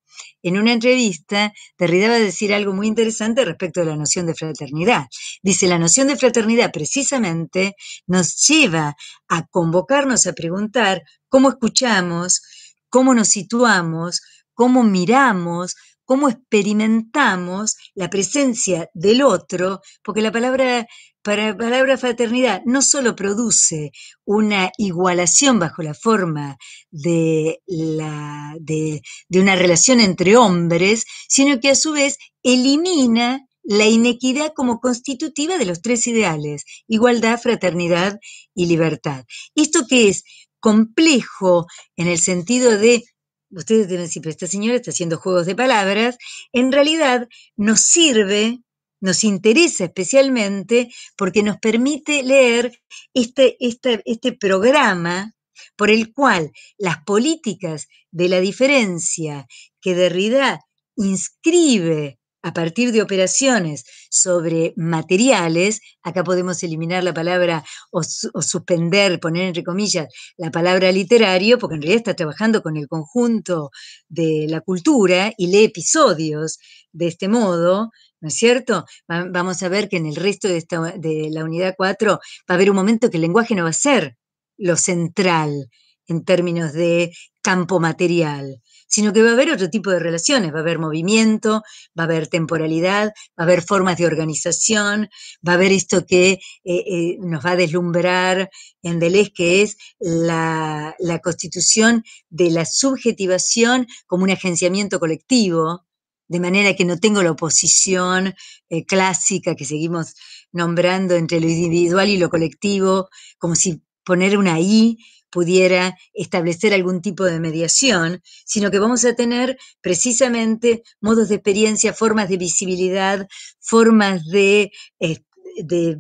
en una entrevista, Derrida va a decir algo muy interesante respecto de la noción de fraternidad. Dice, la noción de fraternidad precisamente nos lleva a convocarnos a preguntar cómo escuchamos, cómo nos situamos, cómo miramos, cómo experimentamos la presencia del otro, porque la palabra para la palabra fraternidad no solo produce una igualación bajo la forma de, la, de, una relación entre hombres, sino que a su vez elimina la inequidad como constitutiva de los tres ideales, igualdad, fraternidad y libertad. Esto que es complejo en el sentido de, ustedes deben decir, pero esta señora está haciendo juegos de palabras, en realidad nos sirve nos interesa especialmente porque nos permite leer este, este, este programa por el cual las políticas de la diferencia que Derrida inscribe a partir de operaciones sobre materiales, acá podemos eliminar la palabra o, o, suspender, poner entre comillas, la palabra literario, porque en realidad está trabajando con el conjunto de la cultura y lee episodios de este modo, ¿no es cierto? vamos a ver que en el resto de, esta, de la unidad 4 va a haber un momento que el lenguaje no va a ser lo central en términos de campo material, sino que va a haber otro tipo de relaciones, va a haber movimiento, va a haber temporalidad, va a haber formas de organización, va a haber esto que eh, eh, nos va a deslumbrar en Deleuze, que es la, la constitución de la subjetivación como un agenciamiento colectivo, de manera que no tengo la oposición eh, clásica que seguimos nombrando entre lo individual y lo colectivo, como si poner una I pudiera establecer algún tipo de mediación, sino que vamos a tener precisamente modos de experiencia, formas de visibilidad, formas de, eh, de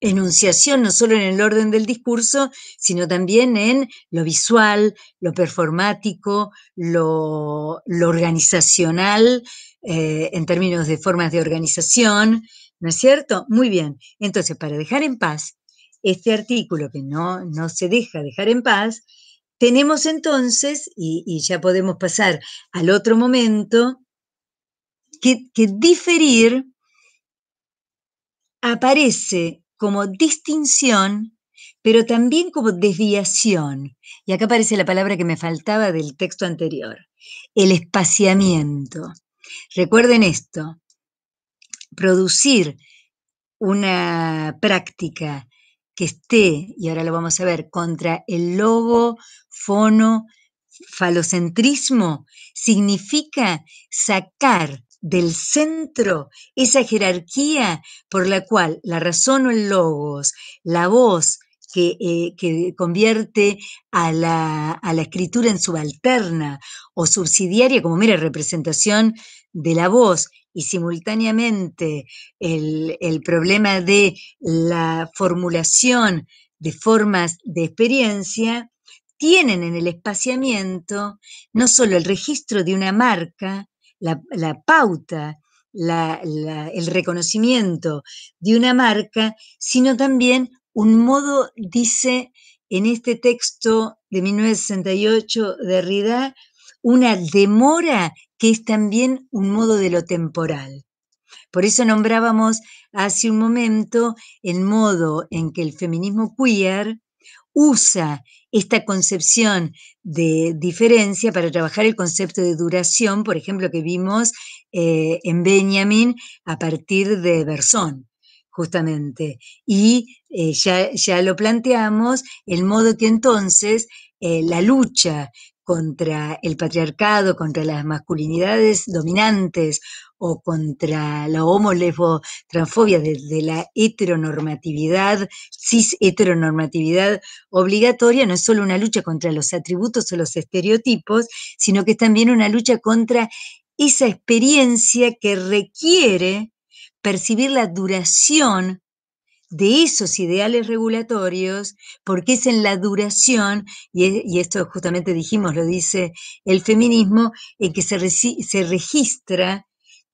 enunciación no solo en el orden del discurso, sino también en lo visual, lo performático, lo, organizacional, eh, en términos de formas de organización, ¿no es cierto? Muy bien. Entonces, para dejar en paz este artículo que no, no se deja dejar en paz, tenemos entonces, y, ya podemos pasar al otro momento, que, que diferir aparece como distinción, pero también como desviación. Y acá aparece la palabra que me faltaba del texto anterior, el espaciamiento. Recuerden esto, producir una práctica que esté, y ahora lo vamos a ver, contra el logo, fono, falocentrismo, significa sacar del centro, esa jerarquía por la cual la razón o el logos, la voz que, eh, convierte a la, a la, escritura en subalterna o subsidiaria como mera representación de la voz y simultáneamente el, el problema de la formulación de formas de experiencia, tienen en el espaciamiento no solo el registro de una marca, la, pauta, el reconocimiento de una marca, sino también un modo, dice en este texto de 1968 de Derrida, una demora que es también un modo de lo temporal. Por eso nombrábamos hace un momento el modo en que el feminismo queer usa esta concepción de diferencia para trabajar el concepto de duración, por ejemplo, que vimos eh, en Benjamin a partir de Bersón, justamente. Y eh, ya, ya, lo planteamos, el modo que entonces eh, la lucha contra el patriarcado, contra las masculinidades dominantes o contra la homo-lesbo-transfobia de, la heteronormatividad, cis-heteronormatividad obligatoria, no es solo una lucha contra los atributos o los estereotipos, sino que es también una lucha contra esa experiencia que requiere percibir la duración de esos ideales regulatorios, porque es en la duración, y, esto justamente dijimos, lo dice el feminismo, en que se, se registra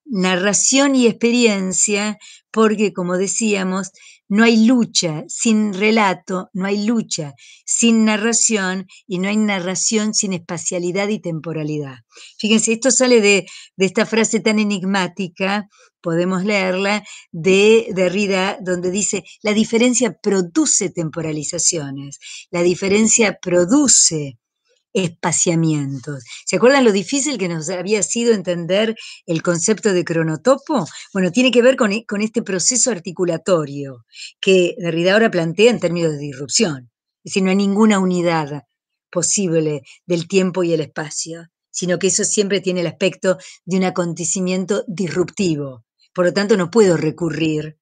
narración y experiencia, porque como decíamos, no hay lucha sin relato, no hay lucha sin narración y no hay narración sin espacialidad y temporalidad. Fíjense, esto sale de, de esta frase tan enigmática, podemos leerla, de Derrida, donde dice, la diferencia produce temporalizaciones, la diferencia produce espaciamientos. ¿Se acuerdan lo difícil que nos había sido entender el concepto de cronotopo? Bueno, tiene que ver con, e, con este proceso articulatorio que Derrida ahora plantea en términos de disrupción. Es decir, no hay ninguna unidad posible del tiempo y el espacio, sino que eso siempre tiene el aspecto de un acontecimiento disruptivo. Por lo tanto, no puedo recurrir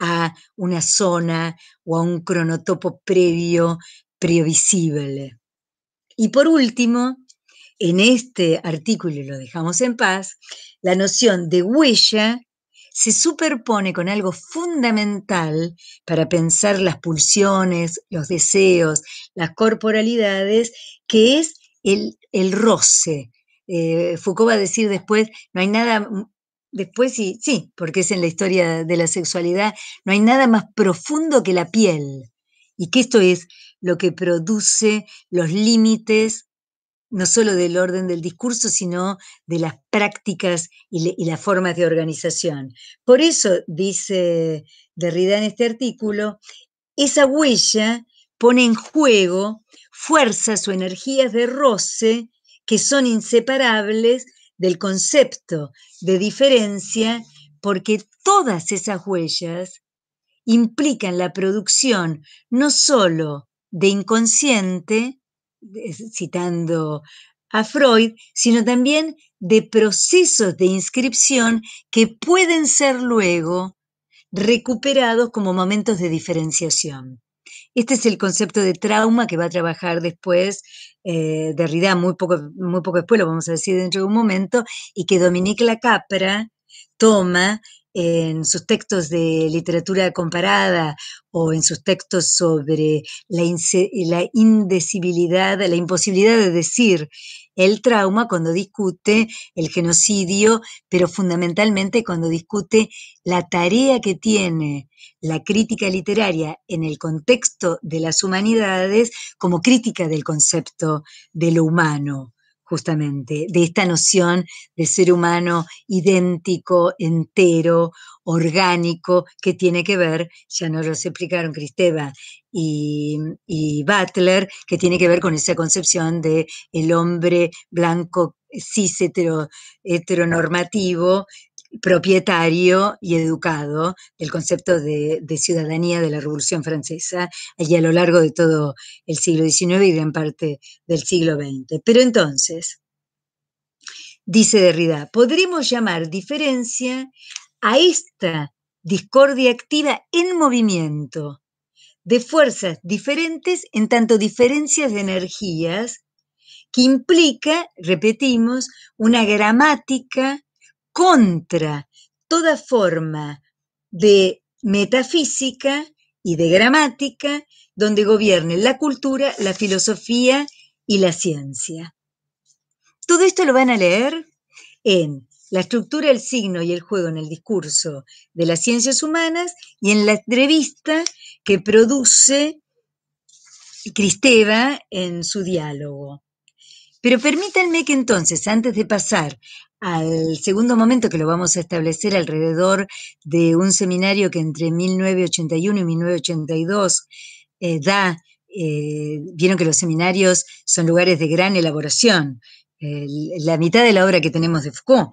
a una zona o a un cronotopo previo, previsible. Y por último, en este artículo, y lo dejamos en paz, la noción de huella se superpone con algo fundamental para pensar las pulsiones, los deseos, las corporalidades, que es el, roce. Eh, Foucault va a decir después, no hay nada, después sí, sí, porque es en la historia de la sexualidad, no hay nada más profundo que la piel. Y que esto es lo que produce los límites no solo del orden del discurso, sino de las prácticas y, las formas de organización. Por eso, dice Derrida en este artículo, esa huella pone en juego fuerzas o energías de roce que son inseparables del concepto de diferencia, porque todas esas huellas implican la producción no solo de inconsciente, citando a Freud, sino también de procesos de inscripción que pueden ser luego recuperados como momentos de diferenciación. Este es el concepto de trauma que va a trabajar después eh, Derrida, muy poco, muy poco después, lo vamos a decir dentro de un momento, y que Dominique Lacapra toma en sus textos de literatura comparada o en sus textos sobre la, la indecibilidad, la imposibilidad de decir el trauma cuando discute el genocidio, pero fundamentalmente cuando discute la tarea que tiene la crítica literaria en el contexto de las humanidades como crítica del concepto de lo humano justamente, de esta noción de ser humano idéntico, entero, orgánico, que tiene que ver, ya nos lo explicaron Cristeva y, Butler, que tiene que ver con esa concepción de el hombre blanco cis heteronormativo propietario y educado del concepto de, ciudadanía de la Revolución Francesa allí a lo largo de todo el siglo XIX y gran parte del siglo XX. Pero entonces, dice Derrida, podremos llamar diferencia a esta discordia activa en movimiento de fuerzas diferentes en tanto diferencias de energías que implica, repetimos, una gramática contra toda forma de metafísica y de gramática donde gobiernen la cultura, la filosofía y la ciencia. Todo esto lo van a leer en La estructura, el signo y el juego en el discurso de las ciencias humanas y en la entrevista que produce Cristeva en su diálogo. Pero permítanme que entonces, antes de pasar al segundo momento que lo vamos a establecer alrededor de un seminario que entre 1981 y 1982 eh, da, eh, vieron que los seminarios son lugares de gran elaboración. la mitad de la obra que tenemos de Foucault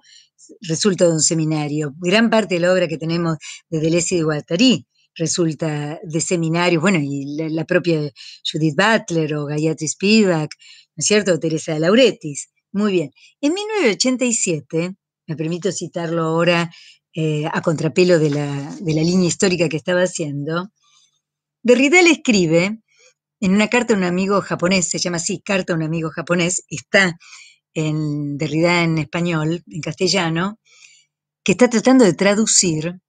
resulta de un seminario. Gran parte de la obra que tenemos de Deleuze y de Guattari resulta de seminarios, bueno, y la, propia Judith Butler o Gayatri Spivak, ¿no es cierto? Teresa Lauretis. Muy bien. En 1987, me permito citarlo ahora eh, a contrapelo de la, línea histórica que estaba haciendo, Derrida le escribe en una carta a un amigo japonés, se llama así, carta a un amigo japonés, está en Derrida en español, en castellano, que está tratando de traducir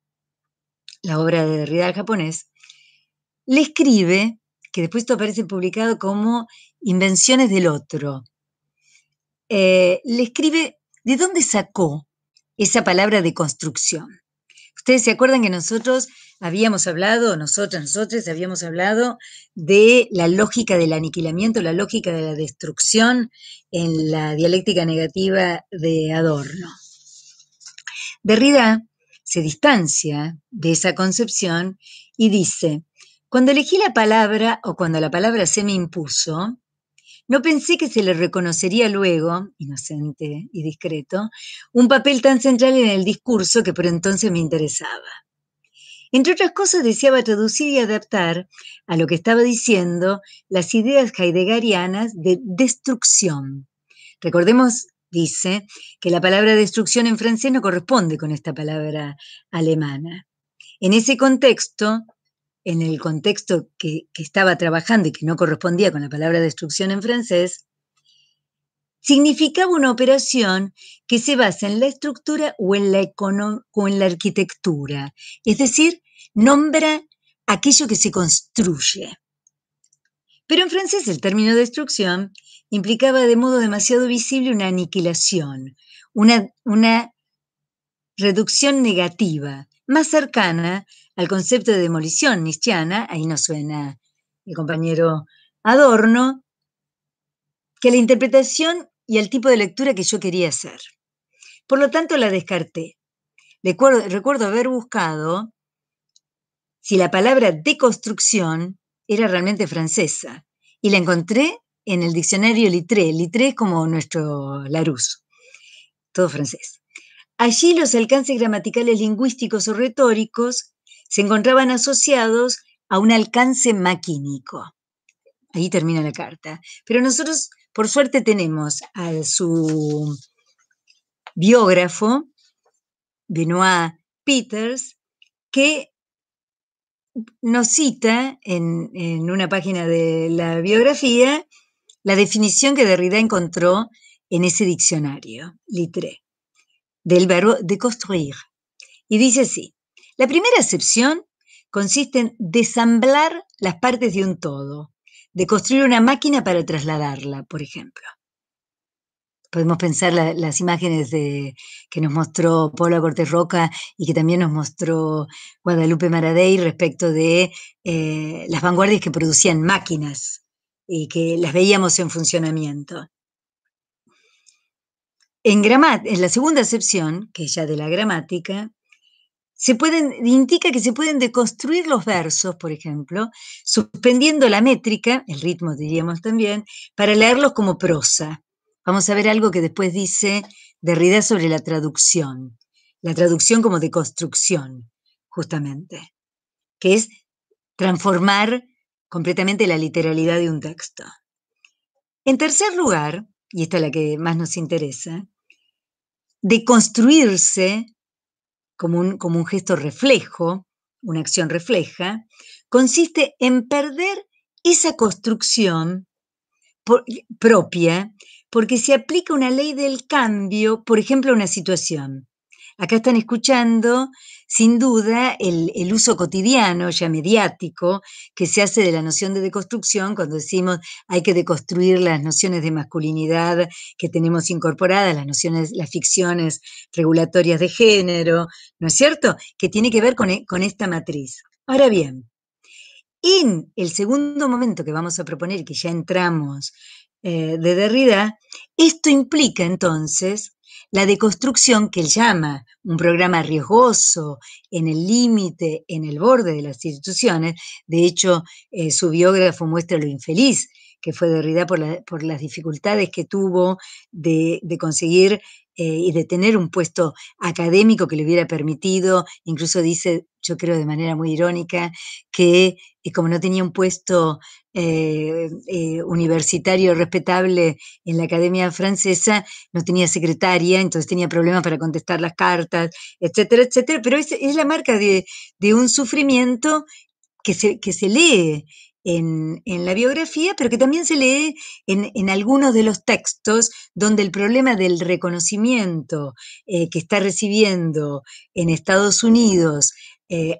la obra de Derrida al japonés, le escribe, que después esto aparece publicado como Invenciones del Otro, eh, le escribe de dónde sacó esa palabra de construcción. Ustedes se acuerdan que nosotros habíamos hablado, nosotras, nosotros habíamos hablado de la lógica del aniquilamiento, la lógica de la destrucción en la dialéctica negativa de Adorno. Derrida se distancia de esa concepción y dice, cuando elegí la palabra o cuando la palabra se me impuso, no pensé que se le reconocería luego, inocente y discreto, un papel tan central en el discurso que por entonces me interesaba. Entre otras cosas, deseaba traducir y adaptar a lo que estaba diciendo las ideas heideggerianas de destrucción. Recordemos, dice, que la palabra destrucción en francés no corresponde con esta palabra alemana. En ese contexto, en el contexto que, estaba trabajando y que no correspondía con la palabra destrucción en francés, significaba una operación que se basa en la estructura o en la, arquitectura, es decir, nombra aquello que se construye. Pero en francés el término destrucción implicaba de modo demasiado visible una aniquilación, una reducción negativa, más cercana al concepto de demolición nietzscheana, ahí no suena el compañero Adorno, que la interpretación y el tipo de lectura que yo quería hacer. Por lo tanto, la descarté. Recuerdo, recuerdo haber buscado si la palabra deconstrucción era realmente francesa y la encontré en el diccionario Litré. Litré es como nuestro Larousse, todo francés. Allí los alcances gramaticales lingüísticos o retóricos se encontraban asociados a un alcance maquínico. Ahí termina la carta. Pero nosotros, por suerte, tenemos a su biógrafo, Benoit Peters, que nos cita en, en, una página de la biografía la definición que Derrida encontró en ese diccionario, litre, del verbo de construir. Y dice así, la primera acepción consiste en desamblar las partes de un todo, de construir una máquina para trasladarla, por ejemplo. Podemos pensar las imágenes de, que nos mostró Paula Cortés Roca y que también nos mostró Guadalupe Maradei respecto de eh, las vanguardias que producían máquinas y que las veíamos en funcionamiento. En, la segunda acepción, que es ya de la gramática, se indica que se pueden deconstruir los versos, por ejemplo, suspendiendo la métrica, el ritmo diríamos también, para leerlos como prosa. Vamos a ver algo que después dice Derrida sobre la traducción, la traducción como deconstrucción, justamente, que es transformar completamente la literalidad de un texto. En tercer lugar, y esta es la que más nos interesa, deconstruirse como un, gesto reflejo, una acción refleja, consiste en perder esa construcción propia porque se aplica una ley del cambio, por ejemplo, a una situación. Acá están escuchando, sin duda, el, uso cotidiano, ya mediático, que se hace de la noción de deconstrucción cuando decimos hay que deconstruir las nociones de masculinidad que tenemos incorporadas, las nociones, las ficciones regulatorias de género, ¿no es cierto? Que tiene que ver con, e, esta matriz. Ahora bien, en el segundo momento que vamos a proponer, que ya entramos eh, de Derrida, esto implica entonces la deconstrucción que él llama un programa riesgoso, en el límite, en el borde de las instituciones. De hecho, eh, su biógrafo muestra lo infeliz que fue Derrida por, por las dificultades que tuvo de, conseguir y de tener un puesto académico que le hubiera permitido, incluso dice, yo creo de manera muy irónica, que eh, como no tenía un puesto eh, eh, universitario respetable en la Academia Francesa, no tenía secretaria, entonces tenía problemas para contestar las cartas, etcétera, etcétera. Pero es, es la marca de, un sufrimiento que se, que se lee en, la biografía, pero que también se lee en, algunos de los textos donde el problema del reconocimiento eh, que está recibiendo en Estados Unidos,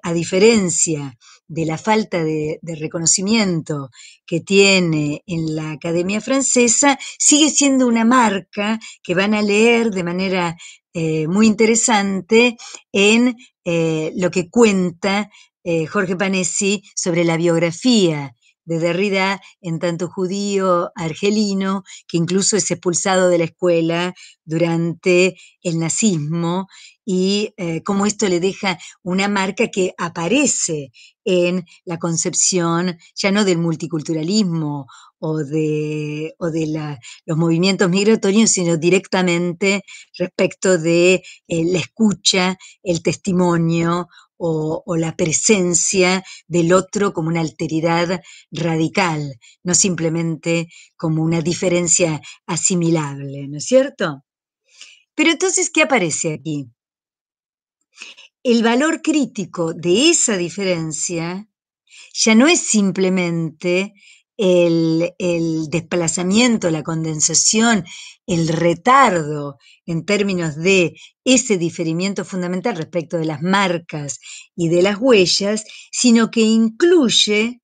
a diferencia de la falta de, reconocimiento que tiene en la Academia Francesa, sigue siendo una marca que van a leer de manera eh, muy interesante en eh, lo que cuenta eh, Jorge Panesi sobre la biografía de Derrida, en tanto judío argelino, que incluso es expulsado de la escuela durante el nazismo, y eh, cómo esto le deja una marca que aparece en la concepción ya no del multiculturalismo o de, de los movimientos migratorios, sino directamente respecto de eh, la escucha, el testimonio o, la presencia del otro como una alteridad radical, no simplemente como una diferencia asimilable, ¿no es cierto? Pero entonces, ¿qué aparece aquí? El valor crítico de esa diferencia ya no es simplemente el, desplazamiento, la condensación, el retardo en términos de ese diferimiento fundamental respecto de las marcas y de las huellas, sino que incluye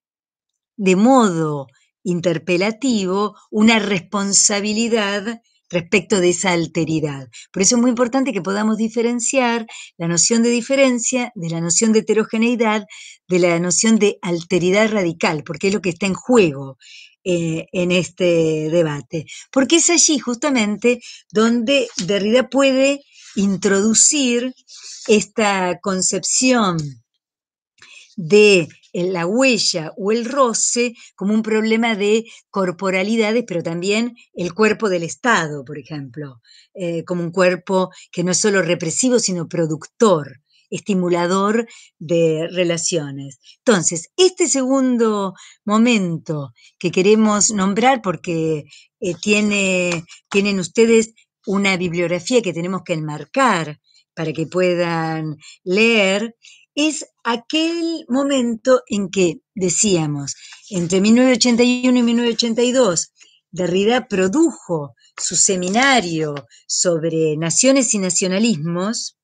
de modo interpelativo una responsabilidad respecto de esa alteridad. Por eso es muy importante que podamos diferenciar la noción de diferencia de la noción de heterogeneidad de la noción de alteridad radical, porque es lo que está en juego eh, en este debate. Porque es allí justamente donde Derrida puede introducir esta concepción de la huella o el roce como un problema de corporalidades, pero también el cuerpo del Estado, por ejemplo, eh, como un cuerpo que no es solo represivo, sino productor, estimulador de relaciones. Entonces, este segundo momento que queremos nombrar, porque eh, tiene, tienen ustedes una bibliografía que tenemos que enmarcar para que puedan leer, es aquel momento en que decíamos, entre 1981 y 1982, Derrida produjo su seminario sobre naciones y nacionalismos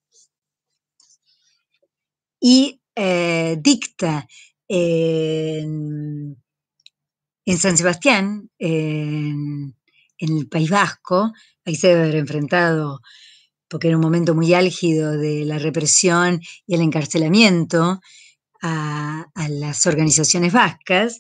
y eh, dicta en, San Sebastián, en, en, el País Vasco, ahí se debe haber enfrentado porque era un momento muy álgido de la represión y el encarcelamiento a, las organizaciones vascas,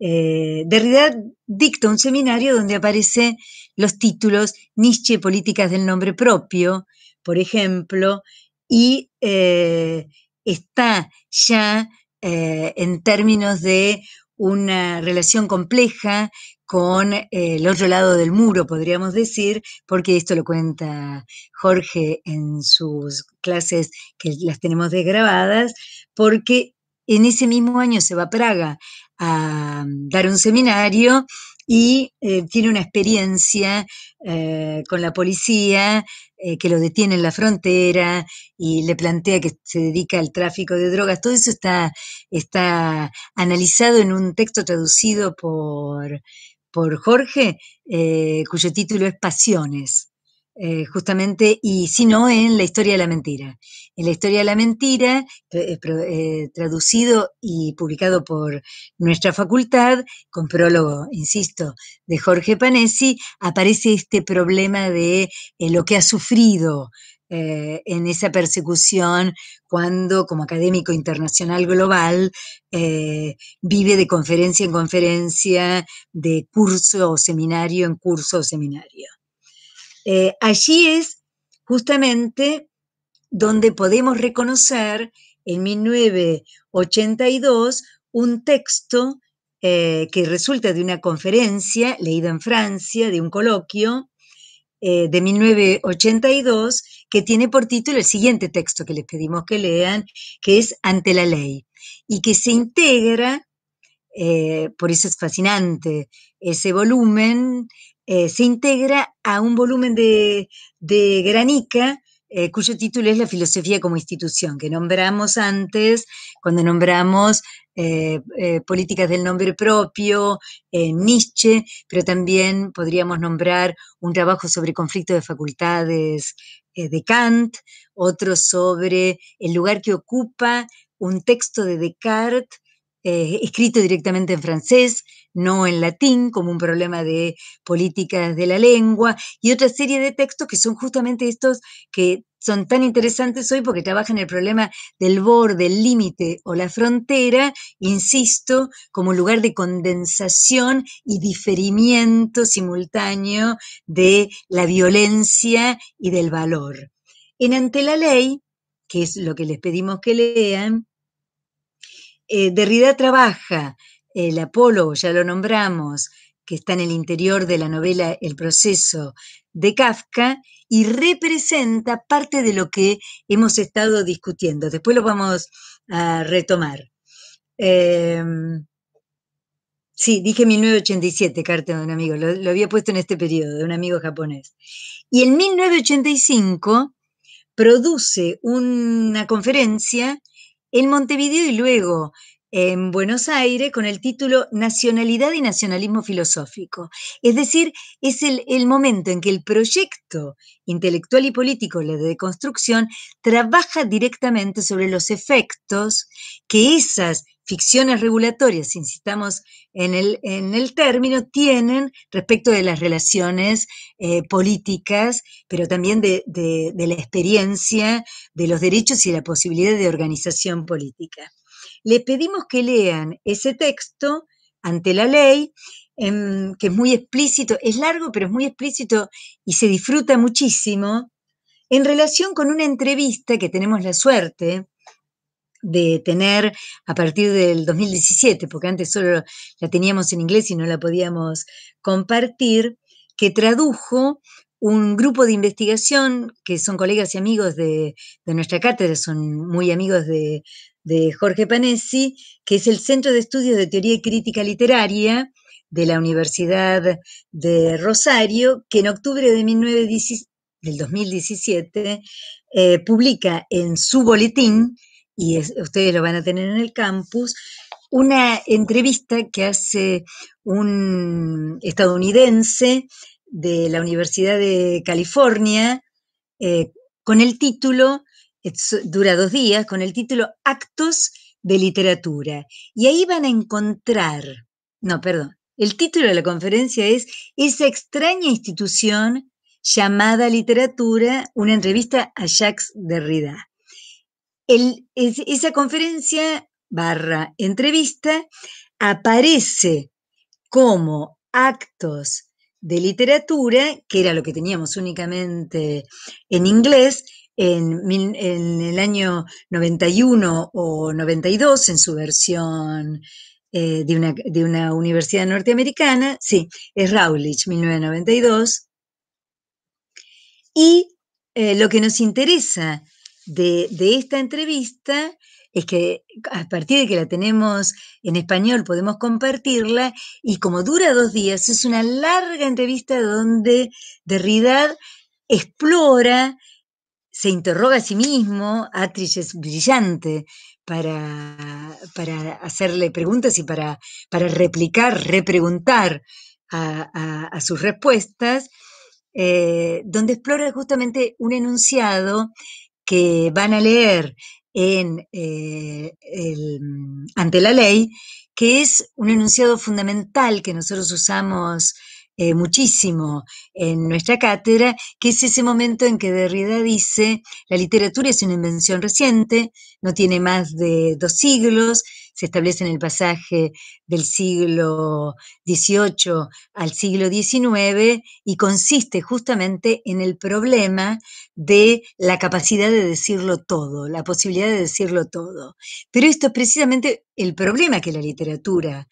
eh, Derrida dicta un seminario donde aparecen los títulos Nietzsche, Políticas del Nombre Propio, por ejemplo, y eh, está ya eh, en términos de una relación compleja con eh, el otro lado del muro, podríamos decir, porque esto lo cuenta Jorge en sus clases que las tenemos desgrabadas, porque en ese mismo año se va a Praga a dar un seminario y eh, tiene una experiencia eh, con la policía que lo detiene en la frontera y le plantea que se dedica al tráfico de drogas. Todo eso está, está analizado en un texto traducido por por Jorge, eh, cuyo título es Pasiones, eh, justamente, y si no, en La historia de la mentira. En La historia de la mentira, eh, traducido y publicado por nuestra facultad, con prólogo, insisto, de Jorge Panesi, aparece este problema de lo que ha sufrido eh, en esa persecución cuando como académico internacional global eh, vive de conferencia en conferencia, de curso o seminario en curso o seminario. Eh, allí es justamente donde podemos reconocer en 1982 un texto que resulta de una conferencia leída en Francia, de un coloquio, eh, de 1982 que tiene por título el siguiente texto que les pedimos que lean, que es Ante la ley, y que se integra, eh, por eso es fascinante, ese volumen eh, se integra a un volumen de, de Granica, cuyo título es La filosofía como institución, que nombramos antes, cuando nombramos eh, eh, políticas del nombre propio, Nietzsche, pero también podríamos nombrar un trabajo sobre conflicto de facultades eh, de Kant, otro sobre el lugar que ocupa un texto de Descartes escrito directamente en francés, no en latín, como un problema de políticas de la lengua, y otra serie de textos que son justamente estos que son tan interesantes hoy porque trabajan el problema del borde, el límite o la frontera, insisto, como lugar de condensación y diferimiento simultáneo de la violencia y del valor. En Ante la Ley, que es lo que les pedimos que lean, eh, Derrida trabaja el Apolo, ya lo nombramos, que está en el interior de la novela El proceso de Kafka, y representa parte de lo que hemos estado discutiendo. Después lo vamos a retomar. Em, sí, dije 1987, carta de un amigo, lo, lo, había puesto en este periodo, de un amigo japonés. Y en 1985 produce una conferencia en Montevideo y luego en Buenos Aires con el título Nacionalidad y Nacionalismo Filosófico. Es decir, es el, momento en que el proyecto intelectual y político, la deconstrucción, trabaja directamente sobre los efectos que esas ficciones regulatorias, insistamos en el, en el término, tienen respecto de las relaciones eh, políticas, pero también de, de la experiencia de los derechos y la posibilidad de organización política le pedimos que lean ese texto ante la ley, em, que es muy explícito, es largo, pero es muy explícito y se disfruta muchísimo, en relación con una entrevista que tenemos la suerte de tener a partir del 2017, porque antes solo la teníamos en inglés y no la podíamos compartir, que tradujo un grupo de investigación que son colegas y amigos de, de nuestra cátedra, son muy amigos de, de Jorge Panesi, que es el Centro de Estudios de Teoría y Crítica Literaria de la Universidad de Rosario, que en octubre de del 2017 eh, publica en su boletín, y ustedes lo van a tener en el campus, una entrevista que hace un estadounidense de la Universidad de California eh, con el título dura dos días, con el título Actos de Literatura. Y ahí van a encontrar, no, perdón, el título de la conferencia es Esa extraña institución llamada literatura, una entrevista a Jacques Derrida. esa conferencia barra entrevista aparece como actos de literatura, que era lo que teníamos únicamente en inglés, en, el año 91 o 92, en su versión eh, de, una, universidad norteamericana, sí, es Rowledge, 1992. Y eh, lo que nos interesa de, de esta entrevista es que a partir de que la tenemos en español podemos compartirla y como dura dos días, es una larga entrevista donde Derrida explora se interroga a sí mismo, Atrich es brillante para, para hacerle preguntas y para, para replicar, repreguntar a, sus respuestas, eh, donde explora justamente un enunciado que van a leer en, eh, ante la ley, que es un enunciado fundamental que nosotros usamos eh, muchísimo en nuestra cátedra, que es ese momento en que Derrida dice, la literatura es una invención reciente, no tiene más de dos siglos, se establece en el pasaje del siglo XVIII al siglo XIX y consiste justamente en el problema de la capacidad de decirlo todo, la posibilidad de decirlo todo. Pero esto es precisamente el problema que la literatura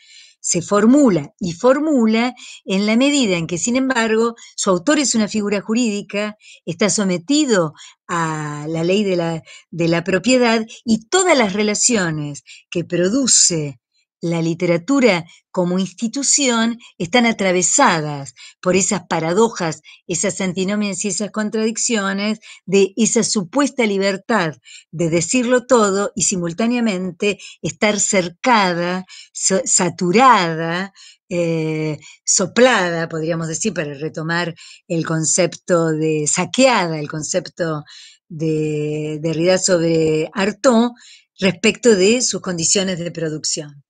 se formula y formula en la medida en que, sin embargo, su autor es una figura jurídica, está sometido a la ley de la, de la propiedad y todas las relaciones que produce la literatura como institución están atravesadas por esas paradojas, esas antinomias y esas contradicciones de esa supuesta libertad de decirlo todo y simultáneamente estar cercada, saturada, eh, soplada, podríamos decir, para retomar el concepto de saqueada, el concepto de Derrida sobre Artaud respecto de sus condiciones de producción.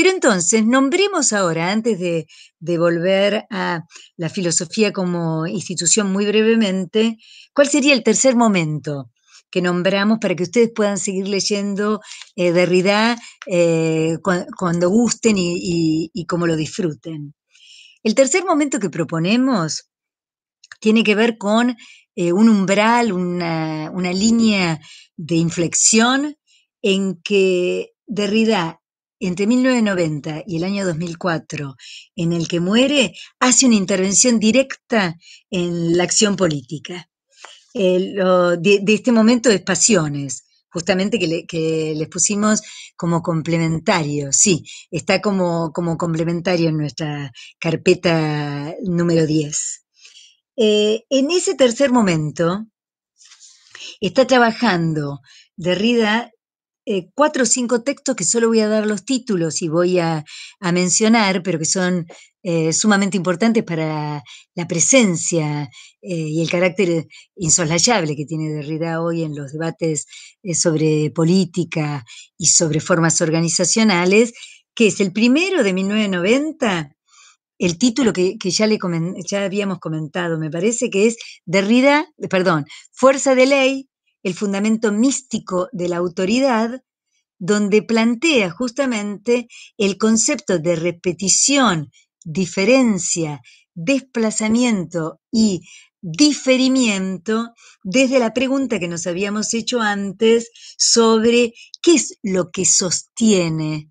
Pero entonces, nombremos ahora, antes de, volver a la filosofía como institución muy brevemente, ¿cuál sería el tercer momento? que nombramos para que ustedes puedan seguir leyendo eh, Derrida eh, cuando gusten y, como lo disfruten. El tercer momento que proponemos tiene que ver con eh, un umbral, una, una, línea de inflexión en que Derrida, entre 1990 y el año 2004, en el que muere, hace una intervención directa en la acción política. Eh, de, este momento es pasiones, justamente que, les pusimos como complementario, sí, está como, como complementario en nuestra carpeta número 10. Eh, en ese tercer momento está trabajando Derrida eh, cuatro o cinco textos que solo voy a dar los títulos y voy a, mencionar, pero que son eh, sumamente importantes para la presencia eh, y el carácter insoslayable que tiene Derrida hoy en los debates sobre política y sobre formas organizacionales, que es el primero de 1990, el título que, ya, le ya habíamos comentado, me parece que es Derrida, perdón, Fuerza de Ley, el fundamento místico de la autoridad, donde plantea justamente el concepto de repetición, diferencia, desplazamiento y diferimiento desde la pregunta que nos habíamos hecho antes sobre qué es lo que sostiene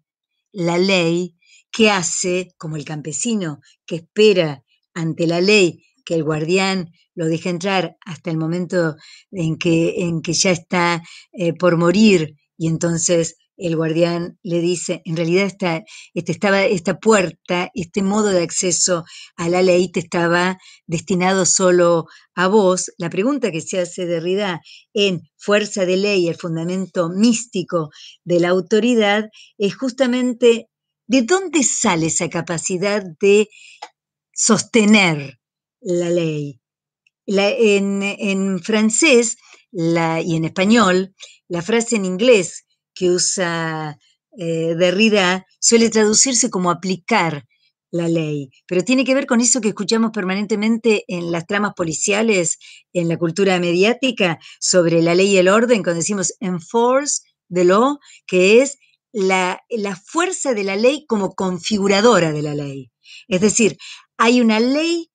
la ley que hace, como el campesino que espera ante la ley que el guardián lo deja entrar hasta el momento en que, en que ya está eh, por morir y entonces el guardián le dice, en realidad esta, este estaba, esta puerta, este modo de acceso a la ley te estaba destinado solo a vos. La pregunta que se hace de Derrida en Fuerza de Ley, el fundamento místico de la autoridad, es justamente de dónde sale esa capacidad de sostener la ley. En, francés y en español, la frase en inglés que usa eh, Derrida suele traducirse como aplicar la ley, pero tiene que ver con eso que escuchamos permanentemente en las tramas policiales, en la cultura mediática, sobre la ley y el orden, cuando decimos enforce the law, que es la, la fuerza de la ley como configuradora de la ley. Es decir, hay una ley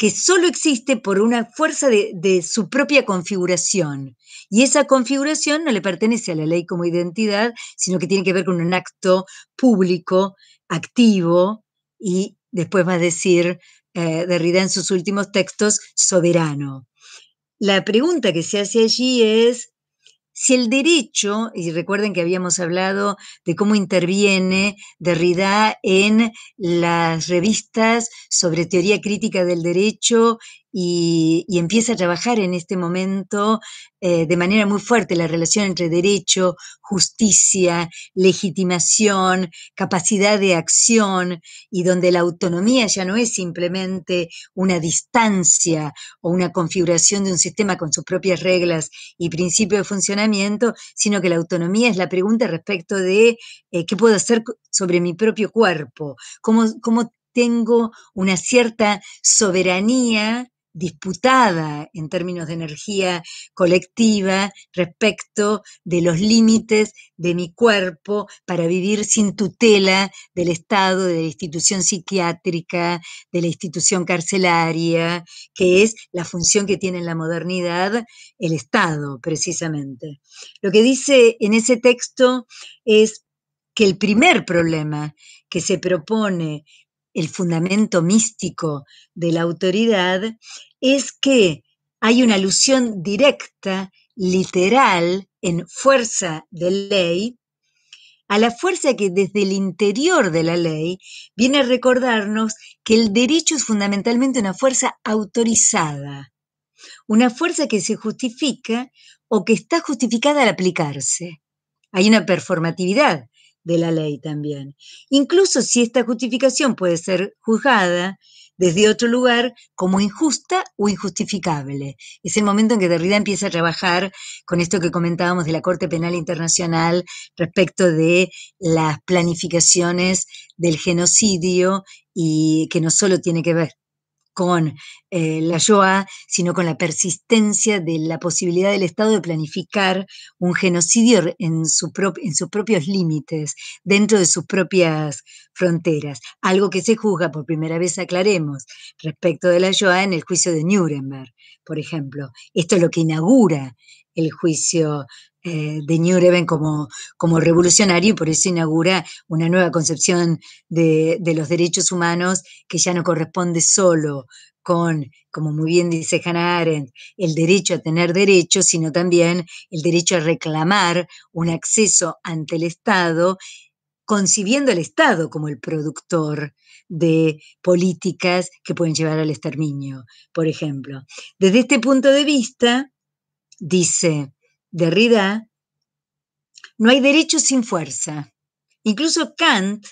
que solo existe por una fuerza de, su propia configuración. Y esa configuración no le pertenece a la ley como identidad, sino que tiene que ver con un acto público, activo, y después va a decir eh, Derrida en sus últimos textos, soberano. La pregunta que se hace allí es, si el derecho, y recuerden que habíamos hablado de cómo interviene Derrida en las revistas sobre teoría crítica del derecho y, empieza a trabajar en este momento eh, de manera muy fuerte la relación entre derecho, justicia, legitimación, capacidad de acción y donde la autonomía ya no es simplemente una distancia o una configuración de un sistema con sus propias reglas y principios de funcionamiento, sino que la autonomía es la pregunta respecto de eh, qué puedo hacer sobre mi propio cuerpo, cómo, cómo tengo una cierta soberanía disputada en términos de energía colectiva respecto de los límites de mi cuerpo para vivir sin tutela del Estado, de la institución psiquiátrica, de la institución carcelaria, que es la función que tiene en la modernidad el Estado, precisamente. Lo que dice en ese texto es que el primer problema que se propone el fundamento místico de la autoridad es que hay una alusión directa, literal, en fuerza de ley, a la fuerza que desde el interior de la ley viene a recordarnos que el derecho es fundamentalmente una fuerza autorizada, una fuerza que se justifica o que está justificada al aplicarse. Hay una performatividad de la ley también. Incluso si esta justificación puede ser juzgada desde otro lugar como injusta o injustificable. Es el momento en que Derrida empieza a trabajar con esto que comentábamos de la Corte Penal Internacional respecto de las planificaciones del genocidio y que no solo tiene que ver con eh, la Shoah, sino con la persistencia de la posibilidad del Estado de planificar un genocidio en, en sus propios límites, dentro de sus propias fronteras. Algo que se juzga, por primera vez aclaremos, respecto de la Shoah en el juicio de Nuremberg, por ejemplo. Esto es lo que inaugura el juicio eh, de Nuremberg como, como revolucionario y por eso inaugura una nueva concepción de, de, los derechos humanos que ya no corresponde solo con, como muy bien dice Hannah Arendt, el derecho a tener derechos, sino también el derecho a reclamar un acceso ante el Estado, concibiendo al Estado como el productor de políticas que pueden llevar al exterminio, por ejemplo. Desde este punto de vista, dice Derrida, no hay derecho sin fuerza. Incluso Kant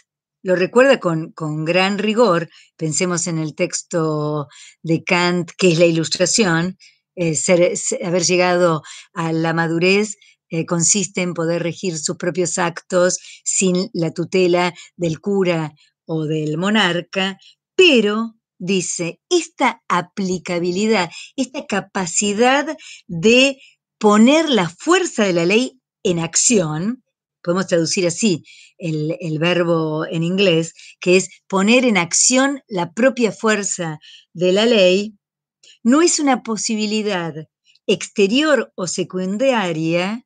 lo recuerda con, gran rigor, pensemos en el texto de Kant, que es la ilustración, eh, haber llegado a la madurez eh, consiste en poder regir sus propios actos sin la tutela del cura o del monarca, pero dice, esta aplicabilidad, esta capacidad de poner la fuerza de la ley en acción, podemos traducir así el, verbo en inglés, que es poner en acción la propia fuerza de la ley, no es una posibilidad exterior o secundaria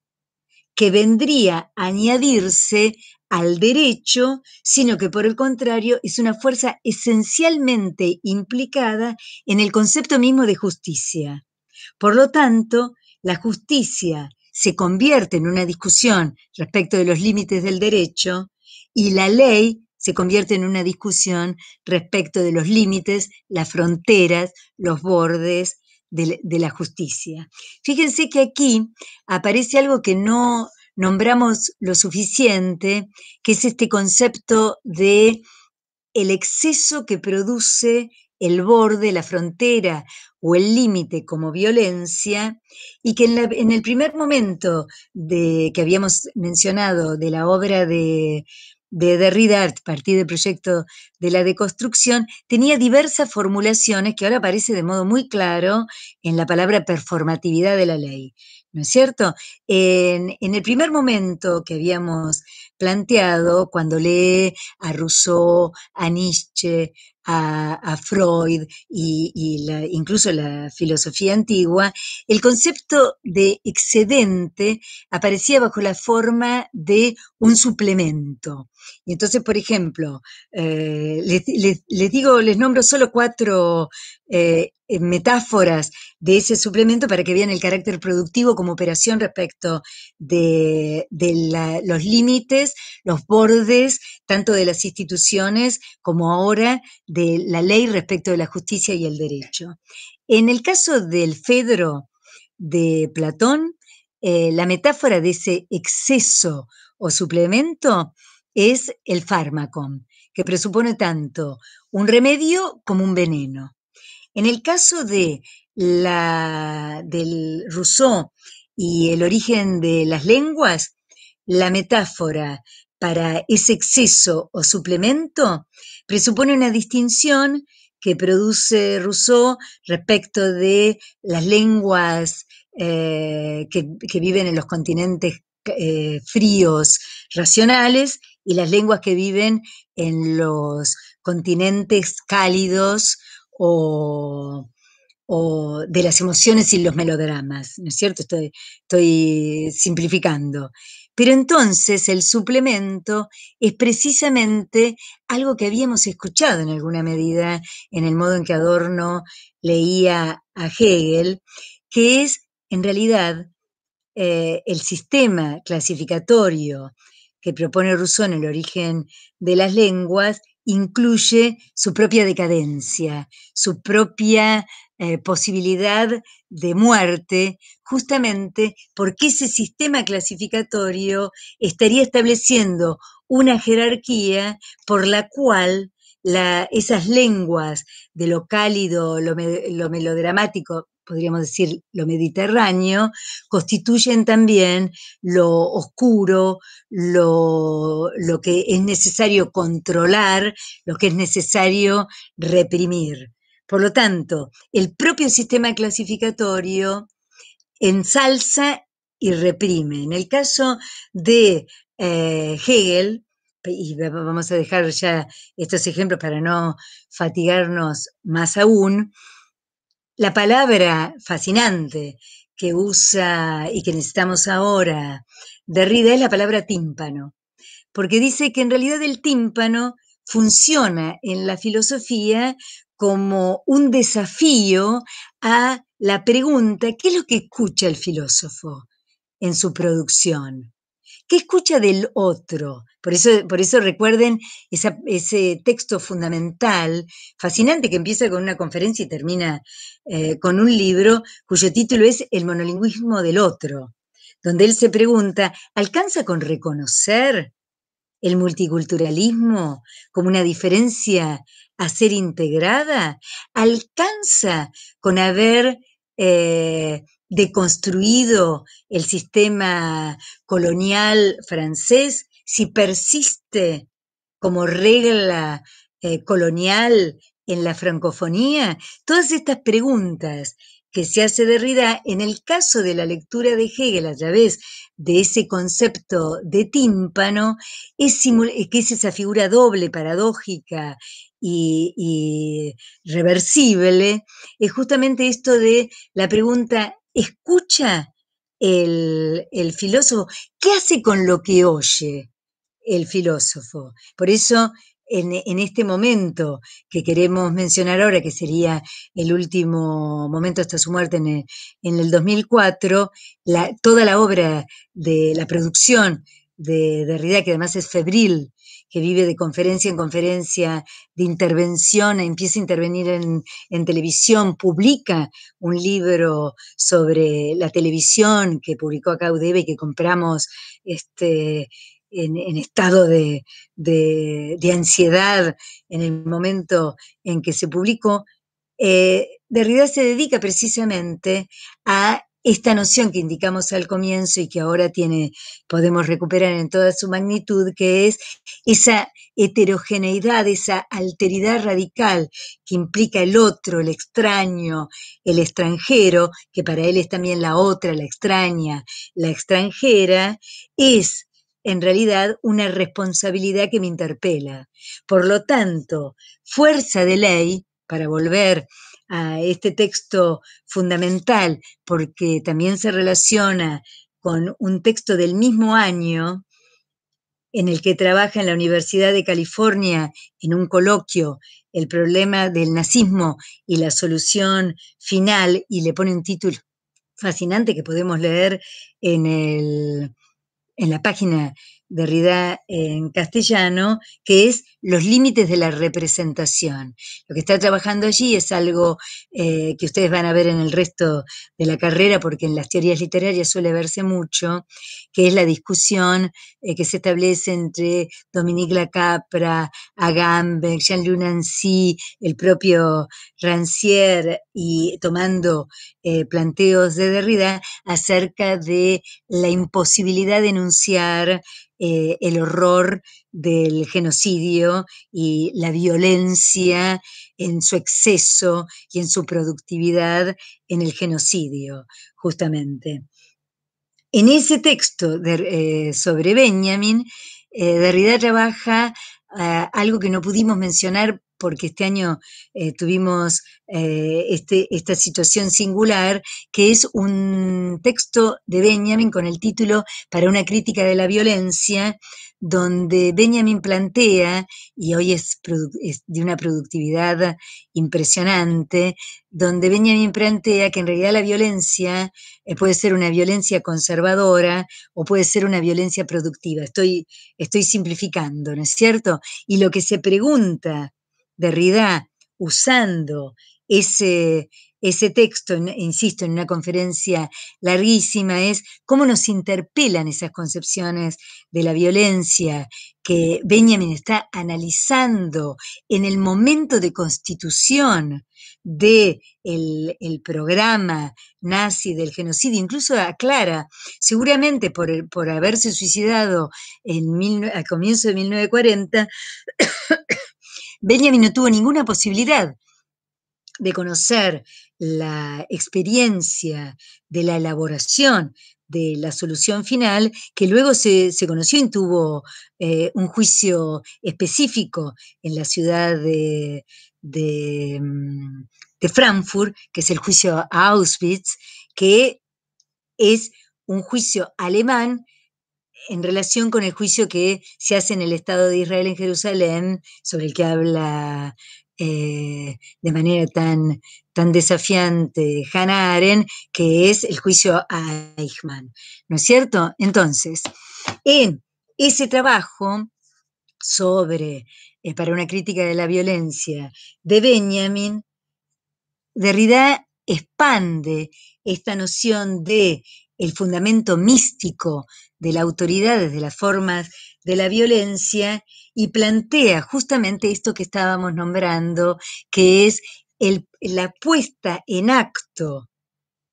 que vendría a añadirse al derecho, sino que por el contrario es una fuerza esencialmente implicada en el concepto mismo de justicia. Por lo tanto, la justicia se convierte en una discusión respecto de los límites del derecho y la ley se convierte en una discusión respecto de los límites, las fronteras, los bordes de, la justicia. Fíjense que aquí aparece algo que no nombramos lo suficiente, que es este concepto de el exceso que produce el borde, la frontera o el límite como violencia, y que en, el primer momento de, que habíamos mencionado de la obra de, de Derrida, a partir del proyecto de la deconstrucción, tenía diversas formulaciones que ahora aparece de modo muy claro en la palabra performatividad de la ley. ¿No es cierto? En, en el primer momento que habíamos planteado, cuando lee a Rousseau, a Nietzsche, a, Freud y, incluso la filosofía antigua, el concepto de excedente aparecía bajo la forma de un suplemento. Y entonces, por ejemplo, eh, les, digo, les nombro solo cuatro eh, metáforas de ese suplemento para que vean el carácter productivo como operación respecto de, los límites, los bordes, tanto de las instituciones como ahora de la ley respecto de la justicia y el derecho. En el caso del Fedro de Platón, eh, la metáfora de ese exceso o suplemento es el fármaco, que presupone tanto un remedio como un veneno. En el caso de la, del Rousseau y el origen de las lenguas, la metáfora para ese exceso o suplemento presupone una distinción que produce Rousseau respecto de las lenguas eh, que, viven en los continentes eh, fríos racionales y las lenguas que viven en los continentes cálidos o, de las emociones y los melodramas, ¿no es cierto? Estoy, estoy simplificando. Pero entonces el suplemento es precisamente algo que habíamos escuchado en alguna medida en el modo en que Adorno leía a Hegel, que es en realidad eh, el sistema clasificatorio que propone Rousseau en el origen de las lenguas incluye su propia decadencia, su propia eh, posibilidad de muerte, justamente porque ese sistema clasificatorio estaría estableciendo una jerarquía por la cual esas lenguas de lo cálido, lo, melodramático, podríamos decir lo mediterráneo, constituyen también lo oscuro, lo, lo, que es necesario controlar, lo que es necesario reprimir. Por lo tanto, el propio sistema clasificatorio ensalza y reprime. En el caso de eh, Hegel, y vamos a dejar ya estos ejemplos para no fatigarnos más aún, la palabra fascinante que usa y que necesitamos ahora Derrida es la palabra tímpano, porque dice que en realidad el tímpano funciona en la filosofía como un desafío a la pregunta, ¿qué es lo que escucha el filósofo en su producción? ¿Qué escucha del otro? Por eso, por eso recuerden ese texto fundamental, fascinante, que empieza con una conferencia y termina eh, con un libro cuyo título es El monolingüismo del otro, donde él se pregunta, ¿alcanza con reconocer el multiculturalismo como una diferencia a ser integrada, alcanza con haber eh, deconstruido el sistema colonial francés si persiste como regla eh, colonial en la francofonía? Todas estas preguntas que se hace Derrida en el caso de la lectura de Hegel a través de ese concepto de tímpano, es que es esa figura doble, paradójica y, reversible, es justamente esto de la pregunta, ¿escucha el, el filósofo? ¿Qué hace con lo que oye el filósofo? Por eso en, este momento que queremos mencionar ahora, que sería el último momento hasta su muerte en el, 2004, toda la obra de la producción de Derrida, que además es febril, que vive de conferencia en conferencia, de intervención, empieza a intervenir en, televisión, publica un libro sobre la televisión que publicó acá y que compramos este, en, estado de, ansiedad en el momento en que se publicó, eh, Derrida se dedica precisamente a esta noción que indicamos al comienzo y que ahora tiene, podemos recuperar en toda su magnitud, que es esa heterogeneidad, esa alteridad radical que implica el otro, el extraño, el extranjero, que para él es también la otra, la extraña, la extranjera, es en realidad una responsabilidad que me interpela. Por lo tanto, fuerza de ley, para volver a este texto fundamental, porque también se relaciona con un texto del mismo año en el que trabaja en la Universidad de California en un coloquio el problema del nazismo y la solución final, y le pone un título fascinante que podemos leer en el en la página de Derrida en castellano, que es los límites de la representación. Lo que está trabajando allí es algo eh, que ustedes van a ver en el resto de la carrera, porque en las teorías literarias suele verse mucho, que es la discusión eh, que se establece entre Dominique Lacapra, Agamben, Jean-Louis Nancy, el propio Rancière, y tomando eh, planteos de Derrida acerca de la imposibilidad de enunciar el horror del genocidio y la violencia en su exceso y en su productividad en el genocidio, justamente. En ese texto eh, sobre Benjamin, eh, Derrida trabaja algo que no pudimos mencionar porque este año eh, tuvimos eh, este, esta situación singular, que es un texto de Benjamin con el título Para una crítica de la violencia, donde Benjamin plantea, y hoy es, de una productividad impresionante, donde Benjamin plantea que en realidad la violencia eh, puede ser una violencia conservadora o puede ser una violencia productiva. Estoy, estoy simplificando, ¿no es cierto? Y lo que se pregunta Derrida usando ese, ese texto, insisto, en una conferencia larguísima, es cómo nos interpelan esas concepciones de la violencia que Benjamin está analizando en el momento de constitución del de el programa nazi del genocidio, incluso aclara, seguramente por, por haberse suicidado en al comienzo de 1940, Benjamin no tuvo ninguna posibilidad de conocer la experiencia de la elaboración de la solución final, que luego se, conoció y tuvo eh, un juicio específico en la ciudad de, mm, de, Frankfurt, que es el juicio Auschwitz, que es un juicio alemán en relación con el juicio que se hace en el Estado de Israel en Jerusalén, sobre el que habla eh, de manera tan, tan desafiante Hannah Arendt, que es el juicio a Eichmann, ¿no es cierto? Entonces, en ese trabajo sobre, eh, para una crítica de la violencia de Benjamin, Derrida expande esta noción de el fundamento místico de la autoridad desde las formas de la violencia y plantea justamente esto que estábamos nombrando, que es la puesta en acto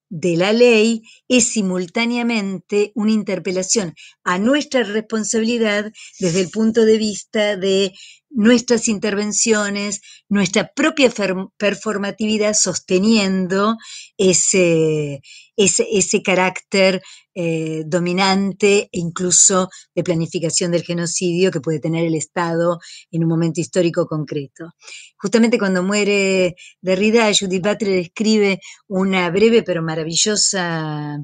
de la ley es simultáneamente una interpelación a nuestra responsabilidad desde el punto de vista de nuestras intervenciones, nuestra propia performatividad sosteniendo ese, ese, carácter eh, dominante e incluso de planificación del genocidio que puede tener el Estado en un momento histórico concreto. Justamente cuando muere Derrida, Judith Butler escribe una breve pero maravillosa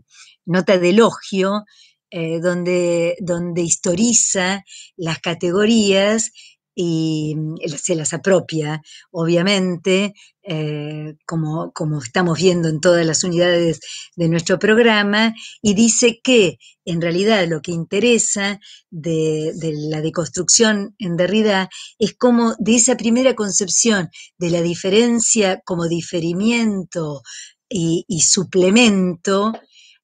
nota de elogio eh, donde, donde historiza las categorías y mm, se las apropia, obviamente, eh, como, como, estamos viendo en todas las unidades de nuestro programa, y dice que en realidad lo que interesa de, la deconstrucción en Derrida es como de esa primera concepción de la diferencia como diferimiento y suplemento,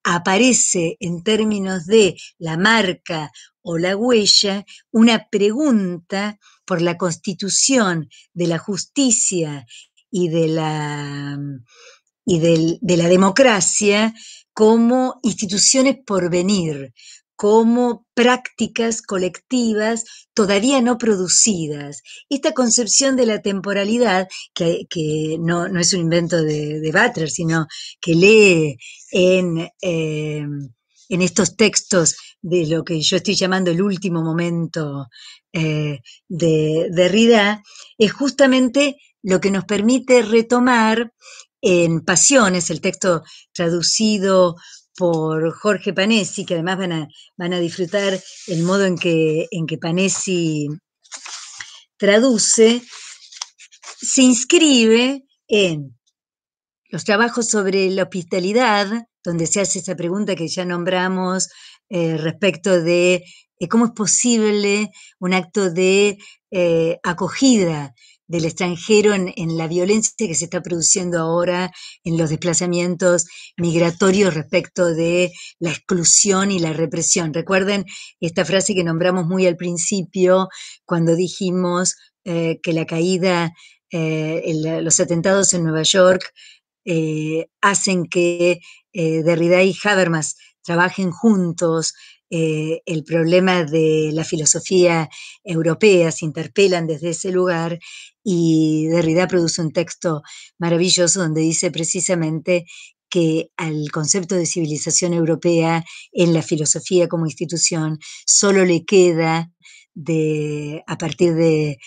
aparece en términos de la marca o la huella una pregunta por la constitución de la justicia y de la, y de la democracia como instituciones por venir, como prácticas colectivas todavía no producidas. Esta concepción de la temporalidad, que, no, es un invento de, de Butler, sino que lee en, eh, en estos textos de lo que yo estoy llamando el último momento eh, de Derrida, es justamente lo que nos permite retomar en Pasiones, el texto traducido por Jorge Panesi, que además van a, van a disfrutar el modo en que, en que Panesi traduce, se inscribe en los trabajos sobre la hospitalidad, donde se hace esa pregunta que ya nombramos eh, respecto de eh, cómo es posible un acto de eh, acogida del extranjero en, la violencia que se está produciendo ahora en los desplazamientos migratorios respecto de la exclusión y la represión. Recuerden esta frase que nombramos muy al principio cuando dijimos que la caída, los atentados en Nueva York hacen que Derrida y Habermas trabajen juntos eh, el problema de la filosofía europea, se interpelan desde ese lugar y Derrida produce un texto maravilloso donde dice precisamente que al concepto de civilización europea en la filosofía como institución solo le queda de, a partir de,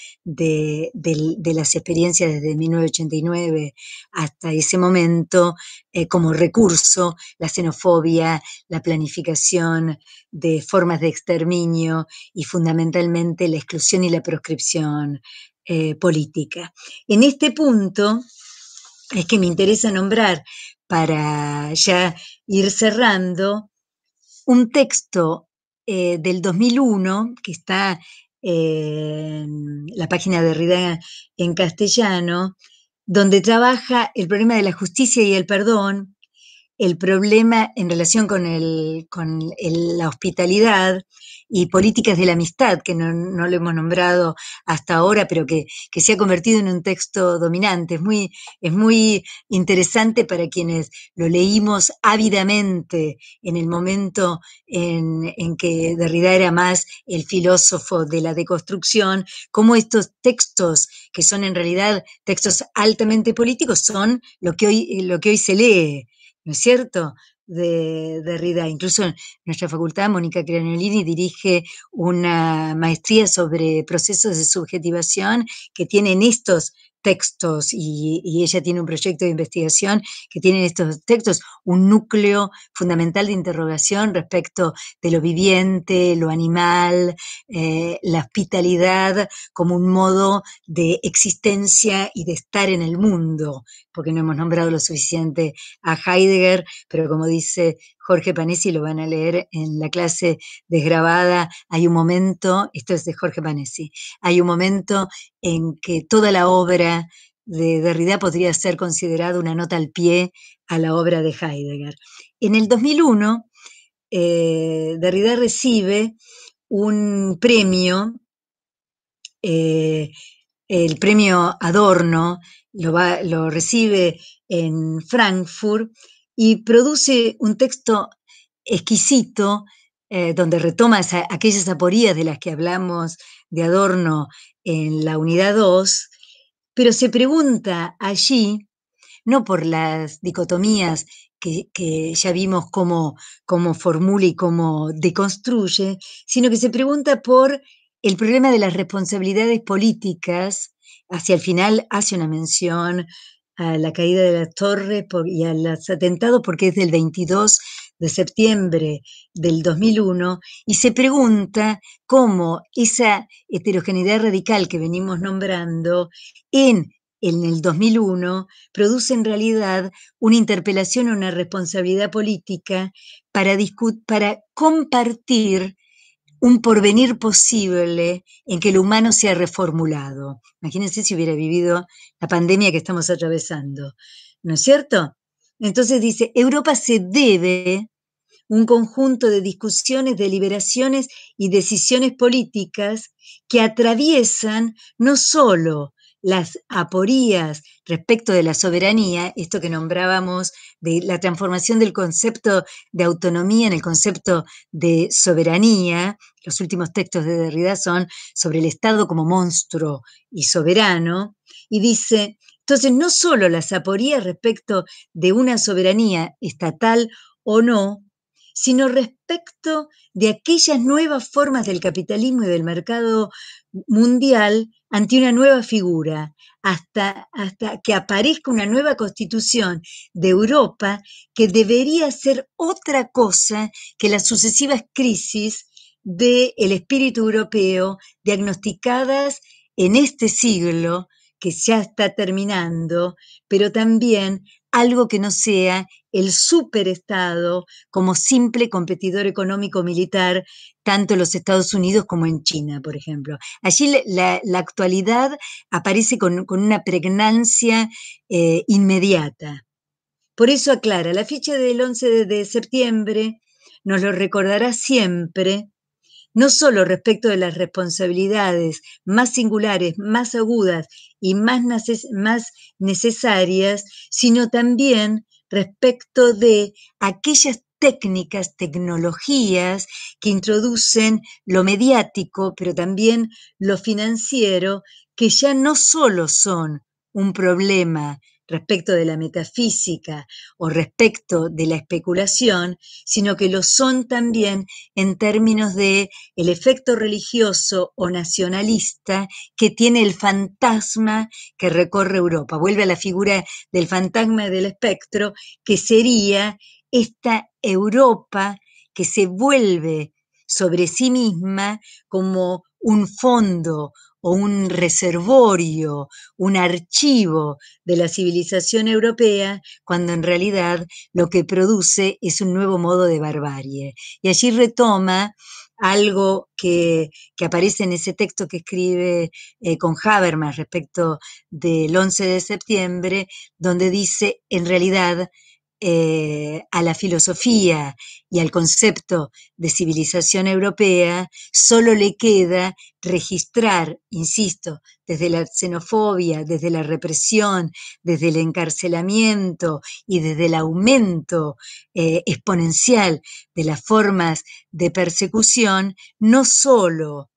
las experiencias desde 1989 hasta ese momento, eh, como recurso, la xenofobia, la planificación de formas de exterminio y fundamentalmente la exclusión y la proscripción eh, política. En este punto es que me interesa nombrar, para ya ir cerrando, un texto eh, del 2001, que está en la página de Rida en castellano, donde trabaja el problema de la justicia y el perdón, el problema en relación con, con la hospitalidad, y políticas de la amistad, que no, lo hemos nombrado hasta ahora, pero que, se ha convertido en un texto dominante. Es muy, es muy interesante para quienes lo leímos ávidamente en el momento en, en que Derrida era más el filósofo de la deconstrucción, cómo estos textos, que son en realidad textos altamente políticos, son lo que hoy, lo que hoy se lee. ¿no es cierto? De Derrida. Incluso en nuestra facultad, Mónica Craniolini dirige una maestría sobre procesos de subjetivación que tienen estos textos y, ella tiene un proyecto de investigación que tiene estos textos un núcleo fundamental de interrogación respecto de lo viviente, lo animal, eh, la hospitalidad como un modo de existencia y de estar en el mundo, porque no hemos nombrado lo suficiente a Heidegger, pero como dice Jorge Panesi, lo van a leer en la clase desgrabada, hay un momento, esto es de Jorge Panesi, hay un momento en que toda la obra de Derrida podría ser considerada una nota al pie a la obra de Heidegger. En el 2001, eh, Derrida recibe un premio, eh, el premio Adorno, lo, lo recibe en Frankfurt, y produce un texto exquisito eh, donde retoma aquellas aporías de las que hablamos de Adorno en la unidad 2, pero se pregunta allí, no por las dicotomías que, ya vimos cómo, cómo formula y cómo deconstruye, sino que se pregunta por el problema de las responsabilidades políticas. Hacia el final hace una mención a la caída de la torre y a los atentados porque es del 22 de septiembre del 2001 y se pregunta cómo esa heterogeneidad radical que venimos nombrando en, en el 2001 produce en realidad una interpelación una responsabilidad política para, para compartir un porvenir posible en que el humano sea reformulado. Imagínense si hubiera vivido la pandemia que estamos atravesando, ¿no es cierto? Entonces dice, Europa se debe un conjunto de discusiones, deliberaciones y decisiones políticas que atraviesan no solo las aporías respecto de la soberanía, esto que nombrábamos de la transformación del concepto de autonomía en el concepto de soberanía, los últimos textos de Derrida son sobre el Estado como monstruo y soberano, y dice, entonces no solo las aporías respecto de una soberanía estatal o no, sino respecto de aquellas nuevas formas del capitalismo y del mercado mundial ante una nueva figura, hasta, hasta que aparezca una nueva constitución de Europa que debería ser otra cosa que las sucesivas crisis del espíritu europeo diagnosticadas en este siglo que ya está terminando, pero también algo que no sea el superestado como simple competidor económico militar, tanto en los Estados Unidos como en China, por ejemplo. Allí la, actualidad aparece con, una pregnancia eh, inmediata. Por eso aclara, la ficha del 11 de septiembre nos lo recordará siempre no solo respecto de las responsabilidades más singulares, más agudas y más, más necesarias, sino también respecto de aquellas técnicas, tecnologías que introducen lo mediático, pero también lo financiero, que ya no solo son un problema respecto de la metafísica o respecto de la especulación, sino que lo son también en términos de el efecto religioso o nacionalista que tiene el fantasma que recorre Europa. Vuelve a la figura del fantasma del espectro, que sería esta Europa que se vuelve sobre sí misma como un fondo o un reservorio, un archivo de la civilización europea, cuando en realidad lo que produce es un nuevo modo de barbarie. Y allí retoma algo que, aparece en ese texto que escribe eh, con Habermas respecto del 11 de septiembre, donde dice, en realidad, eh, a la filosofía y al concepto de civilización europea, solo le queda registrar, insisto, desde la xenofobia, desde la represión, desde el encarcelamiento y desde el aumento eh, exponencial de las formas de persecución, no solo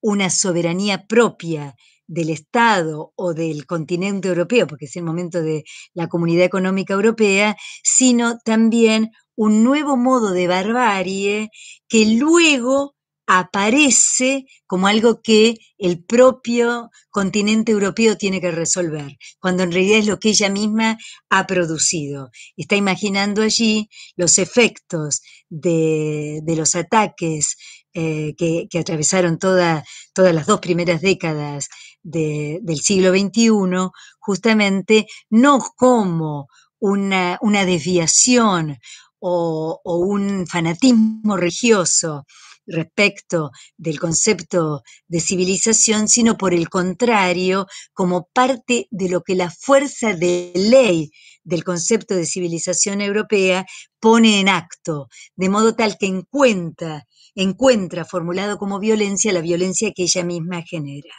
una soberanía propia del Estado o del continente europeo, porque es el momento de la Comunidad Económica Europea, sino también un nuevo modo de barbarie que luego aparece como algo que el propio continente europeo tiene que resolver, cuando en realidad es lo que ella misma ha producido. Está imaginando allí los efectos de, los ataques eh, que, atravesaron todas las dos primeras décadas del siglo XXI, justamente no como una, desviación o, o un fanatismo religioso respecto del concepto de civilización, sino por el contrario, como parte de lo que la fuerza de ley del concepto de civilización europea pone en acto, de modo tal que encuentra, encuentra formulado como violencia la violencia que ella misma genera.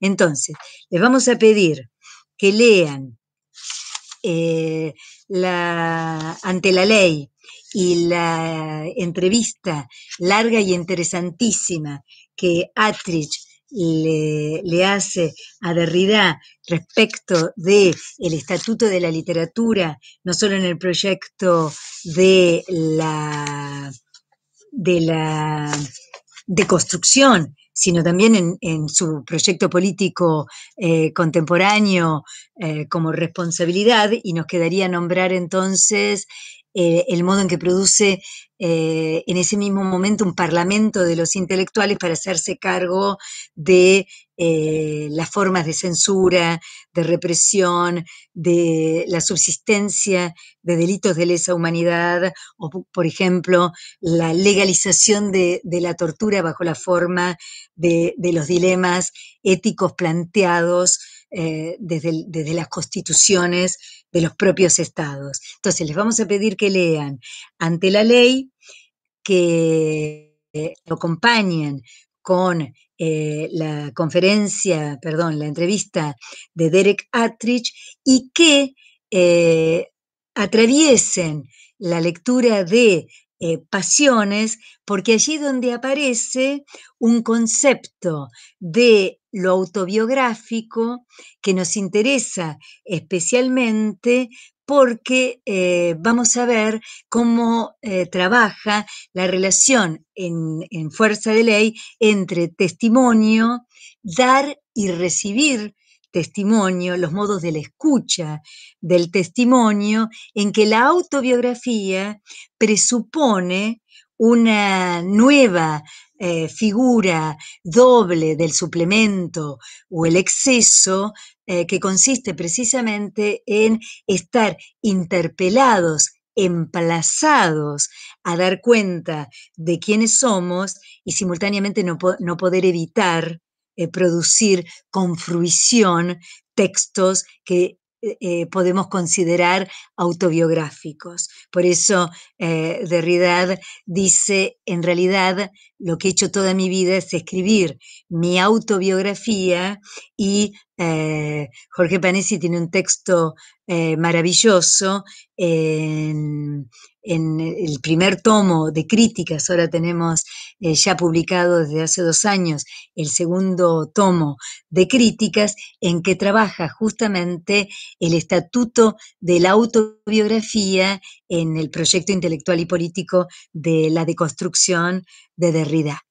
Entonces, les vamos a pedir que lean eh, ante la ley y la entrevista larga y interesantísima que Atrich le, hace a Derrida respecto del el Estatuto de la Literatura, no solo en el proyecto de la de la deconstrucción, sino también en, su proyecto político eh, contemporáneo eh, como responsabilidad, y nos quedaría nombrar entonces eh, el modo en que produce eh, en ese mismo momento un parlamento de los intelectuales para hacerse cargo de eh, las formas de censura, de represión, de la subsistencia de delitos de lesa humanidad, o por ejemplo, la legalización de, la tortura bajo la forma de, los dilemas éticos planteados desde, desde las constituciones de los propios estados. Entonces, les vamos a pedir que lean ante la ley, que lo acompañen con eh, la conferencia, perdón, la entrevista de Derek Atrich y que eh, atraviesen la lectura de eh, pasiones, porque allí donde aparece un concepto de lo autobiográfico que nos interesa especialmente porque eh, vamos a ver cómo eh, trabaja la relación en, en, fuerza de ley entre testimonio, dar y recibir testimonio, los modos de la escucha del testimonio, en que la autobiografía presupone una nueva eh, figura doble del suplemento o el exceso eh, que consiste precisamente en estar interpelados emplazados a dar cuenta de quiénes somos y simultáneamente no, poder evitar eh, producir con fruición textos que eh, podemos considerar autobiográficos. Por eso eh, Derrida dice, en realidad lo que he hecho toda mi vida es escribir mi autobiografía y Jorge Panesi tiene un texto maravilloso en, en el primer tomo de críticas, ahora tenemos eh, ya publicado desde hace dos años el segundo tomo de críticas, en que trabaja justamente el estatuto de la autobiografía en el proyecto intelectual y político de la deconstrucción de Derrida.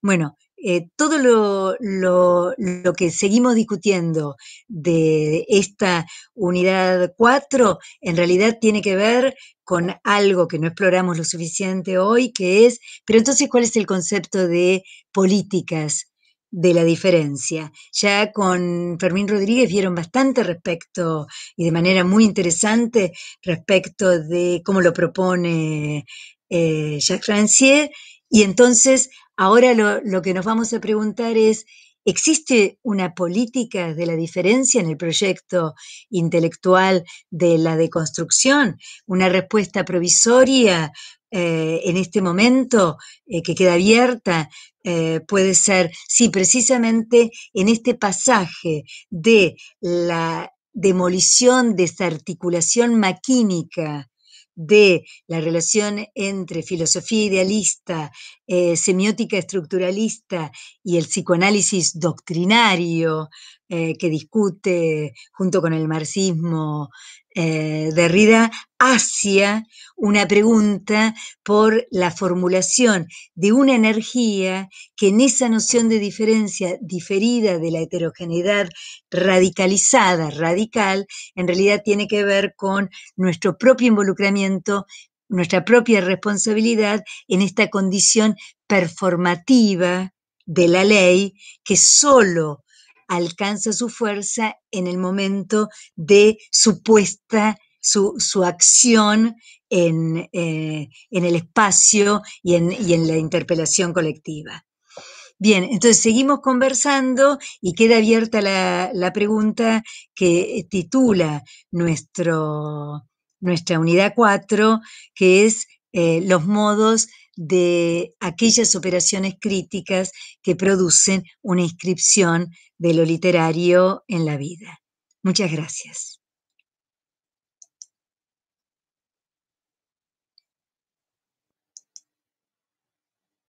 Bueno, eh, todo lo, que seguimos discutiendo de esta unidad 4 en realidad tiene que ver con algo que no exploramos lo suficiente hoy, que es, pero entonces, ¿cuál es el concepto de políticas de la diferencia? Ya con Fermín Rodríguez vieron bastante respecto y de manera muy interesante respecto de cómo lo propone eh, Jacques Rancière y entonces Ahora lo, que nos vamos a preguntar es, ¿existe una política de la diferencia en el proyecto intelectual de la deconstrucción? ¿Una respuesta provisoria eh, en este momento eh, que queda abierta? Eh, puede ser, sí, precisamente en este pasaje de la demolición, desarticulación maquínica de la relación entre filosofía idealista, eh, semiótica estructuralista y el psicoanálisis doctrinario eh, que discute junto con el marxismo eh, Derrida hacia una pregunta por la formulación de una energía que en esa noción de diferencia diferida de la heterogeneidad radicalizada, radical, en realidad tiene que ver con nuestro propio involucramiento, nuestra propia responsabilidad en esta condición performativa de la ley que solo alcanza su fuerza en el momento de su puesta, su, acción en, eh, en, el espacio y en, y en la interpelación colectiva. Bien, entonces seguimos conversando y queda abierta la, la pregunta que titula nuestro, nuestra unidad 4, que es eh, los modos de aquellas operaciones críticas que producen una inscripción de lo literario en la vida. Muchas gracias.